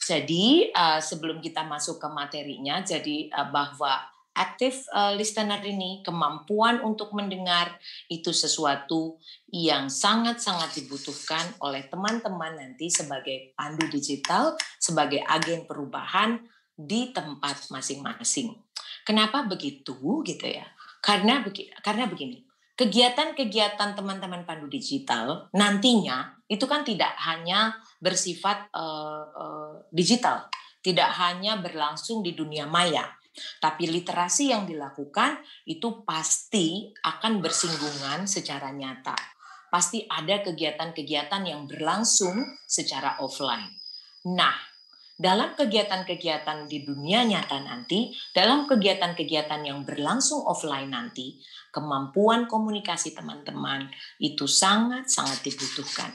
jadi uh, sebelum kita masuk ke materinya, jadi uh, bahwa active uh, listener ini, kemampuan untuk mendengar itu sesuatu yang sangat-sangat dibutuhkan oleh teman-teman nanti sebagai pandu digital, sebagai agen perubahan di tempat masing-masing. Kenapa begitu gitu ya? Karena karena begini, kegiatan-kegiatan teman-teman pandu digital nantinya itu kan tidak hanya bersifat uh, uh, digital, tidak hanya berlangsung di dunia maya, tapi literasi yang dilakukan itu pasti akan bersinggungan secara nyata. Pasti ada kegiatan-kegiatan yang berlangsung secara offline. Nah, dalam kegiatan-kegiatan di dunia nyata nanti, dalam kegiatan-kegiatan yang berlangsung offline nanti, kemampuan komunikasi teman-teman itu sangat-sangat dibutuhkan.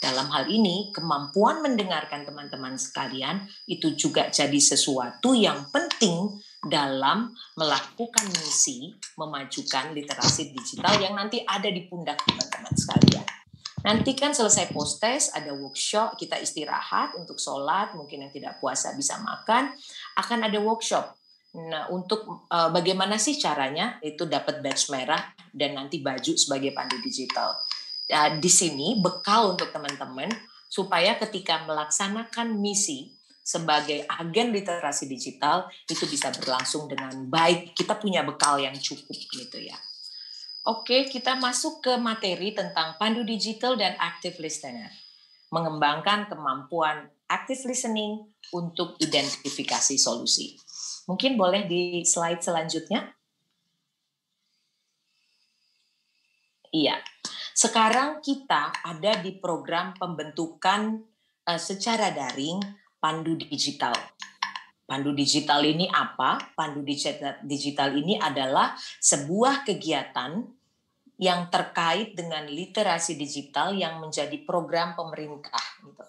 Dalam hal ini, kemampuan mendengarkan teman-teman sekalian itu juga jadi sesuatu yang penting dalam melakukan misi memajukan literasi digital yang nanti ada di pundak teman-teman sekalian. Nanti kan selesai post test ada workshop, kita istirahat untuk sholat, mungkin yang tidak puasa bisa makan, akan ada workshop. Nah, untuk uh, bagaimana sih caranya itu dapat badge merah dan nanti baju sebagai pandu digital. Uh, di sini bekal untuk teman-teman supaya ketika melaksanakan misi sebagai agen literasi digital itu bisa berlangsung dengan baik. Kita punya bekal yang cukup gitu ya. Oke, kita masuk ke materi tentang pandu digital dan active listener. Mengembangkan kemampuan active listening untuk identifikasi solusi. Mungkin boleh di slide selanjutnya. Iya. Sekarang kita ada di program pembentukan uh, secara daring pandu digital. Pandu digital ini apa? Pandu digital ini adalah sebuah kegiatan yang terkait dengan literasi digital yang menjadi program pemerintah. Gitu.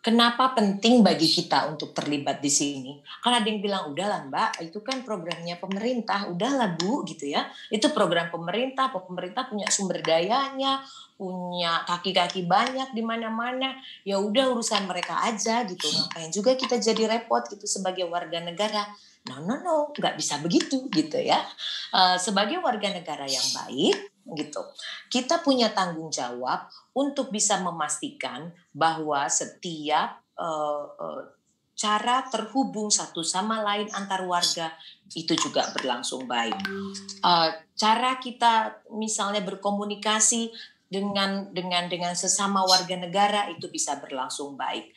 Kenapa penting bagi kita untuk terlibat di sini? Karena ada yang bilang, udahlah mbak, itu kan programnya pemerintah, udahlah bu, gitu ya. Itu program pemerintah, pemerintah punya sumber dayanya, punya kaki-kaki banyak di mana-mana, ya udah urusan mereka aja gitu. Ngapain juga kita jadi repot gitu sebagai warga negara? No, no, no, nggak bisa begitu gitu ya. Uh, sebagai warga negara yang baik, gitu. Kita punya tanggung jawab untuk bisa memastikan bahwa setiap uh, uh, cara terhubung satu sama lain antar warga itu juga berlangsung baik. Cara kita misalnya berkomunikasi dengan dengan dengan sesama warga negara itu bisa berlangsung baik.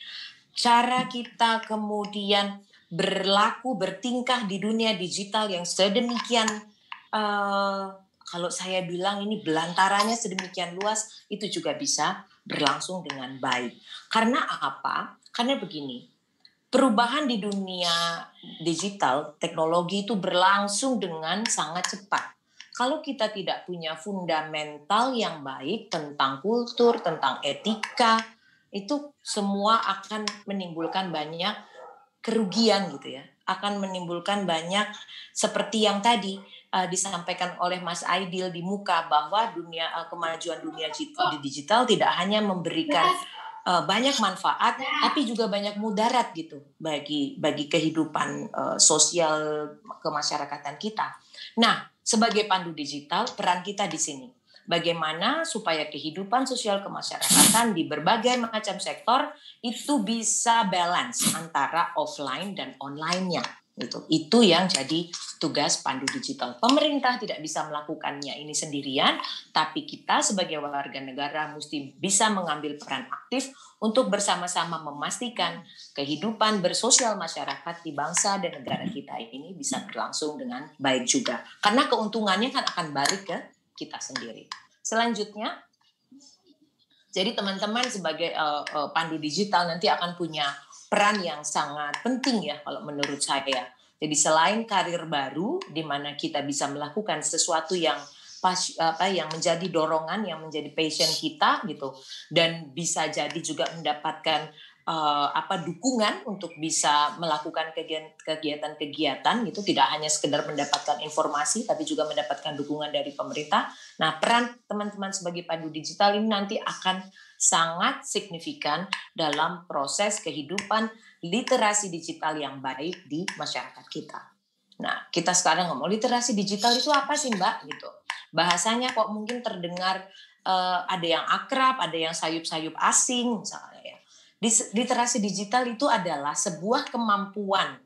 Cara kita kemudian berlaku bertingkah di dunia digital yang sedemikian uh, kalau saya bilang ini belantaranya sedemikian luas, itu juga bisa berlangsung dengan baik. Karena apa? Karena begini, perubahan di dunia digital, teknologi itu berlangsung dengan sangat cepat. Kalau kita tidak punya fundamental yang baik tentang kultur, tentang etika, itu semua akan menimbulkan banyak kerugian gitu ya. Akan menimbulkan banyak seperti yang tadi uh, disampaikan oleh Mas Aidil di muka bahwa dunia uh, kemajuan dunia di digital tidak hanya memberikan uh, banyak manfaat tapi juga banyak mudarat gitu bagi bagi kehidupan uh, sosial kemasyarakatan kita. Nah, sebagai pandu digital peran kita di sini. Bagaimana supaya kehidupan sosial kemasyarakatan di berbagai macam sektor itu bisa balance antara offline dan online-nya Gitu. Itu yang jadi tugas pandu digital. Pemerintah tidak bisa melakukannya ini sendirian, tapi kita sebagai warga negara mesti bisa mengambil peran aktif untuk bersama-sama memastikan kehidupan bersosial masyarakat di bangsa dan negara kita ini bisa berlangsung dengan baik juga. Karena keuntungannya kan akan balik ke kita sendiri. Selanjutnya, jadi teman-teman sebagai uh, uh, pandu digital nanti akan punya peran yang sangat penting ya kalau menurut saya. Jadi selain karir baru di mana kita bisa melakukan sesuatu yang pas apa yang menjadi dorongan yang menjadi passion kita gitu dan bisa jadi juga mendapatkan uh, apa dukungan untuk bisa melakukan kegiatan-kegiatan gitu tidak hanya sekedar mendapatkan informasi tapi juga mendapatkan dukungan dari pemerintah. Nah, peran teman-teman sebagai pandu digital ini nanti akan sangat signifikan dalam proses kehidupan literasi digital yang baik di masyarakat kita. Nah, kita sekarang ngomong literasi digital itu apa sih, Mbak? Gitu. Bahasanya kok mungkin terdengar uh, ada yang akrab, ada yang sayup-sayup asing misalnya ya. Literasi digital itu adalah sebuah kemampuan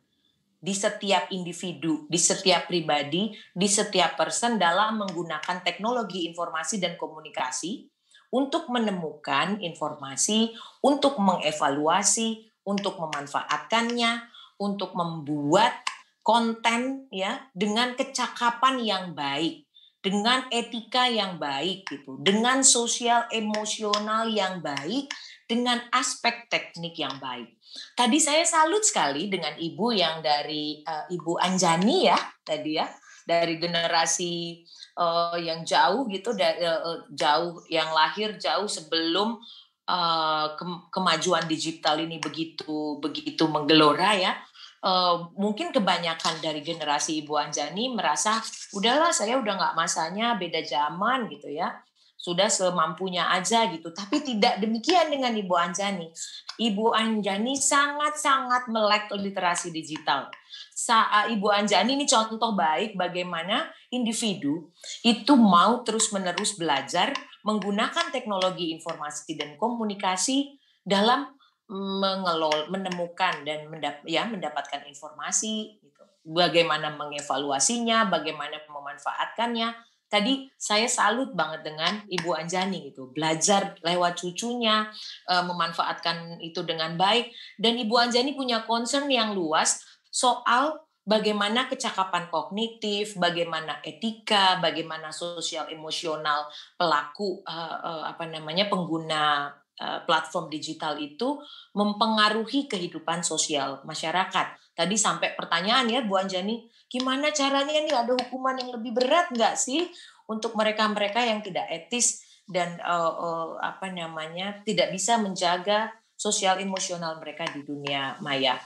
di setiap individu, di setiap pribadi, di setiap person dalam menggunakan teknologi informasi dan komunikasi untuk menemukan informasi, untuk mengevaluasi, untuk memanfaatkannya, untuk membuat konten ya dengan kecakapan yang baik, dengan etika yang baik gitu, dengan sosial emosional yang baik, dengan aspek teknik yang baik. Tadi saya salut sekali dengan ibu yang dari uh, Ibu Anjani ya tadi ya dari generasi uh, yang jauh gitu dari uh, jauh yang lahir jauh sebelum uh, ke kemajuan digital ini begitu begitu menggelora ya. Uh, mungkin kebanyakan dari generasi Ibu Anjani merasa udahlah saya udah nggak masanya beda zaman gitu ya sudah semampunya aja gitu. Tapi tidak demikian dengan Ibu Anjani. Ibu Anjani sangat-sangat melek literasi digital. Sa Ibu Anjani ini contoh baik bagaimana individu itu mau terus-menerus belajar menggunakan teknologi informasi dan komunikasi dalam mengelol, menemukan dan mendap ya mendapatkan informasi gitu. Bagaimana mengevaluasinya, bagaimana memanfaatkannya, tadi saya salut banget dengan Ibu Anjani gitu. Belajar lewat cucunya uh, memanfaatkan itu dengan baik. Dan Ibu Anjani punya concern yang luas soal bagaimana kecakapan kognitif, bagaimana etika, bagaimana sosial emosional pelaku uh, uh, apa namanya pengguna platform digital itu mempengaruhi kehidupan sosial masyarakat. Tadi sampai pertanyaan ya Bu Anjani, gimana caranya nih ada hukuman yang lebih berat nggak sih untuk mereka-mereka yang tidak etis dan uh, uh, apa namanya tidak bisa menjaga sosial emosional mereka di dunia maya.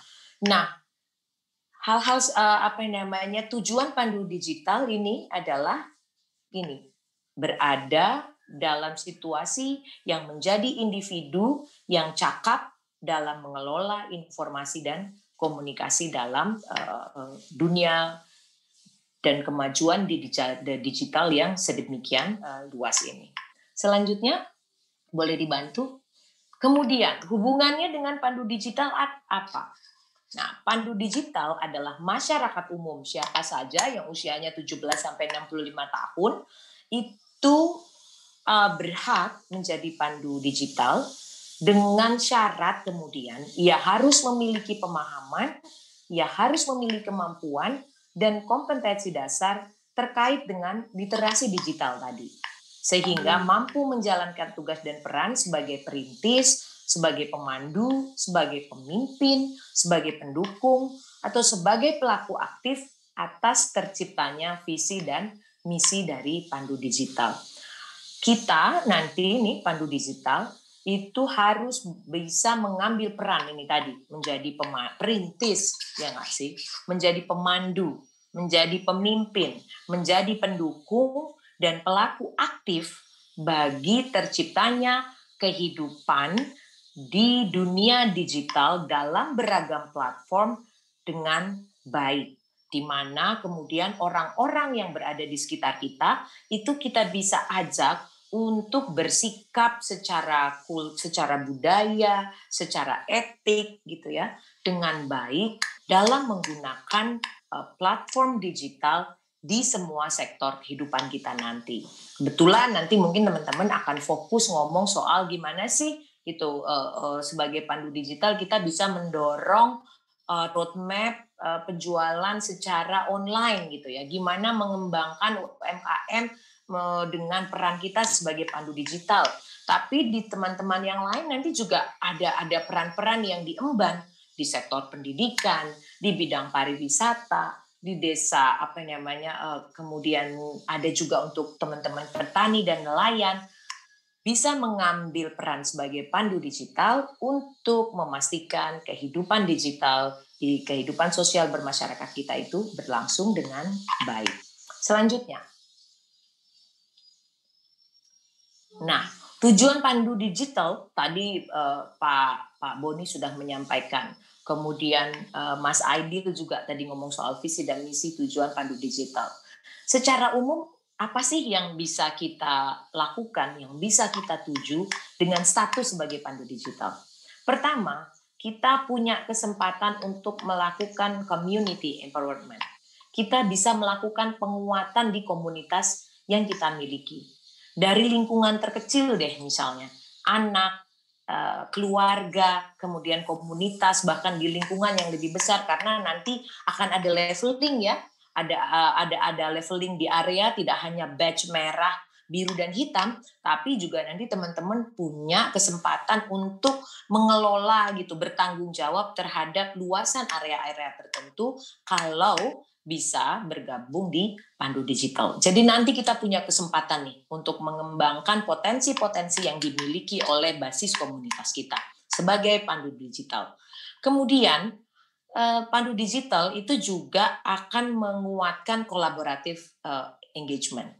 Nah, hal-hal uh, apa namanya tujuan pandu digital ini adalah ini berada dalam situasi yang menjadi individu yang cakap dalam mengelola informasi dan komunikasi dalam uh, dunia dan kemajuan di digital yang sedemikian uh, luas ini. Selanjutnya, boleh dibantu. Kemudian, hubungannya dengan pandu digital apa? Nah, pandu digital adalah masyarakat umum siapa saja yang usianya 17 sampai 65 tahun itu uh, berhak menjadi pandu digital dengan syarat kemudian ia harus memiliki pemahaman, ia harus memiliki kemampuan dan kompetensi dasar terkait dengan literasi digital tadi. Sehingga mampu menjalankan tugas dan peran sebagai perintis, sebagai pemandu, sebagai pemimpin, sebagai pendukung, atau sebagai pelaku aktif atas terciptanya visi dan misi dari Pandu Digital. Kita nanti nih Pandu Digital itu harus bisa mengambil peran ini tadi menjadi perintis ya nggak sih? Menjadi pemandu menjadi pemimpin menjadi pendukung dan pelaku aktif bagi terciptanya kehidupan di dunia digital dalam beragam platform dengan baik di mana kemudian orang-orang yang berada di sekitar kita itu kita bisa ajak untuk bersikap secara kul, secara budaya, secara etik gitu ya, dengan baik dalam menggunakan uh, platform digital di semua sektor kehidupan kita nanti. Kebetulan nanti mungkin teman-teman akan fokus ngomong soal gimana sih itu uh, uh, sebagai pandu digital kita bisa mendorong roadmap penjualan secara online gitu ya. Gimana mengembangkan UMKM dengan peran kita sebagai pandu digital. Tapi di teman-teman yang lain nanti juga ada ada peran-peran yang diemban di sektor pendidikan, di bidang pariwisata, di desa apa namanya eh, kemudian ada juga untuk teman-teman petani dan nelayan bisa mengambil peran sebagai pandu digital untuk memastikan kehidupan digital di kehidupan sosial bermasyarakat kita itu berlangsung dengan baik. Selanjutnya, Nah, Tujuan pandu digital tadi uh, Pak Pak Boni sudah menyampaikan. Kemudian uh, Mas Aidil juga tadi ngomong soal visi dan misi tujuan pandu digital. Secara umum apa sih yang bisa kita lakukan, yang bisa kita tuju dengan status sebagai pandu digital? Pertama, kita punya kesempatan untuk melakukan community empowerment. Kita bisa melakukan penguatan di komunitas yang kita miliki. Dari lingkungan terkecil deh misalnya, anak, eh, keluarga, kemudian komunitas, bahkan di lingkungan yang lebih besar. Karena nanti akan ada leveling ya. Ada uh, ada ada leveling di area tidak hanya badge merah biru dan hitam. Tapi juga nanti teman-teman punya kesempatan untuk mengelola gitu bertanggung jawab terhadap luasan area-area tertentu. Kalau bisa bergabung di Pandu Digital. Jadi nanti kita punya kesempatan nih untuk mengembangkan potensi-potensi yang dimiliki oleh basis komunitas kita sebagai Pandu Digital. Kemudian Eh, pandu digital itu juga akan menguatkan kolaboratif uh, engagement.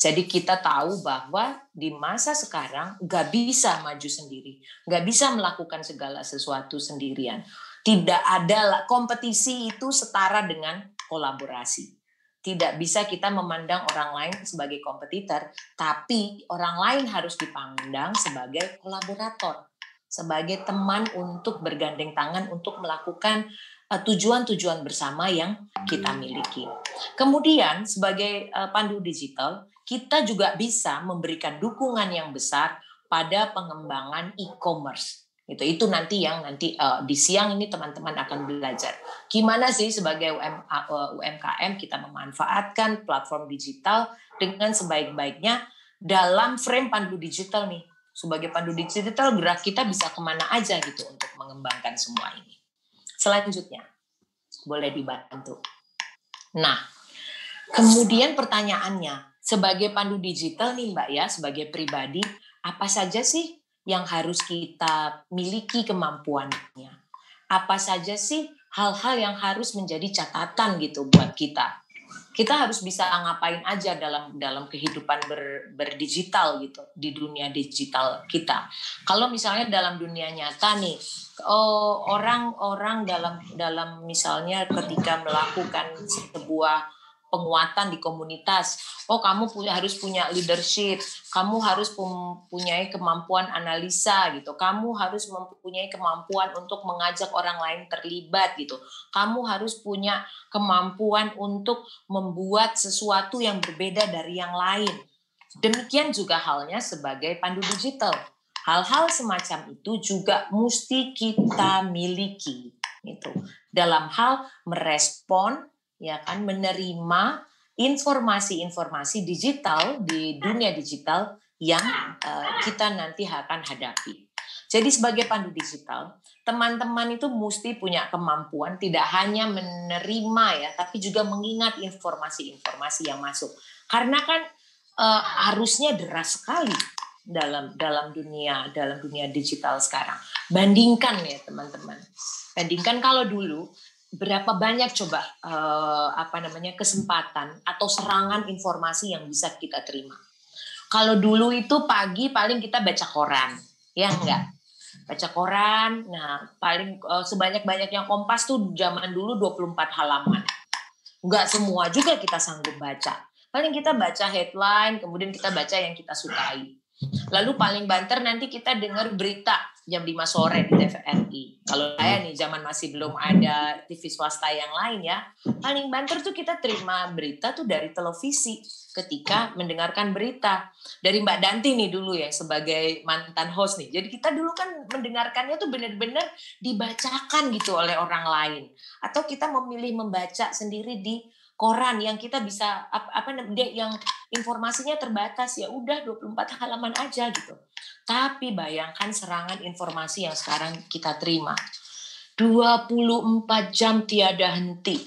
Jadi kita tahu bahwa di masa sekarang nggak bisa maju sendiri, nggak bisa melakukan segala sesuatu sendirian. Tidak ada kompetisi itu setara dengan kolaborasi. Tidak bisa kita memandang orang lain sebagai kompetitor, tapi orang lain harus dipandang sebagai kolaborator, sebagai teman untuk bergandeng tangan untuk melakukan Eh, tujuan-tujuan bersama yang kita miliki. Kemudian sebagai uh, pandu digital, kita juga bisa memberikan dukungan yang besar pada pengembangan e-commerce. Itu itu nanti yang nanti uh, di siang ini teman-teman akan belajar. Gimana sih sebagai UM, uh, UMKM kita memanfaatkan platform digital dengan sebaik-baiknya dalam frame pandu digital nih. Sebagai pandu digital gerak kita bisa ke mana aja gitu untuk mengembangkan semua ini. Selanjutnya, boleh dibantu. Nah, kemudian pertanyaannya, sebagai pandu digital nih Mbak ya, sebagai pribadi, apa saja sih yang harus kita miliki kemampuannya? Apa saja sih hal-hal yang harus menjadi catatan gitu buat kita? kita harus bisa ngapain aja dalam dalam kehidupan ber, berdigital gitu di dunia digital kita. Kalau misalnya dalam dunia nyata nih, oh, orang-orang dalam dalam misalnya ketika melakukan sebuah penguatan di komunitas. Oh, kamu punya harus punya leadership, kamu harus mempunyai kemampuan analisa gitu. Kamu harus mempunyai kemampuan untuk mengajak orang lain terlibat gitu. Kamu harus punya kemampuan untuk membuat sesuatu yang berbeda dari yang lain. Demikian juga halnya sebagai pandu digital. Hal-hal semacam itu juga mesti kita miliki itu dalam hal merespon ya kan menerima informasi-informasi digital di dunia digital yang uh, kita nanti akan hadapi. Jadi sebagai pandu digital, teman-teman itu mesti punya kemampuan tidak hanya menerima ya, tapi juga mengingat informasi-informasi yang masuk. Karena kan uh, arusnya deras sekali dalam dalam dunia dalam dunia digital sekarang. Bandingkan ya teman-teman. Bandingkan kalau dulu berapa banyak coba uh, apa namanya kesempatan atau serangan informasi yang bisa kita terima. Kalau dulu itu pagi paling kita baca koran, ya enggak? Baca koran, nah paling uh, sebanyak-banyaknya Kompas tuh zaman dulu 24 halaman. Enggak semua juga kita sanggup baca. Paling kita baca headline, kemudian kita baca yang kita sukai. Lalu paling banter nanti kita dengar berita jam 5 sore di TVRI. Kalau saya nih zaman masih belum ada TV swasta yang lain ya, paling banter tuh kita terima berita tuh dari televisi ketika mendengarkan berita. Dari Mbak Danti nih dulu ya sebagai mantan host nih. Jadi kita dulu kan mendengarkannya tuh benar-benar dibacakan gitu oleh orang lain. Atau kita memilih membaca sendiri di koran yang kita bisa apa, apa yang informasinya terbatas ya udah 24 halaman aja gitu. Tapi bayangkan serangan informasi yang sekarang kita terima. 24 jam tiada henti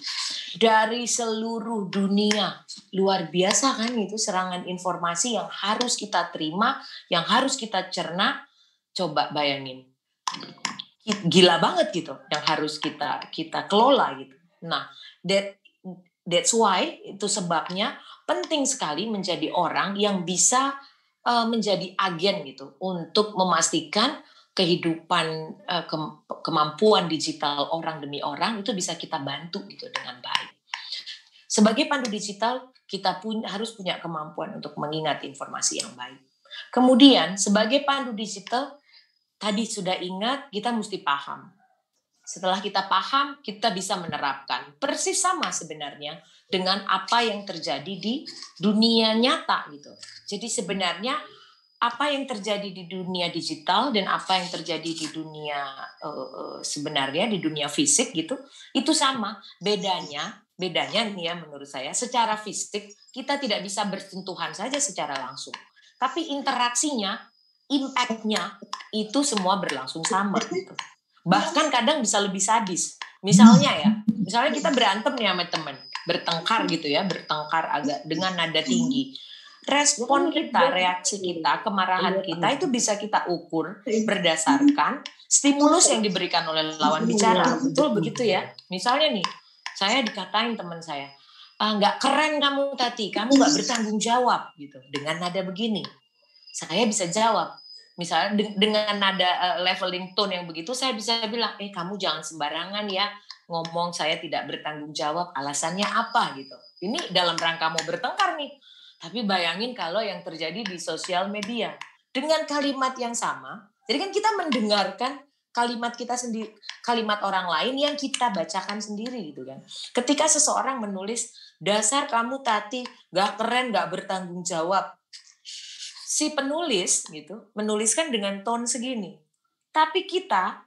dari seluruh dunia. Luar biasa kan itu serangan informasi yang harus kita terima, yang harus kita cerna. Coba bayangin. Gila banget gitu yang harus kita kita kelola gitu. Nah, that That's why itu sebabnya penting sekali menjadi orang yang bisa uh, menjadi agen gitu untuk memastikan kehidupan uh, ke, kemampuan digital orang demi orang itu bisa kita bantu gitu dengan baik. Sebagai pandu digital kita pun harus punya kemampuan untuk mengingat informasi yang baik. Kemudian sebagai pandu digital tadi sudah ingat kita mesti paham. Setelah kita paham, kita bisa menerapkan. Persis sama sebenarnya dengan apa yang terjadi di dunia nyata gitu. Jadi sebenarnya apa yang terjadi di dunia digital dan apa yang terjadi di dunia uh, sebenarnya di dunia fisik gitu itu sama bedanya bedanya nih ya menurut saya secara fisik kita tidak bisa bersentuhan saja secara langsung tapi interaksinya impactnya itu semua berlangsung sama gitu bahkan kadang bisa lebih sadis misalnya ya misalnya kita berantem nih sama temen bertengkar gitu ya bertengkar agak dengan nada tinggi respon kita, reaksi kita, kemarahan kita itu bisa kita ukur berdasarkan stimulus yang diberikan oleh lawan bicara. Betul begitu ya? Misalnya nih, saya dikatain teman saya, ah, nggak keren kamu tadi, kamu nggak bertanggung jawab gitu. Dengan nada begini, saya bisa jawab. Misalnya dengan nada leveling tone yang begitu, saya bisa bilang, eh kamu jangan sembarangan ya ngomong saya tidak bertanggung jawab. Alasannya apa gitu? Ini dalam rangka mau bertengkar nih tapi bayangin kalau yang terjadi di sosial media dengan kalimat yang sama. Jadi kan kita mendengarkan kalimat kita sendiri, kalimat orang lain yang kita bacakan sendiri gitu kan. Ketika seseorang menulis dasar kamu tati gak keren, gak bertanggung jawab, si penulis gitu menuliskan dengan tone segini. Tapi kita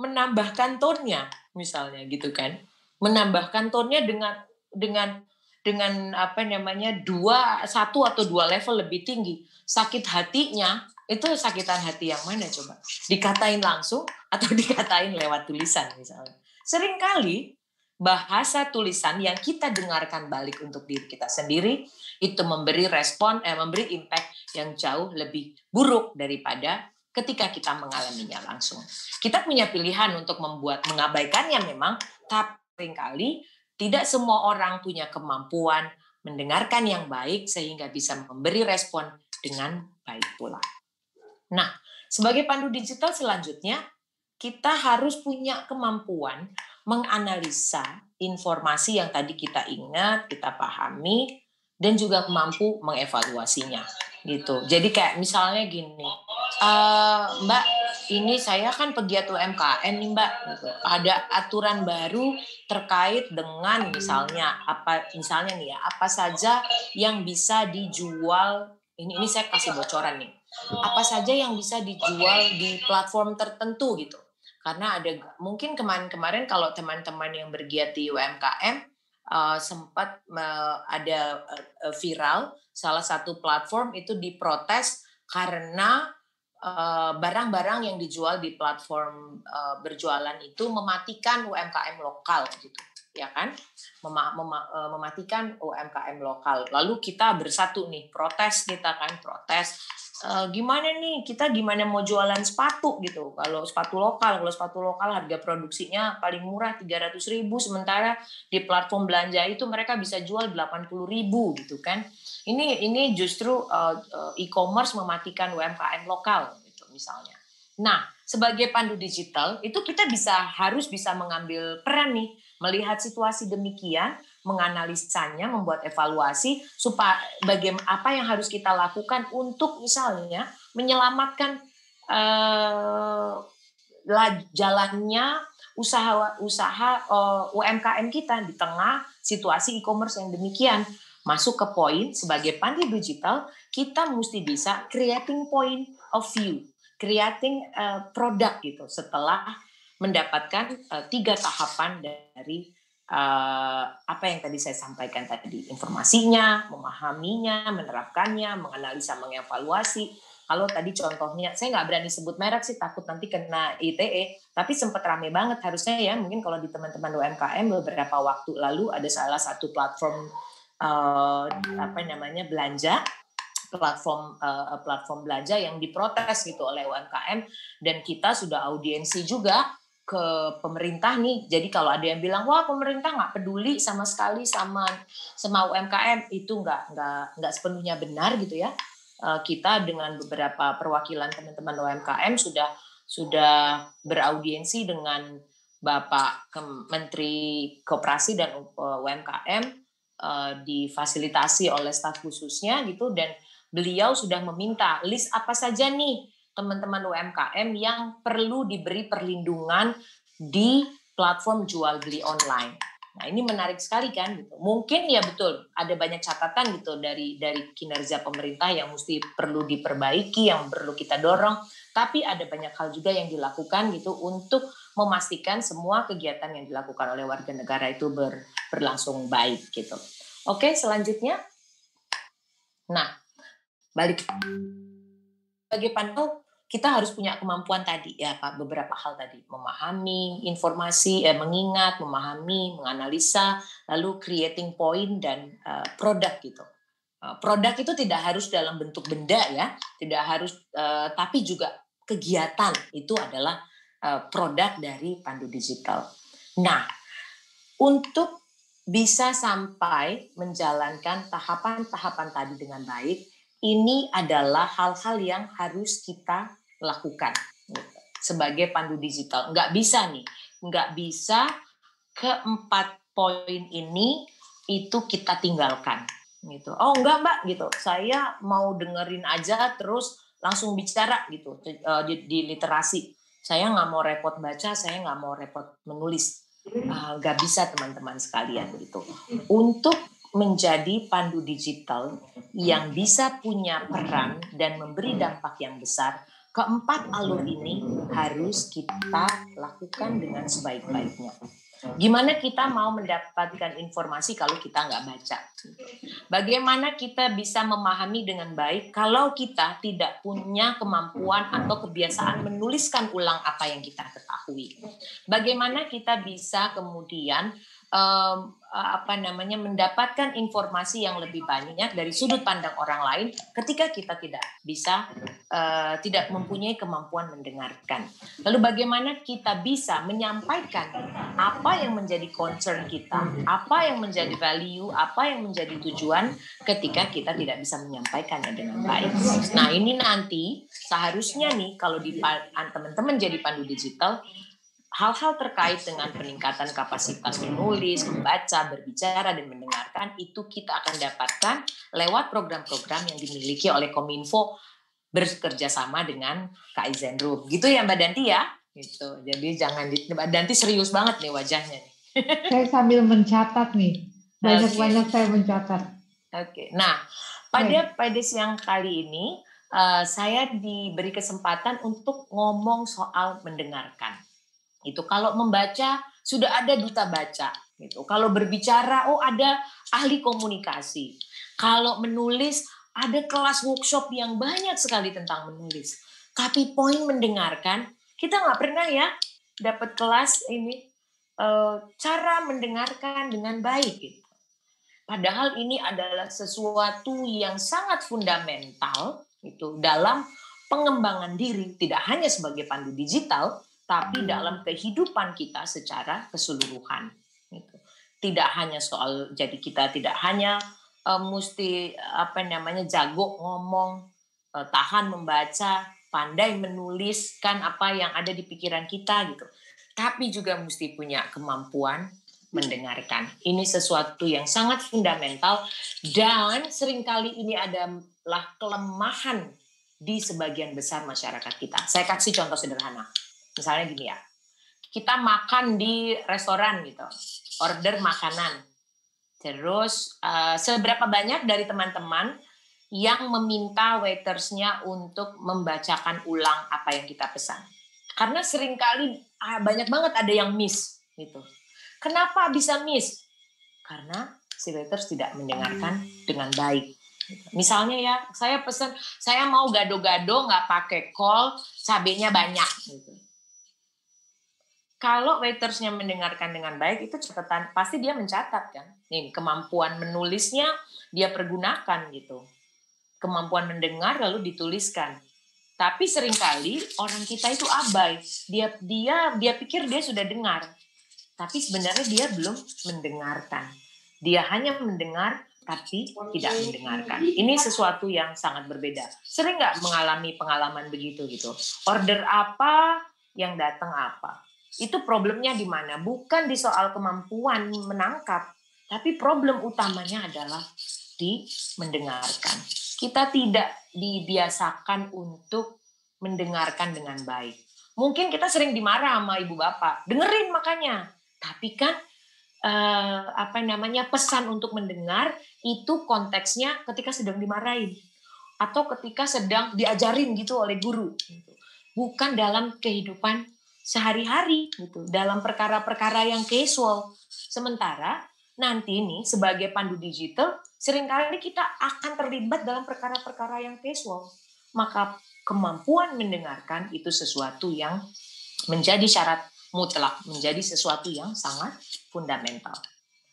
menambahkan tonnya misalnya gitu kan. Menambahkan tonnya dengan dengan dengan apa namanya dua satu atau dua level lebih tinggi sakit hatinya itu sakitan hati yang mana coba dikatain langsung atau dikatain lewat tulisan misalnya sering kali bahasa tulisan yang kita dengarkan balik untuk diri kita sendiri itu memberi respon eh memberi impact yang jauh lebih buruk daripada ketika kita mengalaminya langsung kita punya pilihan untuk membuat mengabaikannya memang tapi sering kali tidak semua orang punya kemampuan mendengarkan yang baik sehingga bisa memberi respon dengan baik pula. Nah, sebagai pandu digital selanjutnya, kita harus punya kemampuan menganalisa informasi yang tadi kita ingat, kita pahami, dan juga mampu mengevaluasinya gitu. Jadi kayak misalnya gini, uh, Mbak, ini saya kan pegiat UMKM nih Mbak, gitu. ada aturan baru terkait dengan misalnya apa, misalnya nih ya, apa saja yang bisa dijual. Ini ini saya kasih bocoran nih. Apa saja yang bisa dijual di platform tertentu gitu. Karena ada mungkin kemarin-kemarin kalau teman-teman yang bergiat di UMKM uh, sempat uh, ada uh, viral salah satu platform itu diprotes karena barang-barang uh, yang dijual di platform uh, berjualan itu mematikan UMKM lokal gitu ya kan? Mem mem uh, mematikan UMKM lokal. Lalu kita bersatu nih protes kita kan protes uh, gimana nih kita gimana mau jualan sepatu gitu. Kalau sepatu lokal kalau sepatu lokal harga produksinya paling murah 300 ribu sementara di platform belanja itu mereka bisa jual 80 ribu gitu kan. Ini ini justru uh, e-commerce mematikan UMKM lokal gitu misalnya. Nah sebagai pandu digital itu kita bisa harus bisa mengambil peran nih melihat situasi demikian menganalisanya, membuat evaluasi supaya bagaimana apa yang harus kita lakukan untuk misalnya menyelamatkan uh, jalannya usaha-usaha eh, UMKM kita di tengah situasi e-commerce yang demikian. Masuk ke poin sebagai pandai digital, kita mesti bisa creating point of view, creating uh, produk gitu setelah mendapatkan uh, tiga tahapan dari uh, apa yang tadi saya sampaikan tadi informasinya, memahaminya, menerapkannya, menganalisa, mengevaluasi. Kalau tadi contohnya, saya nggak berani sebut merek sih, takut nanti kena ITE, tapi sempat rame banget harusnya ya, mungkin kalau di teman-teman UMKM beberapa waktu lalu ada salah satu platform uh, apa namanya belanja, platform uh, platform belanja yang diprotes gitu oleh UMKM dan kita sudah audiensi juga ke pemerintah nih. Jadi kalau ada yang bilang wah pemerintah nggak peduli sama sekali sama sama UMKM itu nggak nggak nggak sepenuhnya benar gitu ya. uh, kita dengan beberapa perwakilan teman-teman UMKM sudah sudah beraudiensi dengan Bapak Menteri Koperasi dan UMKM uh, difasilitasi oleh staf khususnya gitu dan beliau sudah meminta list apa saja nih teman-teman UMKM yang perlu diberi perlindungan di platform jual beli online. Nah, ini menarik sekali kan gitu. Mungkin ya betul ada banyak catatan gitu dari dari kinerja pemerintah yang mesti perlu diperbaiki, yang perlu kita dorong, tapi ada banyak hal juga yang dilakukan gitu untuk memastikan semua kegiatan yang dilakukan oleh warga negara itu ber, berlangsung baik gitu. Oke, selanjutnya. Nah, balik sebagai panel kita harus punya kemampuan tadi ya Pak. Beberapa hal tadi. Memahami informasi eh, mengingat memahami menganalisa lalu creating point dan uh, produk gitu. Uh, produk itu tidak harus dalam bentuk benda ya. Tidak harus uh, tapi juga kegiatan itu adalah uh, produk dari Pandu Digital. Nah untuk bisa sampai menjalankan tahapan-tahapan tadi dengan baik ini adalah hal-hal yang harus kita lakukan gitu. sebagai pandu digital. Nggak bisa nih, nggak bisa keempat poin ini itu kita tinggalkan gitu. Oh enggak mbak gitu, saya mau dengerin aja terus langsung bicara gitu eh, di, di literasi. Saya nggak mau repot baca, saya nggak mau repot menulis. Uh, nggak bisa teman-teman sekalian gitu. Untuk menjadi pandu digital yang bisa punya peran dan memberi dampak yang besar, keempat alur ini harus kita lakukan dengan sebaik-baiknya. Gimana kita mau mendapatkan informasi kalau kita nggak baca? Bagaimana kita bisa memahami dengan baik kalau kita tidak punya kemampuan atau kebiasaan menuliskan ulang apa yang kita ketahui? Bagaimana kita bisa kemudian um, apa namanya mendapatkan informasi yang lebih banyak dari sudut pandang orang lain ketika kita tidak bisa uh, tidak mempunyai kemampuan mendengarkan. Lalu bagaimana kita bisa menyampaikan apa yang menjadi concern kita, apa yang menjadi value, apa yang menjadi tujuan ketika kita tidak bisa menyampaikannya dengan baik. Nah, ini nanti seharusnya nih kalau di teman-teman jadi pandu digital hal-hal terkait dengan peningkatan kapasitas menulis, membaca, berbicara, dan mendengarkan itu kita akan dapatkan lewat program-program yang dimiliki oleh Kominfo bekerja sama dengan Kaizen Room. Gitu ya Mbak Danti ya? Gitu. Jadi jangan di, Mbak Danti serius banget nih wajahnya nih. saya sambil mencatat nih. Banyak-banyak okay. saya mencatat. Oke. Okay. Nah, pada pada siang kali ini uh, saya diberi kesempatan untuk ngomong soal mendengarkan itu kalau membaca sudah ada duta baca gitu. Kalau berbicara oh ada ahli komunikasi. Kalau menulis ada kelas workshop yang banyak sekali tentang menulis. Tapi poin mendengarkan kita nggak pernah ya dapat kelas ini eh, cara mendengarkan dengan baik gitu. Padahal ini adalah sesuatu yang sangat fundamental itu dalam pengembangan diri tidak hanya sebagai pandu digital tapi dalam kehidupan kita secara keseluruhan. Gitu. Tidak hanya soal jadi kita tidak hanya uh, mesti apa namanya jago ngomong, uh, tahan membaca, pandai menuliskan apa yang ada di pikiran kita gitu. Tapi juga mesti punya kemampuan mendengarkan. Ini sesuatu yang sangat fundamental dan sering kali ini adalah kelemahan di sebagian besar masyarakat kita. Saya kasih contoh sederhana misalnya gini ya kita makan di restoran gitu order makanan. Terus uh, seberapa banyak dari teman-teman yang meminta waitersnya untuk membacakan ulang apa yang kita pesan? Karena sering kali uh, banyak banget ada yang miss gitu. Kenapa bisa miss? Karena si waiters tidak mendengarkan dengan baik. Misalnya ya, saya pesan, saya mau gado-gado nggak pakai kol, cabenya banyak. Gitu kalau waitersnya mendengarkan dengan baik itu catatan pasti dia mencatat kan nih kemampuan menulisnya dia pergunakan gitu kemampuan mendengar lalu dituliskan tapi sering kali orang kita itu abai dia dia dia pikir dia sudah dengar tapi sebenarnya dia belum mendengarkan dia hanya mendengar tapi tidak mendengarkan. Ini sesuatu yang sangat berbeda. Sering nggak mengalami pengalaman begitu gitu? Order apa yang datang apa? Itu problemnya di mana? Bukan di soal kemampuan menangkap, tapi problem utamanya adalah di mendengarkan. Kita tidak dibiasakan untuk mendengarkan dengan baik. Mungkin kita sering dimarah sama ibu bapak, dengerin makanya. Tapi kan eh, apa namanya pesan untuk mendengar itu konteksnya ketika sedang dimarahin atau ketika sedang diajarin gitu oleh guru. Bukan dalam kehidupan sehari-hari gitu, dalam perkara-perkara yang casual. Sementara nanti nih sebagai pandu digital sering kali kita akan terlibat dalam perkara-perkara yang casual. Maka kemampuan mendengarkan itu sesuatu yang menjadi syarat mutlak, menjadi sesuatu yang sangat fundamental.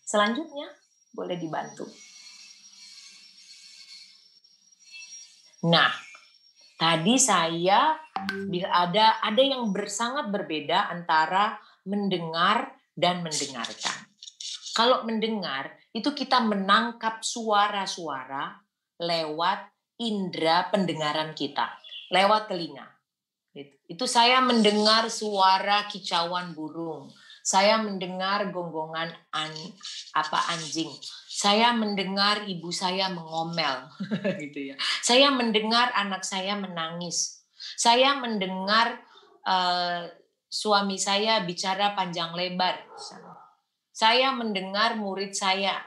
Selanjutnya, boleh dibantu. Nah, tadi saya ada ada yang bersangat berbeda antara mendengar dan mendengarkan. Kalau mendengar, itu kita menangkap suara-suara lewat indera pendengaran kita, lewat telinga. Itu saya mendengar suara kicauan burung, saya mendengar gonggongan an, apa anjing, saya mendengar ibu saya mengomel, gitu ya. Saya mendengar anak saya menangis, saya mendengar uh, suami saya bicara panjang lebar, saya mendengar murid saya.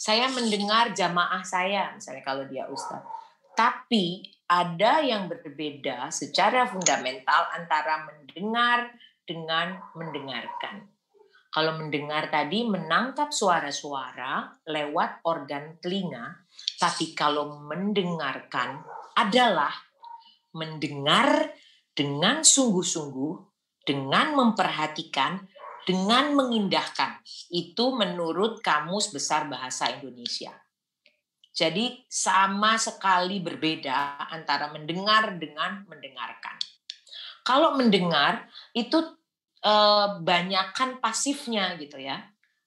Saya mendengar jamaah saya, misalnya kalau dia ustadz. Tapi ada yang berbeda secara fundamental antara mendengar dengan mendengarkan. Kalau mendengar tadi menangkap suara-suara lewat organ telinga, tapi kalau mendengarkan adalah mendengar dengan sungguh-sungguh, dengan memperhatikan, dengan mengindahkan. Itu menurut Kamus Besar Bahasa Indonesia. Jadi sama sekali berbeda antara mendengar dengan mendengarkan. Kalau mendengar itu eh, banyakkan pasifnya gitu ya.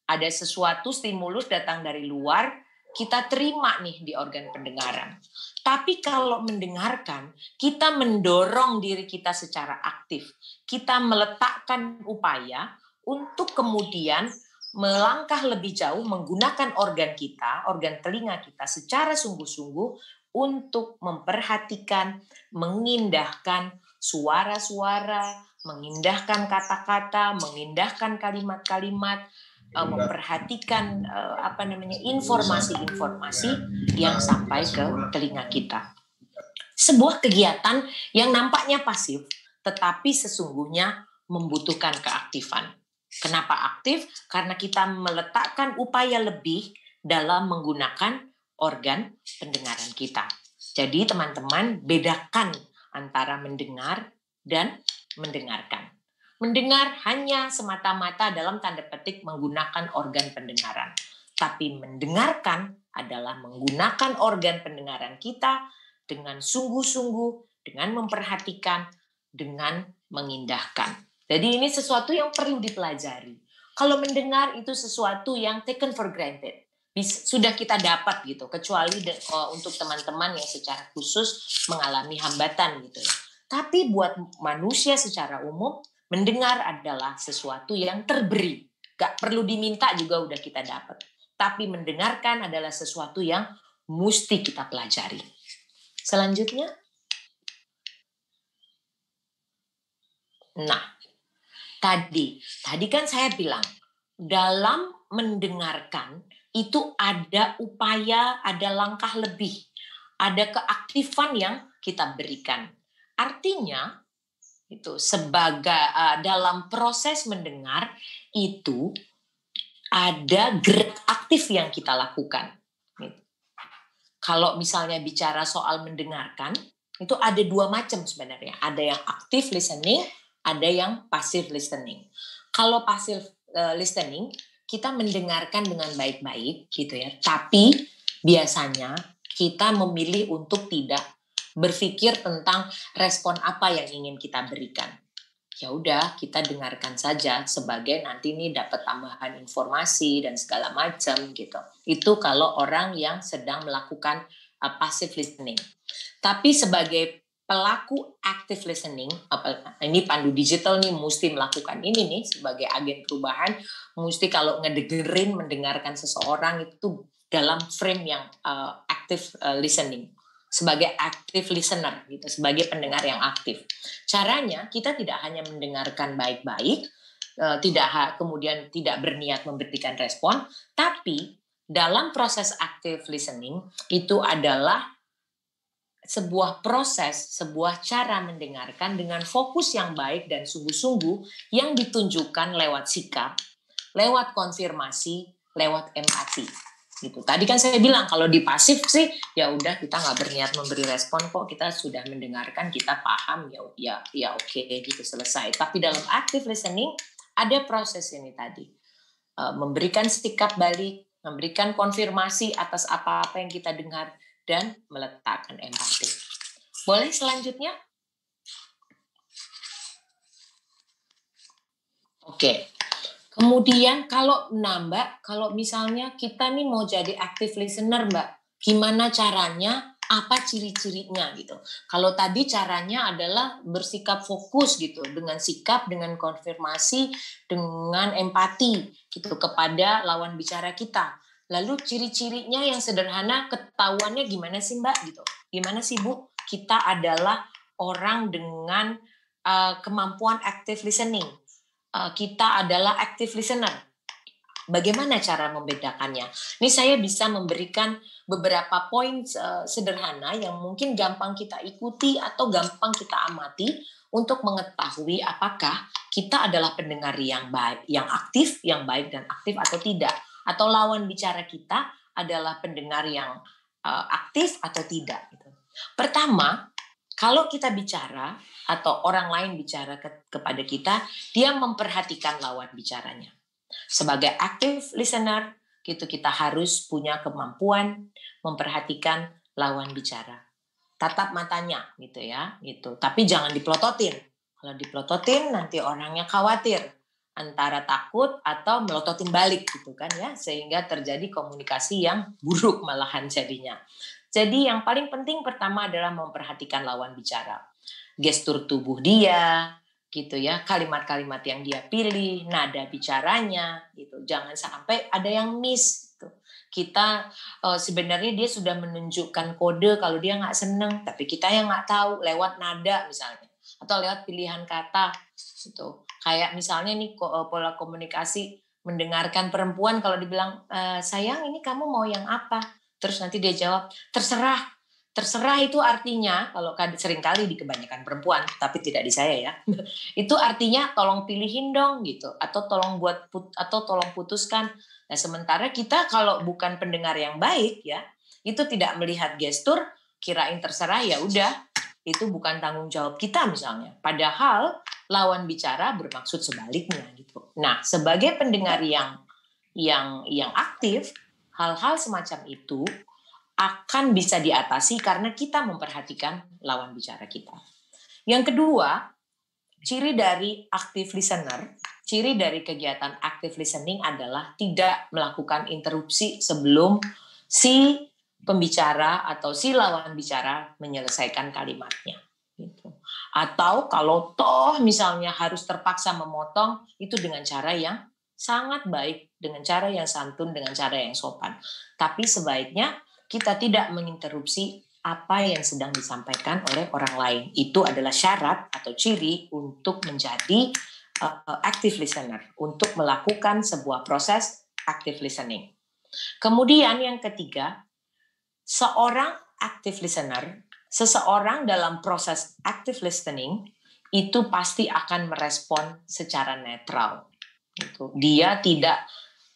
Ada sesuatu stimulus datang dari luar, kita terima nih di organ pendengaran. Tapi kalau mendengarkan, kita mendorong diri kita secara aktif. Kita meletakkan upaya untuk kemudian melangkah lebih jauh menggunakan organ kita, organ telinga kita secara sungguh-sungguh untuk memperhatikan, mengindahkan suara-suara, mengindahkan kata-kata, mengindahkan kalimat-kalimat, eh, memperhatikan eh, apa namanya informasi-informasi yang sampai ke telinga kita. Sebuah kegiatan yang nampaknya pasif, tetapi sesungguhnya membutuhkan keaktifan. Kenapa aktif? Karena kita meletakkan upaya lebih dalam menggunakan organ pendengaran kita. Jadi teman-teman bedakan antara mendengar dan mendengarkan. Mendengar hanya semata-mata dalam tanda petik menggunakan organ pendengaran. Tapi mendengarkan adalah menggunakan organ pendengaran kita dengan sungguh-sungguh, dengan memperhatikan, dengan mengindahkan. Jadi ini sesuatu yang perlu dipelajari. Kalau mendengar itu sesuatu yang taken for granted. Sudah kita dapat gitu, kecuali de, uh, untuk teman-teman yang secara khusus mengalami hambatan gitu ya. Tapi buat manusia secara umum, mendengar adalah sesuatu yang terberi. Gak perlu diminta juga udah kita dapat. Tapi mendengarkan adalah sesuatu yang mesti kita pelajari. Selanjutnya. Nah, tadi. Tadi kan saya bilang, dalam mendengarkan itu ada upaya, ada langkah lebih, ada keaktifan yang kita berikan. Artinya itu sebagai uh, dalam proses mendengar itu ada gerak aktif yang kita lakukan. Gitu. Kalau misalnya bicara soal mendengarkan, itu ada dua macam sebenarnya. Ada yang aktif listening, ada yang passive listening. Kalau passive uh, listening, kita mendengarkan dengan baik-baik gitu ya. Tapi biasanya kita memilih untuk tidak berpikir tentang respon apa yang ingin kita berikan. ya udah kita dengarkan saja sebagai nanti ini dapat tambahan informasi dan segala macam gitu. Itu kalau orang yang sedang melakukan uh, passive listening. Tapi sebagai pelaku active listening, ini pandu digital nih mesti melakukan ini nih sebagai agen perubahan, mesti kalau ngedengerin, mendengarkan seseorang itu dalam frame yang uh, active uh, listening sebagai active listener gitu sebagai pendengar yang aktif. Caranya kita tidak hanya mendengarkan baik-baik uh, tidak kemudian tidak berniat memberikan respon tapi dalam proses active listening itu adalah sebuah proses, sebuah cara mendengarkan dengan fokus yang baik dan sungguh-sungguh yang ditunjukkan lewat sikap, lewat konfirmasi, lewat empati gitu. Tadi kan saya bilang kalau di pasif sih ya udah kita nggak berniat memberi respon kok kita sudah mendengarkan kita paham ya ya ya oke okay, gitu selesai. Tapi dalam active listening ada proses ini tadi uh, memberikan sikap balik, memberikan konfirmasi atas apa-apa yang kita dengar dan meletakkan empati. Boleh selanjutnya? Oke, okay. Kemudian kalau nambah, kalau misalnya kita nih mau jadi active listener, Mbak, gimana caranya? Apa ciri-cirinya gitu? Kalau tadi caranya adalah bersikap fokus gitu, dengan sikap, dengan konfirmasi, dengan empati gitu kepada lawan bicara kita. Lalu ciri-cirinya yang sederhana, ketahuannya gimana sih Mbak gitu? Gimana sih Bu? Kita adalah orang dengan uh, kemampuan active listening kita adalah active listener. Bagaimana cara membedakannya? Ini saya bisa memberikan beberapa poin uh, sederhana yang mungkin gampang kita ikuti atau gampang kita amati untuk mengetahui apakah kita adalah pendengar yang baik, yang aktif, yang baik dan aktif atau tidak, atau lawan bicara kita adalah pendengar yang uh, aktif atau tidak. Gitu. Pertama, kalau kita bicara atau orang lain bicara ke, kepada kita, dia memperhatikan lawan bicaranya. Sebagai active listener, gitu kita harus punya kemampuan memperhatikan lawan bicara. Tatap matanya gitu ya, gitu. Tapi jangan dipelototin. Kalau dipelototin nanti orangnya khawatir antara takut atau melototin balik gitu kan ya, sehingga terjadi komunikasi yang buruk malahan jadinya. Jadi yang paling penting pertama adalah memperhatikan lawan bicara. Gestur tubuh dia, gitu ya, kalimat-kalimat yang dia pilih, nada bicaranya, gitu. Jangan sampai ada yang miss. Gitu. Kita uh, sebenarnya dia sudah menunjukkan kode kalau dia nggak seneng, tapi kita yang nggak tahu lewat nada misalnya, atau lewat pilihan kata, gitu. Kayak misalnya nih eh, pola komunikasi mendengarkan perempuan kalau dibilang e, sayang ini kamu mau yang apa Terus nanti dia jawab, terserah. Terserah itu artinya, kalau sering kali di kebanyakan perempuan, tapi tidak di saya ya, itu artinya tolong pilihin dong gitu, atau tolong buat put, atau tolong putuskan. Nah sementara kita kalau bukan pendengar yang baik ya, itu tidak melihat gestur, kirain terserah ya udah, itu bukan tanggung jawab kita misalnya. Padahal lawan bicara bermaksud sebaliknya gitu. Nah sebagai pendengar yang yang yang aktif hal-hal semacam itu akan bisa diatasi karena kita memperhatikan lawan bicara kita. Yang kedua, ciri dari active listener, ciri dari kegiatan active listening adalah tidak melakukan interupsi sebelum si pembicara atau si lawan bicara menyelesaikan kalimatnya. Gitu. Atau kalau toh misalnya harus terpaksa memotong, itu dengan cara yang sangat baik dengan cara yang santun, dengan cara yang sopan. Tapi sebaiknya kita tidak menginterupsi apa yang sedang disampaikan oleh orang lain. Itu adalah syarat atau ciri untuk menjadi uh, active listener, untuk melakukan sebuah proses active listening. Kemudian yang ketiga, seorang active listener, seseorang dalam proses active listening itu pasti akan merespon secara netral Gitu. Dia tidak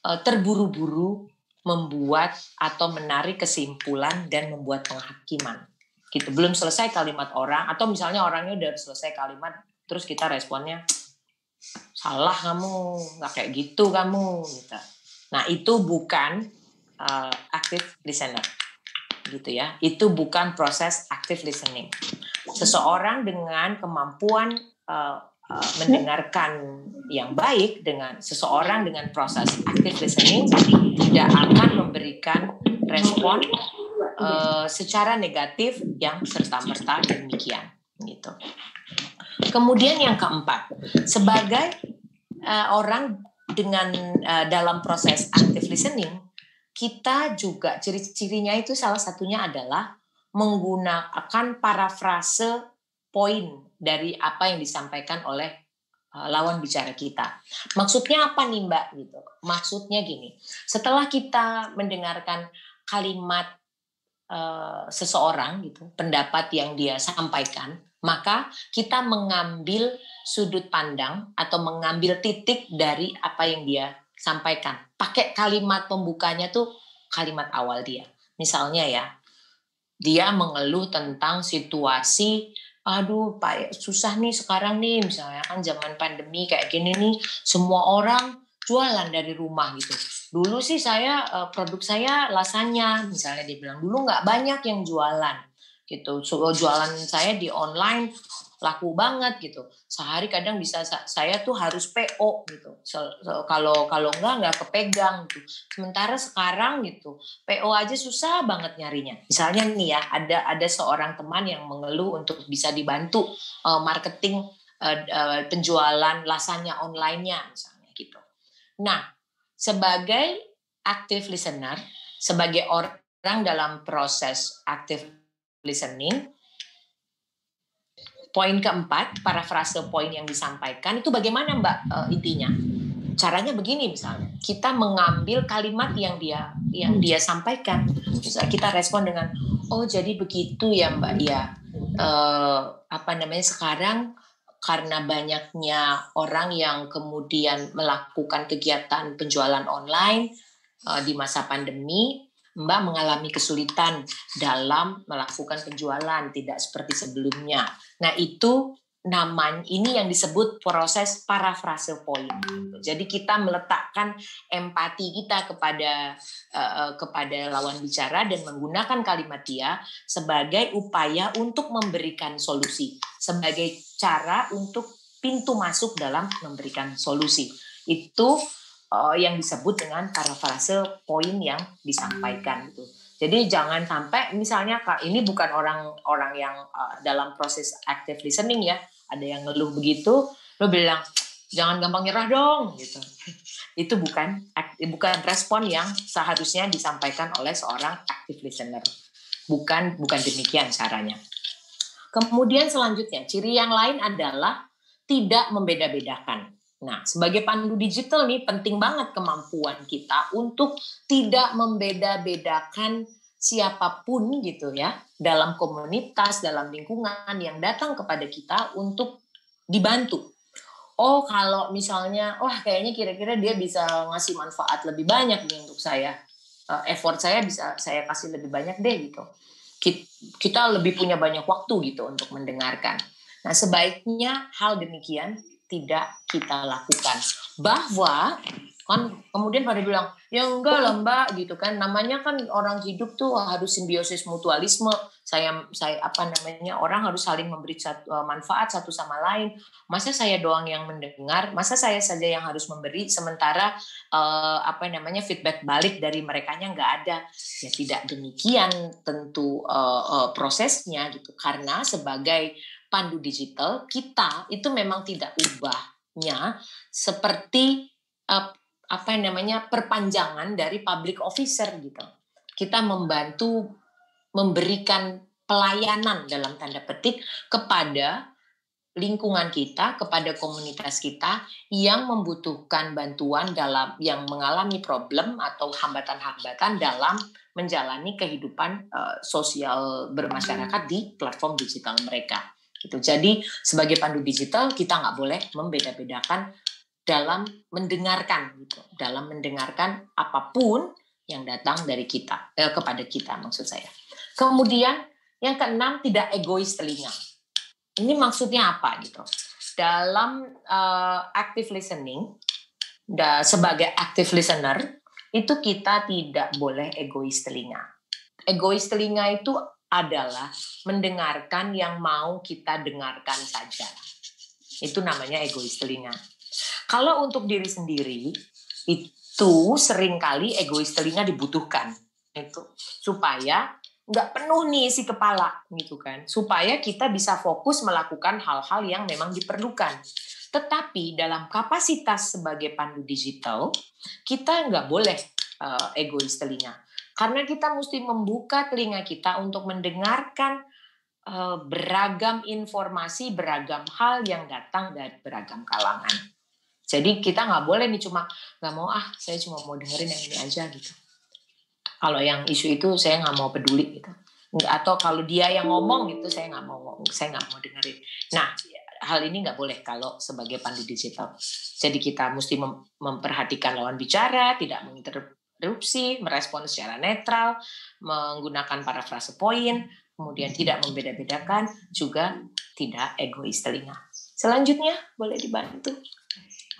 uh, terburu-buru membuat atau menarik kesimpulan dan membuat penghakiman. Gitu. Belum selesai kalimat orang atau misalnya orangnya udah selesai kalimat terus kita responnya salah kamu nggak kayak gitu kamu gitu. Nah itu bukan uh, active listener gitu ya. Itu bukan proses active listening. Seseorang dengan kemampuan uh, uh, mendengarkan yang baik dengan seseorang dengan proses active listening tidak akan memberikan respon uh, secara negatif yang serta merta demikian gitu. Kemudian yang keempat, sebagai uh, orang dengan uh, dalam proses active listening, kita juga ciri-cirinya itu salah satunya adalah menggunakan parafrase poin dari apa yang disampaikan oleh lawan bicara kita. Maksudnya apa nih Mbak gitu? Maksudnya gini, setelah kita mendengarkan kalimat uh, seseorang gitu, pendapat yang dia sampaikan, maka kita mengambil sudut pandang atau mengambil titik dari apa yang dia sampaikan. Pakai kalimat pembukanya tuh kalimat awal dia. Misalnya ya, dia mengeluh tentang situasi aduh pak susah nih sekarang nih. Misalnya kan zaman pandemi kayak gini nih semua orang jualan dari rumah gitu. Dulu sih saya eh, produk saya lasanya misalnya dia bilang dulu nggak banyak yang jualan gitu. So, jualan saya di online laku banget gitu. Sehari kadang bisa saya tuh harus PO gitu. So, so, kalau kalau enggak nggak kepegang gitu. Sementara sekarang gitu PO aja susah banget nyarinya. Misalnya nih ya ada ada seorang teman yang mengeluh untuk bisa dibantu uh, marketing uh, uh, penjualan lasanya onlinenya misalnya gitu. Nah sebagai active listener sebagai orang dalam proses active listening Poin keempat, parafrase poin yang disampaikan itu bagaimana Mbak uh, intinya? Caranya begini misalnya, kita mengambil kalimat yang dia yang dia sampaikan, misalnya kita respon dengan, oh jadi begitu ya Mbak ya, uh, apa namanya sekarang karena banyaknya orang yang kemudian melakukan kegiatan penjualan online uh, di masa pandemi, Mbak mengalami kesulitan dalam melakukan penjualan, tidak seperti sebelumnya. Nah, itu namanya ini yang disebut proses parafrase point. Jadi kita meletakkan empati kita kepada uh, kepada lawan bicara dan menggunakan kalimat dia sebagai upaya untuk memberikan solusi, sebagai cara untuk pintu masuk dalam memberikan solusi. Itu uh, yang disebut dengan parafrase poin yang disampaikan gitu. Jadi jangan sampai misalnya ini bukan orang orang yang uh, dalam proses active listening ya, ada yang ngeluh begitu, lo bilang jangan gampang nyerah dong gitu. Itu bukan bukan respon yang seharusnya disampaikan oleh seorang active listener. Bukan bukan demikian caranya. Kemudian selanjutnya, ciri yang lain adalah tidak membeda-bedakan. Nah, sebagai pandu digital nih penting banget kemampuan kita untuk tidak membeda-bedakan siapa pun gitu ya dalam komunitas, dalam lingkungan yang datang kepada kita untuk dibantu. Oh, kalau misalnya, wah kayaknya kira-kira dia bisa ngasih manfaat lebih banyak nih untuk saya. Uh, effort saya bisa saya kasih lebih banyak deh gitu. Kita lebih punya banyak waktu gitu untuk mendengarkan. Nah, sebaiknya hal demikian tidak kita lakukan. Bahwa kan kemudian pada bilang ya enggak lah mbak gitu kan. Namanya kan orang hidup tuh harus simbiosis mutualisme. Saya saya apa namanya orang harus saling memberi satu, eh, manfaat satu sama lain. Masa saya doang yang mendengar? Masa saya saja yang harus memberi? Sementara uh, apa namanya feedback balik dari mereka nya nggak ada. Ya tidak demikian tentu uh, uh, prosesnya gitu. Karena sebagai pandu digital kita itu memang tidak ubahnya seperti uh, apa yang namanya perpanjangan dari public officer gitu. Kita membantu memberikan pelayanan dalam tanda petik kepada lingkungan kita, kepada komunitas kita yang membutuhkan bantuan dalam yang mengalami problem atau hambatan-hambatan dalam menjalani kehidupan uh, sosial bermasyarakat di platform digital mereka gitu. Jadi sebagai pandu digital kita nggak boleh membeda-bedakan dalam mendengarkan gitu, dalam mendengarkan apa pun yang datang dari kita eh, kepada kita maksud saya. Kemudian yang keenam tidak egois telinga. Ini maksudnya apa gitu? Dalam uh, active listening, da, sebagai active listener itu kita tidak boleh egois telinga. Egois telinga itu adalah mendengarkan yang mau kita dengarkan saja. Itu namanya egois telinga. Kalau untuk diri sendiri, itu sering kali egois telinga dibutuhkan. Itu supaya nggak penuh nih si kepala gitu kan supaya kita bisa fokus melakukan hal-hal yang memang diperlukan tetapi dalam kapasitas sebagai pandu digital kita nggak boleh uh, egois telinga karena kita mesti membuka telinga kita untuk mendengarkan uh, beragam informasi beragam hal yang datang dari beragam kalangan. Jadi kita nggak boleh nih cuma nggak mau ah saya cuma mau dengerin yang ini aja gitu. Kalau yang isu itu saya nggak mau peduli gitu. Atau kalau dia yang ngomong gitu saya nggak mau saya nggak mau dengerin. Nah hal ini nggak boleh kalau sebagai pandu digital. Jadi kita mesti mem memperhatikan lawan bicara tidak menginterupsi merespon secara netral menggunakan parafrase poin kemudian tidak membeda-bedakan juga tidak egois telinga selanjutnya boleh dibantu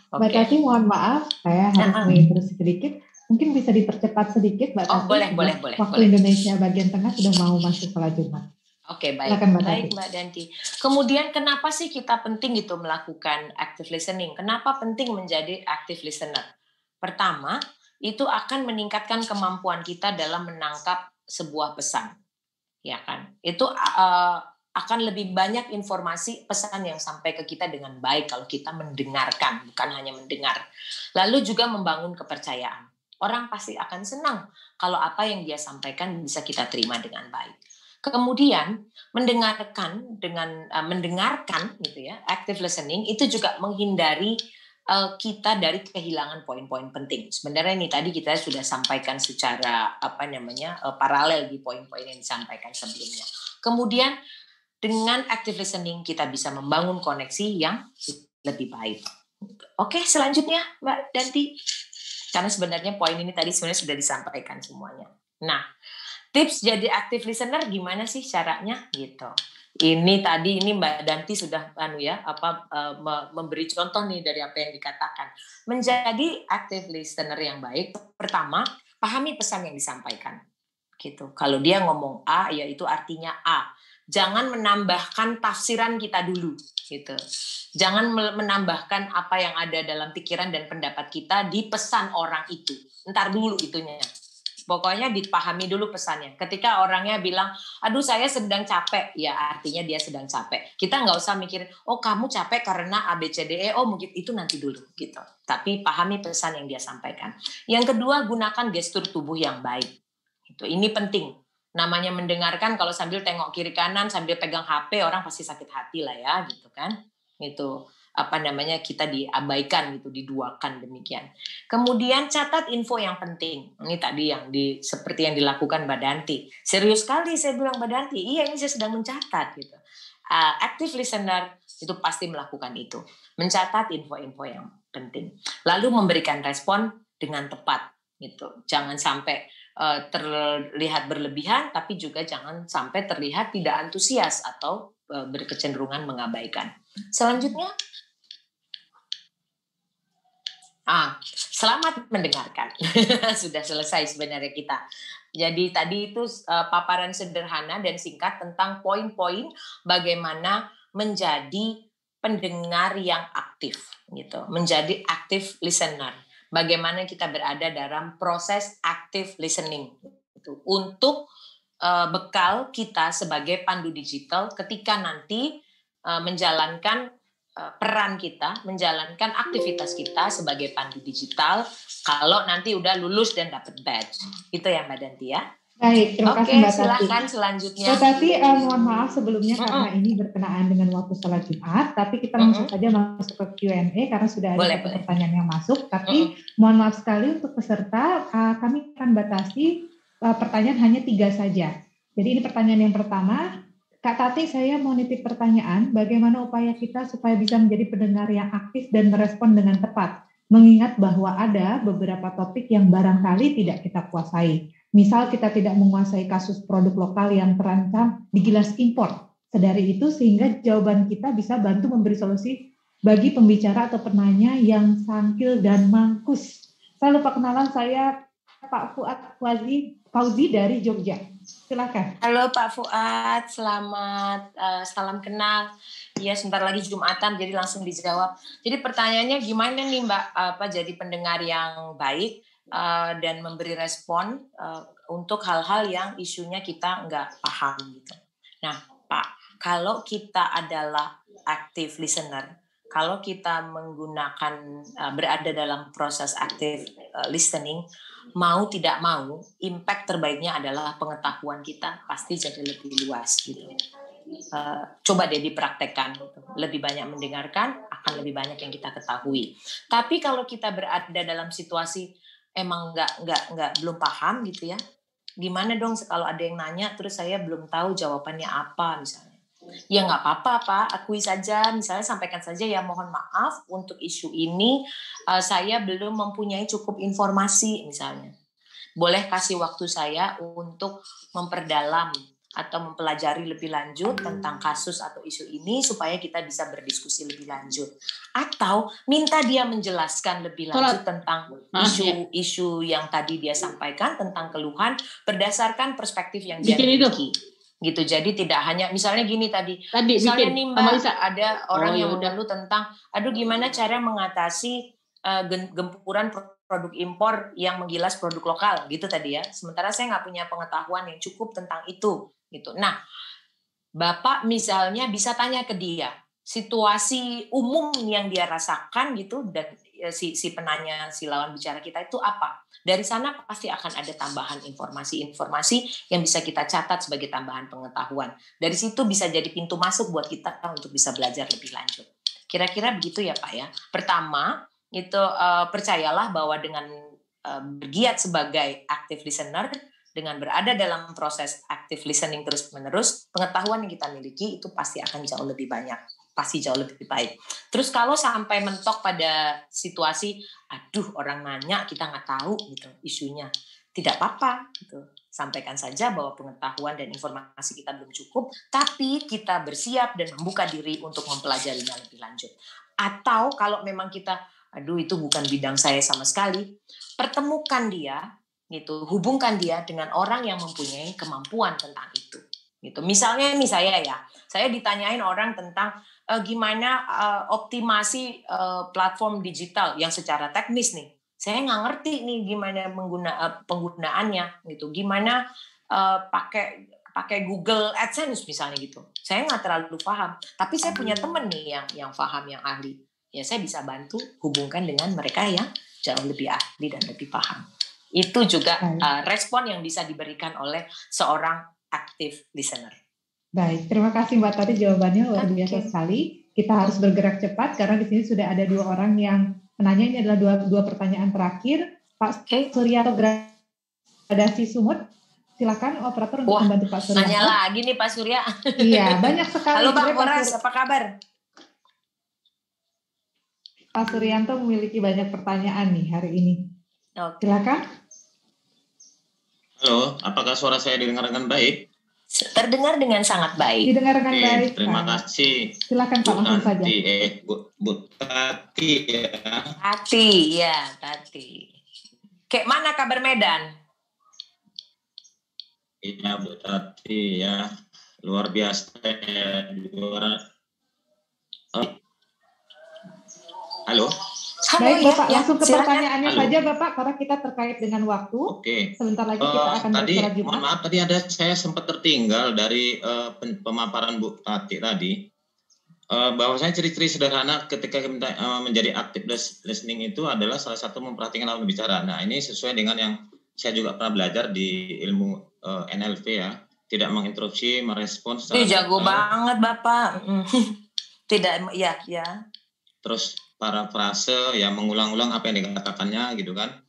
Mbak Tati mohon maaf saya harus uh -uh. sedikit Mungkin bisa dipercepat sedikit, Mbak Oh, boleh, boleh, boleh. Waktu boleh. Indonesia bagian tengah sudah mau masuk sholat Jumat. Oke, okay, baik. Silakan, Mbak baik, Mbak Danti. Kemudian kenapa sih kita penting itu melakukan active listening? Kenapa penting menjadi active listener? Pertama, itu akan meningkatkan kemampuan kita dalam menangkap sebuah pesan. Ya kan? Itu uh, akan lebih banyak informasi pesan yang sampai ke kita dengan baik kalau kita mendengarkan, bukan hanya mendengar. Lalu juga membangun kepercayaan orang pasti akan senang kalau apa yang dia sampaikan bisa kita terima dengan baik. Kemudian mendengarkan dengan uh, mendengarkan gitu ya, active listening itu juga menghindari kita dari kehilangan poin-poin penting. Sebenarnya ini tadi kita sudah sampaikan secara apa namanya uh, paralel di poin-poin yang disampaikan sebelumnya. Kemudian dengan active listening kita bisa membangun koneksi yang lebih baik. Oke, selanjutnya Mbak Danti. Karena sebenarnya poin ini tadi sebenarnya sudah disampaikan semuanya. Nah, tips jadi active listener gimana sih caranya gitu. Ini tadi ini Mbak Danti sudah anu ya apa uh, memberi contoh nih dari apa yang dikatakan. Menjadi active listener yang baik pertama pahami pesan yang disampaikan. Gitu. Kalau dia ngomong A ya itu artinya A. Jangan menambahkan tafsiran kita dulu gitu. Jangan menambahkan apa yang ada dalam pikiran dan pendapat kita di pesan orang itu. Ntar dulu itunya. Pokoknya dipahami dulu pesannya. Ketika orangnya bilang, aduh saya sedang capek, ya artinya dia sedang capek. Kita nggak usah mikirin, oh kamu capek karena ABCDE, oh mungkin itu nanti dulu gitu. Tapi pahami pesan yang dia sampaikan. Yang kedua, gunakan gestur tubuh yang baik. Itu ini penting. Namanya mendengarkan kalau sambil tengok kiri kanan sambil pegang HP orang pasti sakit hati lah ya gitu kan itu apa namanya kita diabaikan gitu diduakan demikian. Kemudian catat info yang penting. Ini tadi yang di seperti yang dilakukan Mbak Danti. Serius sekali saya bilang Mbak Danti iya ini saya sedang mencatat gitu. Uh, active listener itu pasti melakukan itu. Mencatat info-info yang penting. Lalu memberikan respon dengan tepat gitu. Jangan sampai uh, terlihat berlebihan tapi juga jangan sampai terlihat tidak antusias atau uh, berkecenderungan mengabaikan. Selanjutnya, ah, selamat mendengarkan. Sudah selesai sebenarnya kita. Jadi tadi itu uh, paparan sederhana dan singkat tentang poin-poin bagaimana menjadi pendengar yang aktif gitu, menjadi aktif listener. Bagaimana kita berada dalam proses active listening itu untuk uh, bekal kita sebagai pandu digital ketika nanti Eh, menjalankan peran kita, menjalankan aktivitas kita sebagai pandu digital kalau nanti udah lulus dan dapat badge. Itu ya Mbak Danti ya. Baik, terima Oke, kasih Mbak Tati. silakan selanjutnya. Mbak Tati, uh, mohon maaf sebelumnya uh -uh. karena ini berkenaan dengan waktu sholat Jumat, tapi kita uh -uh. langsung saja masuk ke Q&A karena sudah ada boleh, boleh. pertanyaan yang masuk. Tapi uh -uh. mohon maaf sekali untuk peserta, uh, kami akan batasi uh, pertanyaan hanya tiga saja. Jadi ini pertanyaan yang pertama, Kak Tati, saya mau nitip pertanyaan, bagaimana upaya kita supaya bisa menjadi pendengar yang aktif dan merespon dengan tepat, mengingat bahwa ada beberapa topik yang barangkali tidak kita kuasai. Misal kita tidak menguasai kasus produk lokal yang terancam digilas impor. Sedari itu sehingga jawaban kita bisa bantu memberi solusi bagi pembicara atau penanya yang sangkil dan mangkus. Saya lupa kenalan saya Pak Fuad Fauzi, Fauzi dari Jogja. Silakan. Halo Pak Fuad, selamat uh, salam kenal. Iya, sebentar lagi Jumatan, jadi langsung dijawab. Jadi pertanyaannya gimana nih Mbak, apa jadi pendengar yang baik uh, dan memberi respon uh, untuk hal-hal yang isunya kita nggak paham gitu. Nah, Pak, kalau kita adalah active listener, kalau kita menggunakan uh, berada dalam proses active uh, listening, mau tidak mau, impact terbaiknya adalah pengetahuan kita pasti jadi lebih luas gitu. Uh, coba deh dipraktekkan, gitu. lebih banyak mendengarkan akan lebih banyak yang kita ketahui. Tapi kalau kita berada dalam situasi emang nggak nggak nggak belum paham gitu ya, gimana dong kalau ada yang nanya terus saya belum tahu jawabannya apa misalnya ya nggak apa-apa pak. Akui saja. Misalnya sampaikan saja ya mohon maaf untuk isu ini. Uh, saya belum mempunyai cukup informasi misalnya. Boleh kasih waktu saya untuk memperdalam atau mempelajari lebih lanjut tentang kasus atau isu ini supaya kita bisa berdiskusi lebih lanjut. Atau minta dia menjelaskan lebih lanjut tentang isu-isu yang tadi dia sampaikan tentang keluhan berdasarkan perspektif yang dia miliki gitu. Jadi tidak hanya misalnya gini tadi, tadi misalnya bikin, nih mbak ada orang oh, yang ya mengeluh tentang aduh gimana cara mengatasi uh, gempuran produk impor yang menggilas produk lokal gitu tadi ya. Sementara saya nggak punya pengetahuan yang cukup tentang itu gitu. Nah bapak misalnya bisa tanya ke dia situasi umum yang dia rasakan gitu dan si si penanya si lawan bicara kita itu apa? Dari sana pasti akan ada tambahan informasi-informasi yang bisa kita catat sebagai tambahan pengetahuan. Dari situ bisa jadi pintu masuk buat kita untuk bisa belajar lebih lanjut. Kira-kira begitu ya pak ya. Pertama itu uh, percayalah bahwa dengan uh, bergiat sebagai active listener dengan berada dalam proses active listening terus menerus pengetahuan yang kita miliki itu pasti akan jauh lebih banyak pasti jauh lebih baik. Terus kalau sampai mentok pada situasi, aduh orang nanya kita nggak tahu gitu isunya, tidak apa-apa gitu. Sampaikan saja bahwa pengetahuan dan informasi kita belum cukup, tapi kita bersiap dan membuka diri untuk mempelajarinya lebih lanjut. Atau kalau memang kita, aduh itu bukan bidang saya sama sekali, pertemukan dia gitu, hubungkan dia dengan orang yang mempunyai kemampuan tentang itu. Gitu. Misalnya ini saya ya, saya ditanyain orang tentang uh, gimana uh, optimasi uh, platform digital yang secara teknis nih. Saya nggak ngerti nih gimana mengguna uh, penggunaannya gitu. Gimana uh, pakai pakai Google AdSense misalnya gitu. Saya nggak terlalu paham. Tapi saya punya temen nih yang yang paham, yang ahli. Ya saya bisa bantu hubungkan dengan mereka yang jauh lebih ahli dan lebih paham. Itu juga uh, respon yang bisa diberikan oleh seorang active listener. Baik, terima kasih Mbak Tati jawabannya luar biasa sekali. Kita harus bergerak cepat karena di sini sudah ada dua orang yang menanya ini adalah dua, dua pertanyaan terakhir. Pak okay. Suryanto Gradasi Sumut, silakan operator untuk Wah, membantu Pak Surya. Nanya lagi nih Pak Surya. Iya, banyak sekali. Halo Pak Boras, apa kabar? Pak Suryanto memiliki banyak pertanyaan nih hari ini. Okay. Silakan. Halo, apakah suara saya didengar dengan baik? Terdengar dengan sangat baik. Didengarkan Oke, baik. Terima Pak. kasih. Silakan Pak langsung saja. Eh, Bu, Bu Tati ya. Tati, ya Tati. Kayak mana kabar Medan? Iya Bu Tati ya. Luar biasa ya. Luar... Oh. Halo. Halo, Baik, ya, Bapak, ya, langsung ke silakan. pertanyaannya Halo. saja, Bapak, karena kita terkait dengan waktu. Oke. Sebentar lagi uh, kita akan tadi, Mohon maaf, tadi ada saya sempat tertinggal dari uh, pemaparan Bu Tati tadi. Uh, bahwasanya ciri-ciri sederhana ketika kita uh, menjadi aktif listening itu adalah salah satu memperhatikan lawan bicara. Nah, ini sesuai dengan yang saya juga pernah belajar di ilmu uh, NLP ya. Tidak menginterupsi, merespons. Ini jago banget, Bapak. Tidak, ya, ya. Terus parafrase yang mengulang-ulang apa yang dikatakannya gitu kan.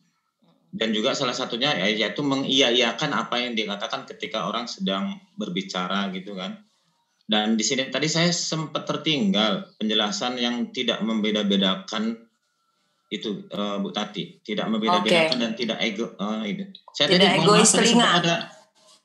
Dan juga salah satunya ya, yaitu mengiyakan apa yang dikatakan ketika orang sedang berbicara gitu kan. Dan di sini tadi saya sempat tertinggal penjelasan yang tidak membeda-bedakan itu uh, Bu Tati. Tidak membeda-bedakan okay. dan tidak ego uh, itu saya tidak tadi egois telinga. ada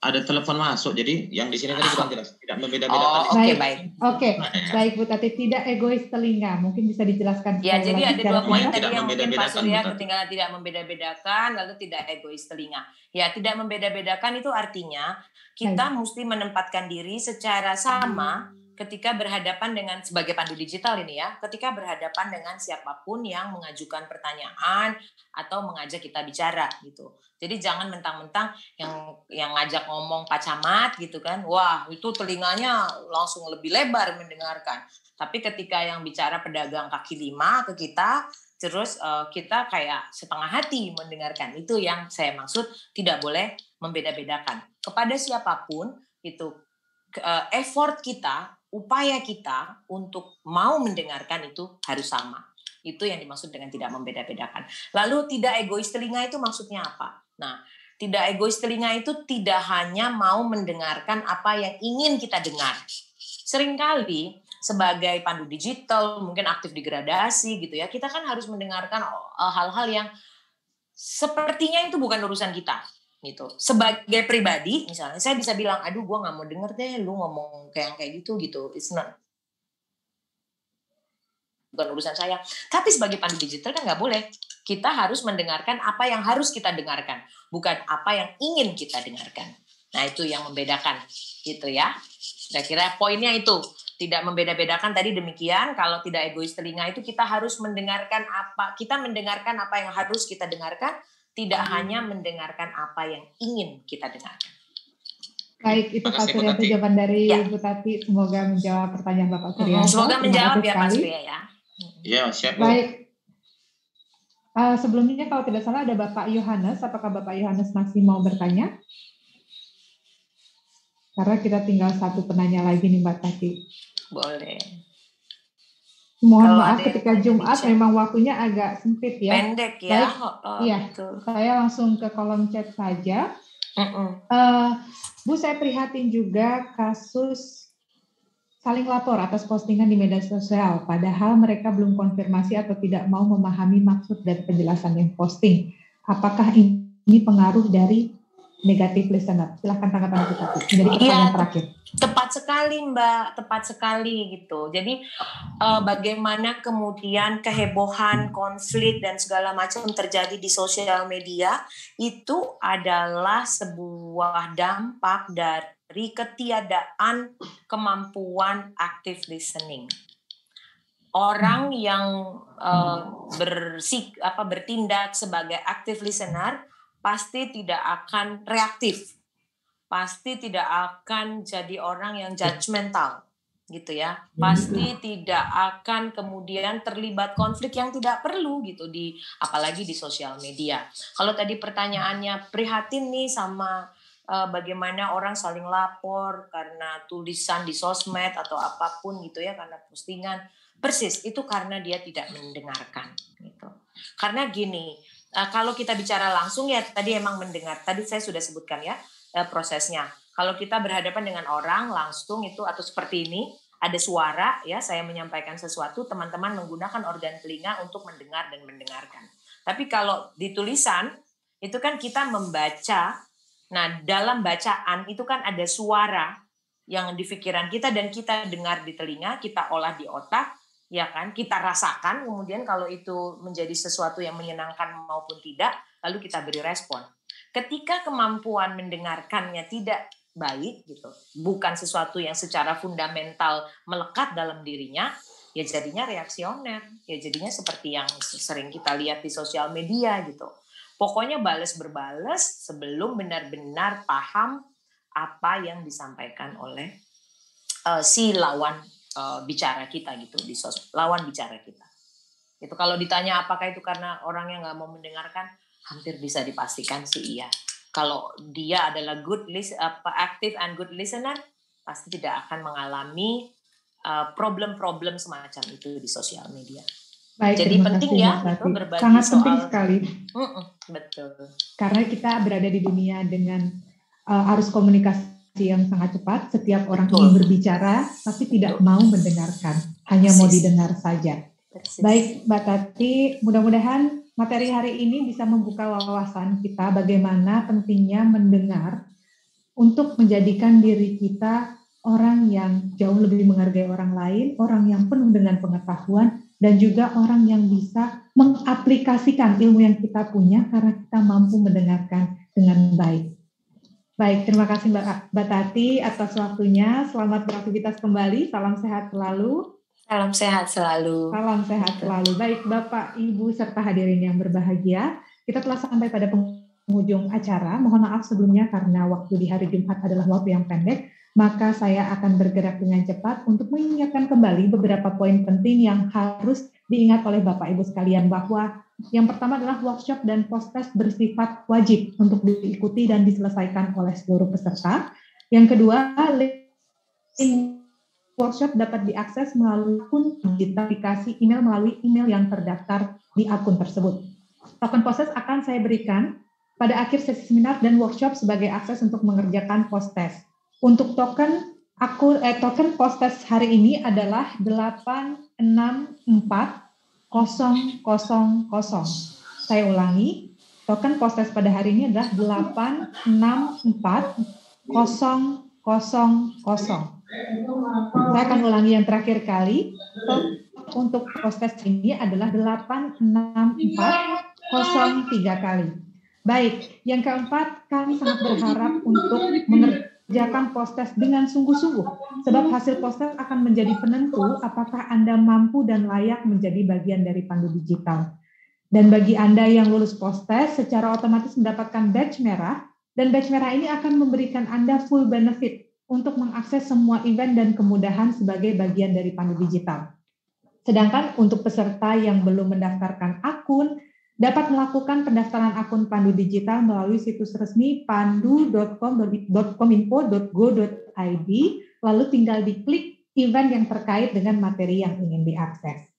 ada telepon masuk. Jadi yang di sini tadi kurang jelas, tidak membeda-bedakan. Oh, oke okay, baik. Oke, okay. baik Bu Tati, tidak egois telinga. Mungkin bisa dijelaskan. Ya, jadi ada dua poin tadi yang mungkin Pak Surya ketinggalan tidak membeda-bedakan, lalu tidak egois telinga. Ya, tidak membeda-bedakan itu artinya kita baik. mesti menempatkan diri secara sama ketika berhadapan dengan sebagai pandu digital ini ya, ketika berhadapan dengan siapa pun yang mengajukan pertanyaan atau mengajak kita bicara gitu. Jadi jangan mentang-mentang yang yang ngajak ngomong Pak Camat gitu kan, wah itu telinganya langsung lebih lebar mendengarkan. Tapi ketika yang bicara pedagang kaki lima ke kita, terus uh, kita kayak setengah hati mendengarkan. Itu yang saya maksud tidak boleh membeda-bedakan. Kepada siapa pun itu uh, effort kita, upaya kita untuk mau mendengarkan itu harus sama. Itu yang dimaksud dengan tidak membeda-bedakan. Lalu tidak egois telinga itu maksudnya apa? Nah, tidak egois telinga itu tidak hanya mau mendengarkan apa yang ingin kita dengar. Seringkali sebagai pandu digital, mungkin aktif di gradasi gitu ya, kita kan harus mendengarkan eh, hal-hal yang sepertinya itu bukan urusan kita gitu. Sebagai pribadi, misalnya saya bisa bilang, aduh gue nggak mau denger deh, lu ngomong kayak kayak gitu gitu. It's not bukan urusan saya. Tapi sebagai pandu digital kan nggak boleh. Kita harus mendengarkan apa yang harus kita dengarkan, bukan apa yang ingin kita dengarkan. Nah itu yang membedakan, gitu ya. Saya kira poinnya itu tidak membeda-bedakan tadi demikian. Kalau tidak egois telinga itu kita harus mendengarkan apa kita mendengarkan apa yang harus kita dengarkan, tidak hmm. hanya mendengarkan apa yang ingin kita dengarkan. Baik, itu Pak Surya jawaban dari ya. Bu Tati. Semoga menjawab pertanyaan Bapak Surya. Semoga menjawab ya Pak Surya ya. Ya, siap. Baik. Uh, sebelumnya kalau tidak salah ada Bapak Yohanes. Apakah Bapak Yohanes masih mau bertanya? Karena kita tinggal satu penanya lagi nih Mbak Tati. Boleh. Mohon kalau maaf ketika Jumat chat. memang waktunya agak sempit ya. Pendek ya. Baik, oh, iya. Betul. Saya langsung ke kolom chat saja. Uh -uh. Uh, Bu, saya prihatin juga kasus saling lapor atas postingan di media sosial, padahal mereka belum konfirmasi atau tidak mau memahami maksud dan penjelasan yang posting. Apakah ini pengaruh dari negatif listener? Silahkan tanggapan kita. Jadi pertanyaan ya, terakhir. Tepat sekali Mbak, tepat sekali gitu. Jadi eh, bagaimana kemudian kehebohan, konflik dan segala macam terjadi di sosial media itu adalah sebuah dampak dari dari ketiadaan kemampuan active listening. Orang yang uh, bersik apa bertindak sebagai active listener pasti tidak akan reaktif. Pasti tidak akan jadi orang yang judgmental gitu ya. Pasti tidak akan kemudian terlibat konflik yang tidak perlu gitu di apalagi di sosial media. Kalau tadi pertanyaannya prihatin nih sama uh, bagaimana orang saling lapor karena tulisan di sosmed atau apa pun gitu ya karena postingan. Persis itu karena dia tidak mendengarkan gitu. Karena gini uh, kalau kita bicara langsung ya tadi emang mendengar tadi saya sudah sebutkan ya uh, prosesnya. Kalau kita berhadapan dengan orang langsung itu atau seperti ini ada suara ya saya menyampaikan sesuatu teman-teman menggunakan organ telinga untuk mendengar dan mendengarkan. Tapi kalau di tulisan itu kan kita membaca Nah, dalam bacaan itu kan ada suara yang di pikiran kita dan kita dengar di telinga, kita olah di otak, ya kan? Kita rasakan, kemudian kalau itu menjadi sesuatu yang menyenangkan maupun tidak, lalu kita beri respon. Ketika kemampuan mendengarkannya tidak baik gitu, bukan sesuatu yang secara fundamental melekat dalam dirinya, ya jadinya reaksioner, ya jadinya seperti yang sering kita lihat di sosial media gitu Pokoknya balas berbales sebelum benar-benar paham apa yang disampaikan oleh uh, si lawan uh, bicara kita gitu di sos lawan bicara kita. Itu kalau ditanya apakah itu karena orang yang nggak mau mendengarkan, hampir bisa dipastikan sih iya. Kalau dia adalah good list, apa active and good listener, pasti tidak akan mengalami eh, problem-problem uh, semacam itu di sosial media. Baik, Jadi penting kasih, ya itu berbagi Sangat soal, penting sekali. Uh -uh, betul. Karena kita berada di dunia dengan uh, arus komunikasi yang sangat cepat. Setiap orang betul. ingin berbicara, tapi tidak betul. mau mendengarkan, hanya Persis. mau didengar saja. Persis. Baik, Mbak Tati, mudah-mudahan materi hari ini bisa membuka wawasan kita bagaimana pentingnya mendengar untuk menjadikan diri kita orang yang jauh lebih menghargai orang lain, orang yang penuh dengan pengetahuan, dan juga orang yang bisa mengaplikasikan ilmu yang kita punya karena kita mampu mendengarkan dengan baik. Baik, terima kasih Mbak, Mbak Tati atas waktunya. Selamat beraktivitas kembali. Salam sehat selalu. Salam sehat selalu. Salam sehat selalu. Baik, Bapak, Ibu, serta hadirin yang berbahagia. Kita telah sampai pada penghujung acara. Mohon maaf sebelumnya karena waktu di hari Jumat adalah waktu yang pendek maka saya akan bergerak dengan cepat untuk mengingatkan kembali beberapa poin penting yang harus diingat oleh Bapak Ibu sekalian bahwa yang pertama adalah workshop dan post-test bersifat wajib untuk diikuti dan diselesaikan oleh seluruh peserta. Yang kedua, link workshop dapat diakses melalui akun digitalisasi email melalui email yang terdaftar di akun tersebut. Token post-test akan saya berikan pada akhir sesi seminar dan workshop sebagai akses untuk mengerjakan post-test. Untuk token aku eh, token post test hari ini adalah 864000. Saya ulangi, token post test pada hari ini adalah 864000. Saya akan ulangi yang terakhir kali. Untuk post test ini adalah 864003 kali. Baik, yang keempat, kami sangat berharap untuk mengerti kerjakan postes dengan sungguh-sungguh, sebab hasil postes akan menjadi penentu apakah Anda mampu dan layak menjadi bagian dari pandu digital. Dan bagi Anda yang lulus postes, secara otomatis mendapatkan badge merah, dan badge merah ini akan memberikan Anda full benefit untuk mengakses semua event dan kemudahan sebagai bagian dari pandu digital. Sedangkan untuk peserta yang belum mendaftarkan akun, dapat melakukan pendaftaran akun Pandu Digital melalui situs resmi pandu.com.kominfo.go.id, lalu tinggal diklik event yang terkait dengan materi yang ingin diakses.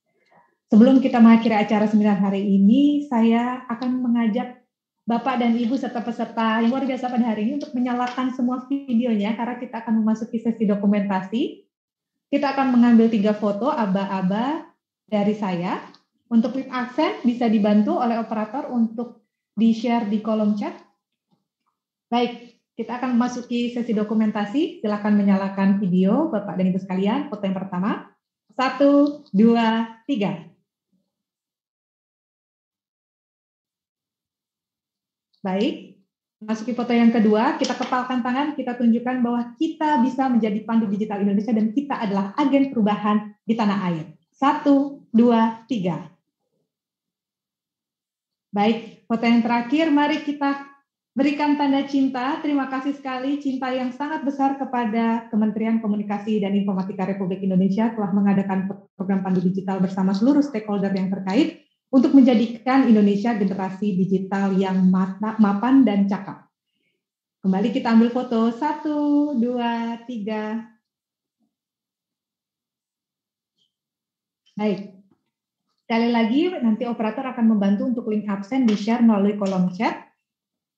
Sebelum kita mengakhiri acara seminar hari ini, saya akan mengajak Bapak dan Ibu serta peserta yang luar biasa pada hari ini untuk menyalakan semua videonya karena kita akan memasuki sesi dokumentasi. Kita akan mengambil tiga foto aba-aba dari saya untuk link akses bisa dibantu oleh operator untuk di-share di kolom chat. Baik, kita akan memasuki sesi dokumentasi. Silakan menyalakan video Bapak dan Ibu sekalian. Foto yang pertama. Satu, dua, tiga. Baik, masuki foto yang kedua, kita kepalkan tangan, kita tunjukkan bahwa kita bisa menjadi pandu digital Indonesia dan kita adalah agen perubahan di tanah air. Satu, dua, tiga. Baik, foto yang terakhir, mari kita berikan tanda cinta. Terima kasih sekali cinta yang sangat besar kepada Kementerian Komunikasi dan Informatika Republik Indonesia telah mengadakan program Pandu Digital bersama seluruh stakeholder yang terkait untuk menjadikan Indonesia generasi digital yang mapan dan cakap. Kembali kita ambil foto. Satu, dua, tiga. Baik, Sekali lagi, nanti operator akan membantu untuk link absen di-share melalui kolom chat.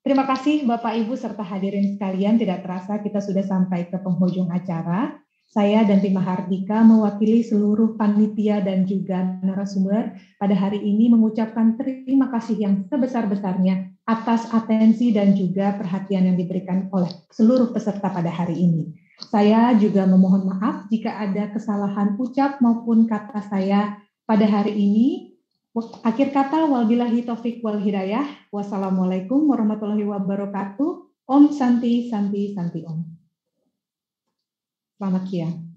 Terima kasih Bapak Ibu serta hadirin sekalian. Tidak terasa kita sudah sampai ke penghujung acara. Saya dan tim Mahardika mewakili seluruh panitia dan juga narasumber pada hari ini mengucapkan terima kasih yang sebesar-besarnya atas atensi dan juga perhatian yang diberikan oleh seluruh peserta pada hari ini. Saya juga memohon maaf jika ada kesalahan ucap maupun kata saya pada hari ini. Akhir kata, wabillahi taufik wal hidayah. Wassalamualaikum warahmatullahi wabarakatuh. Om Santi, Santi, Santi Om. Selamat siang.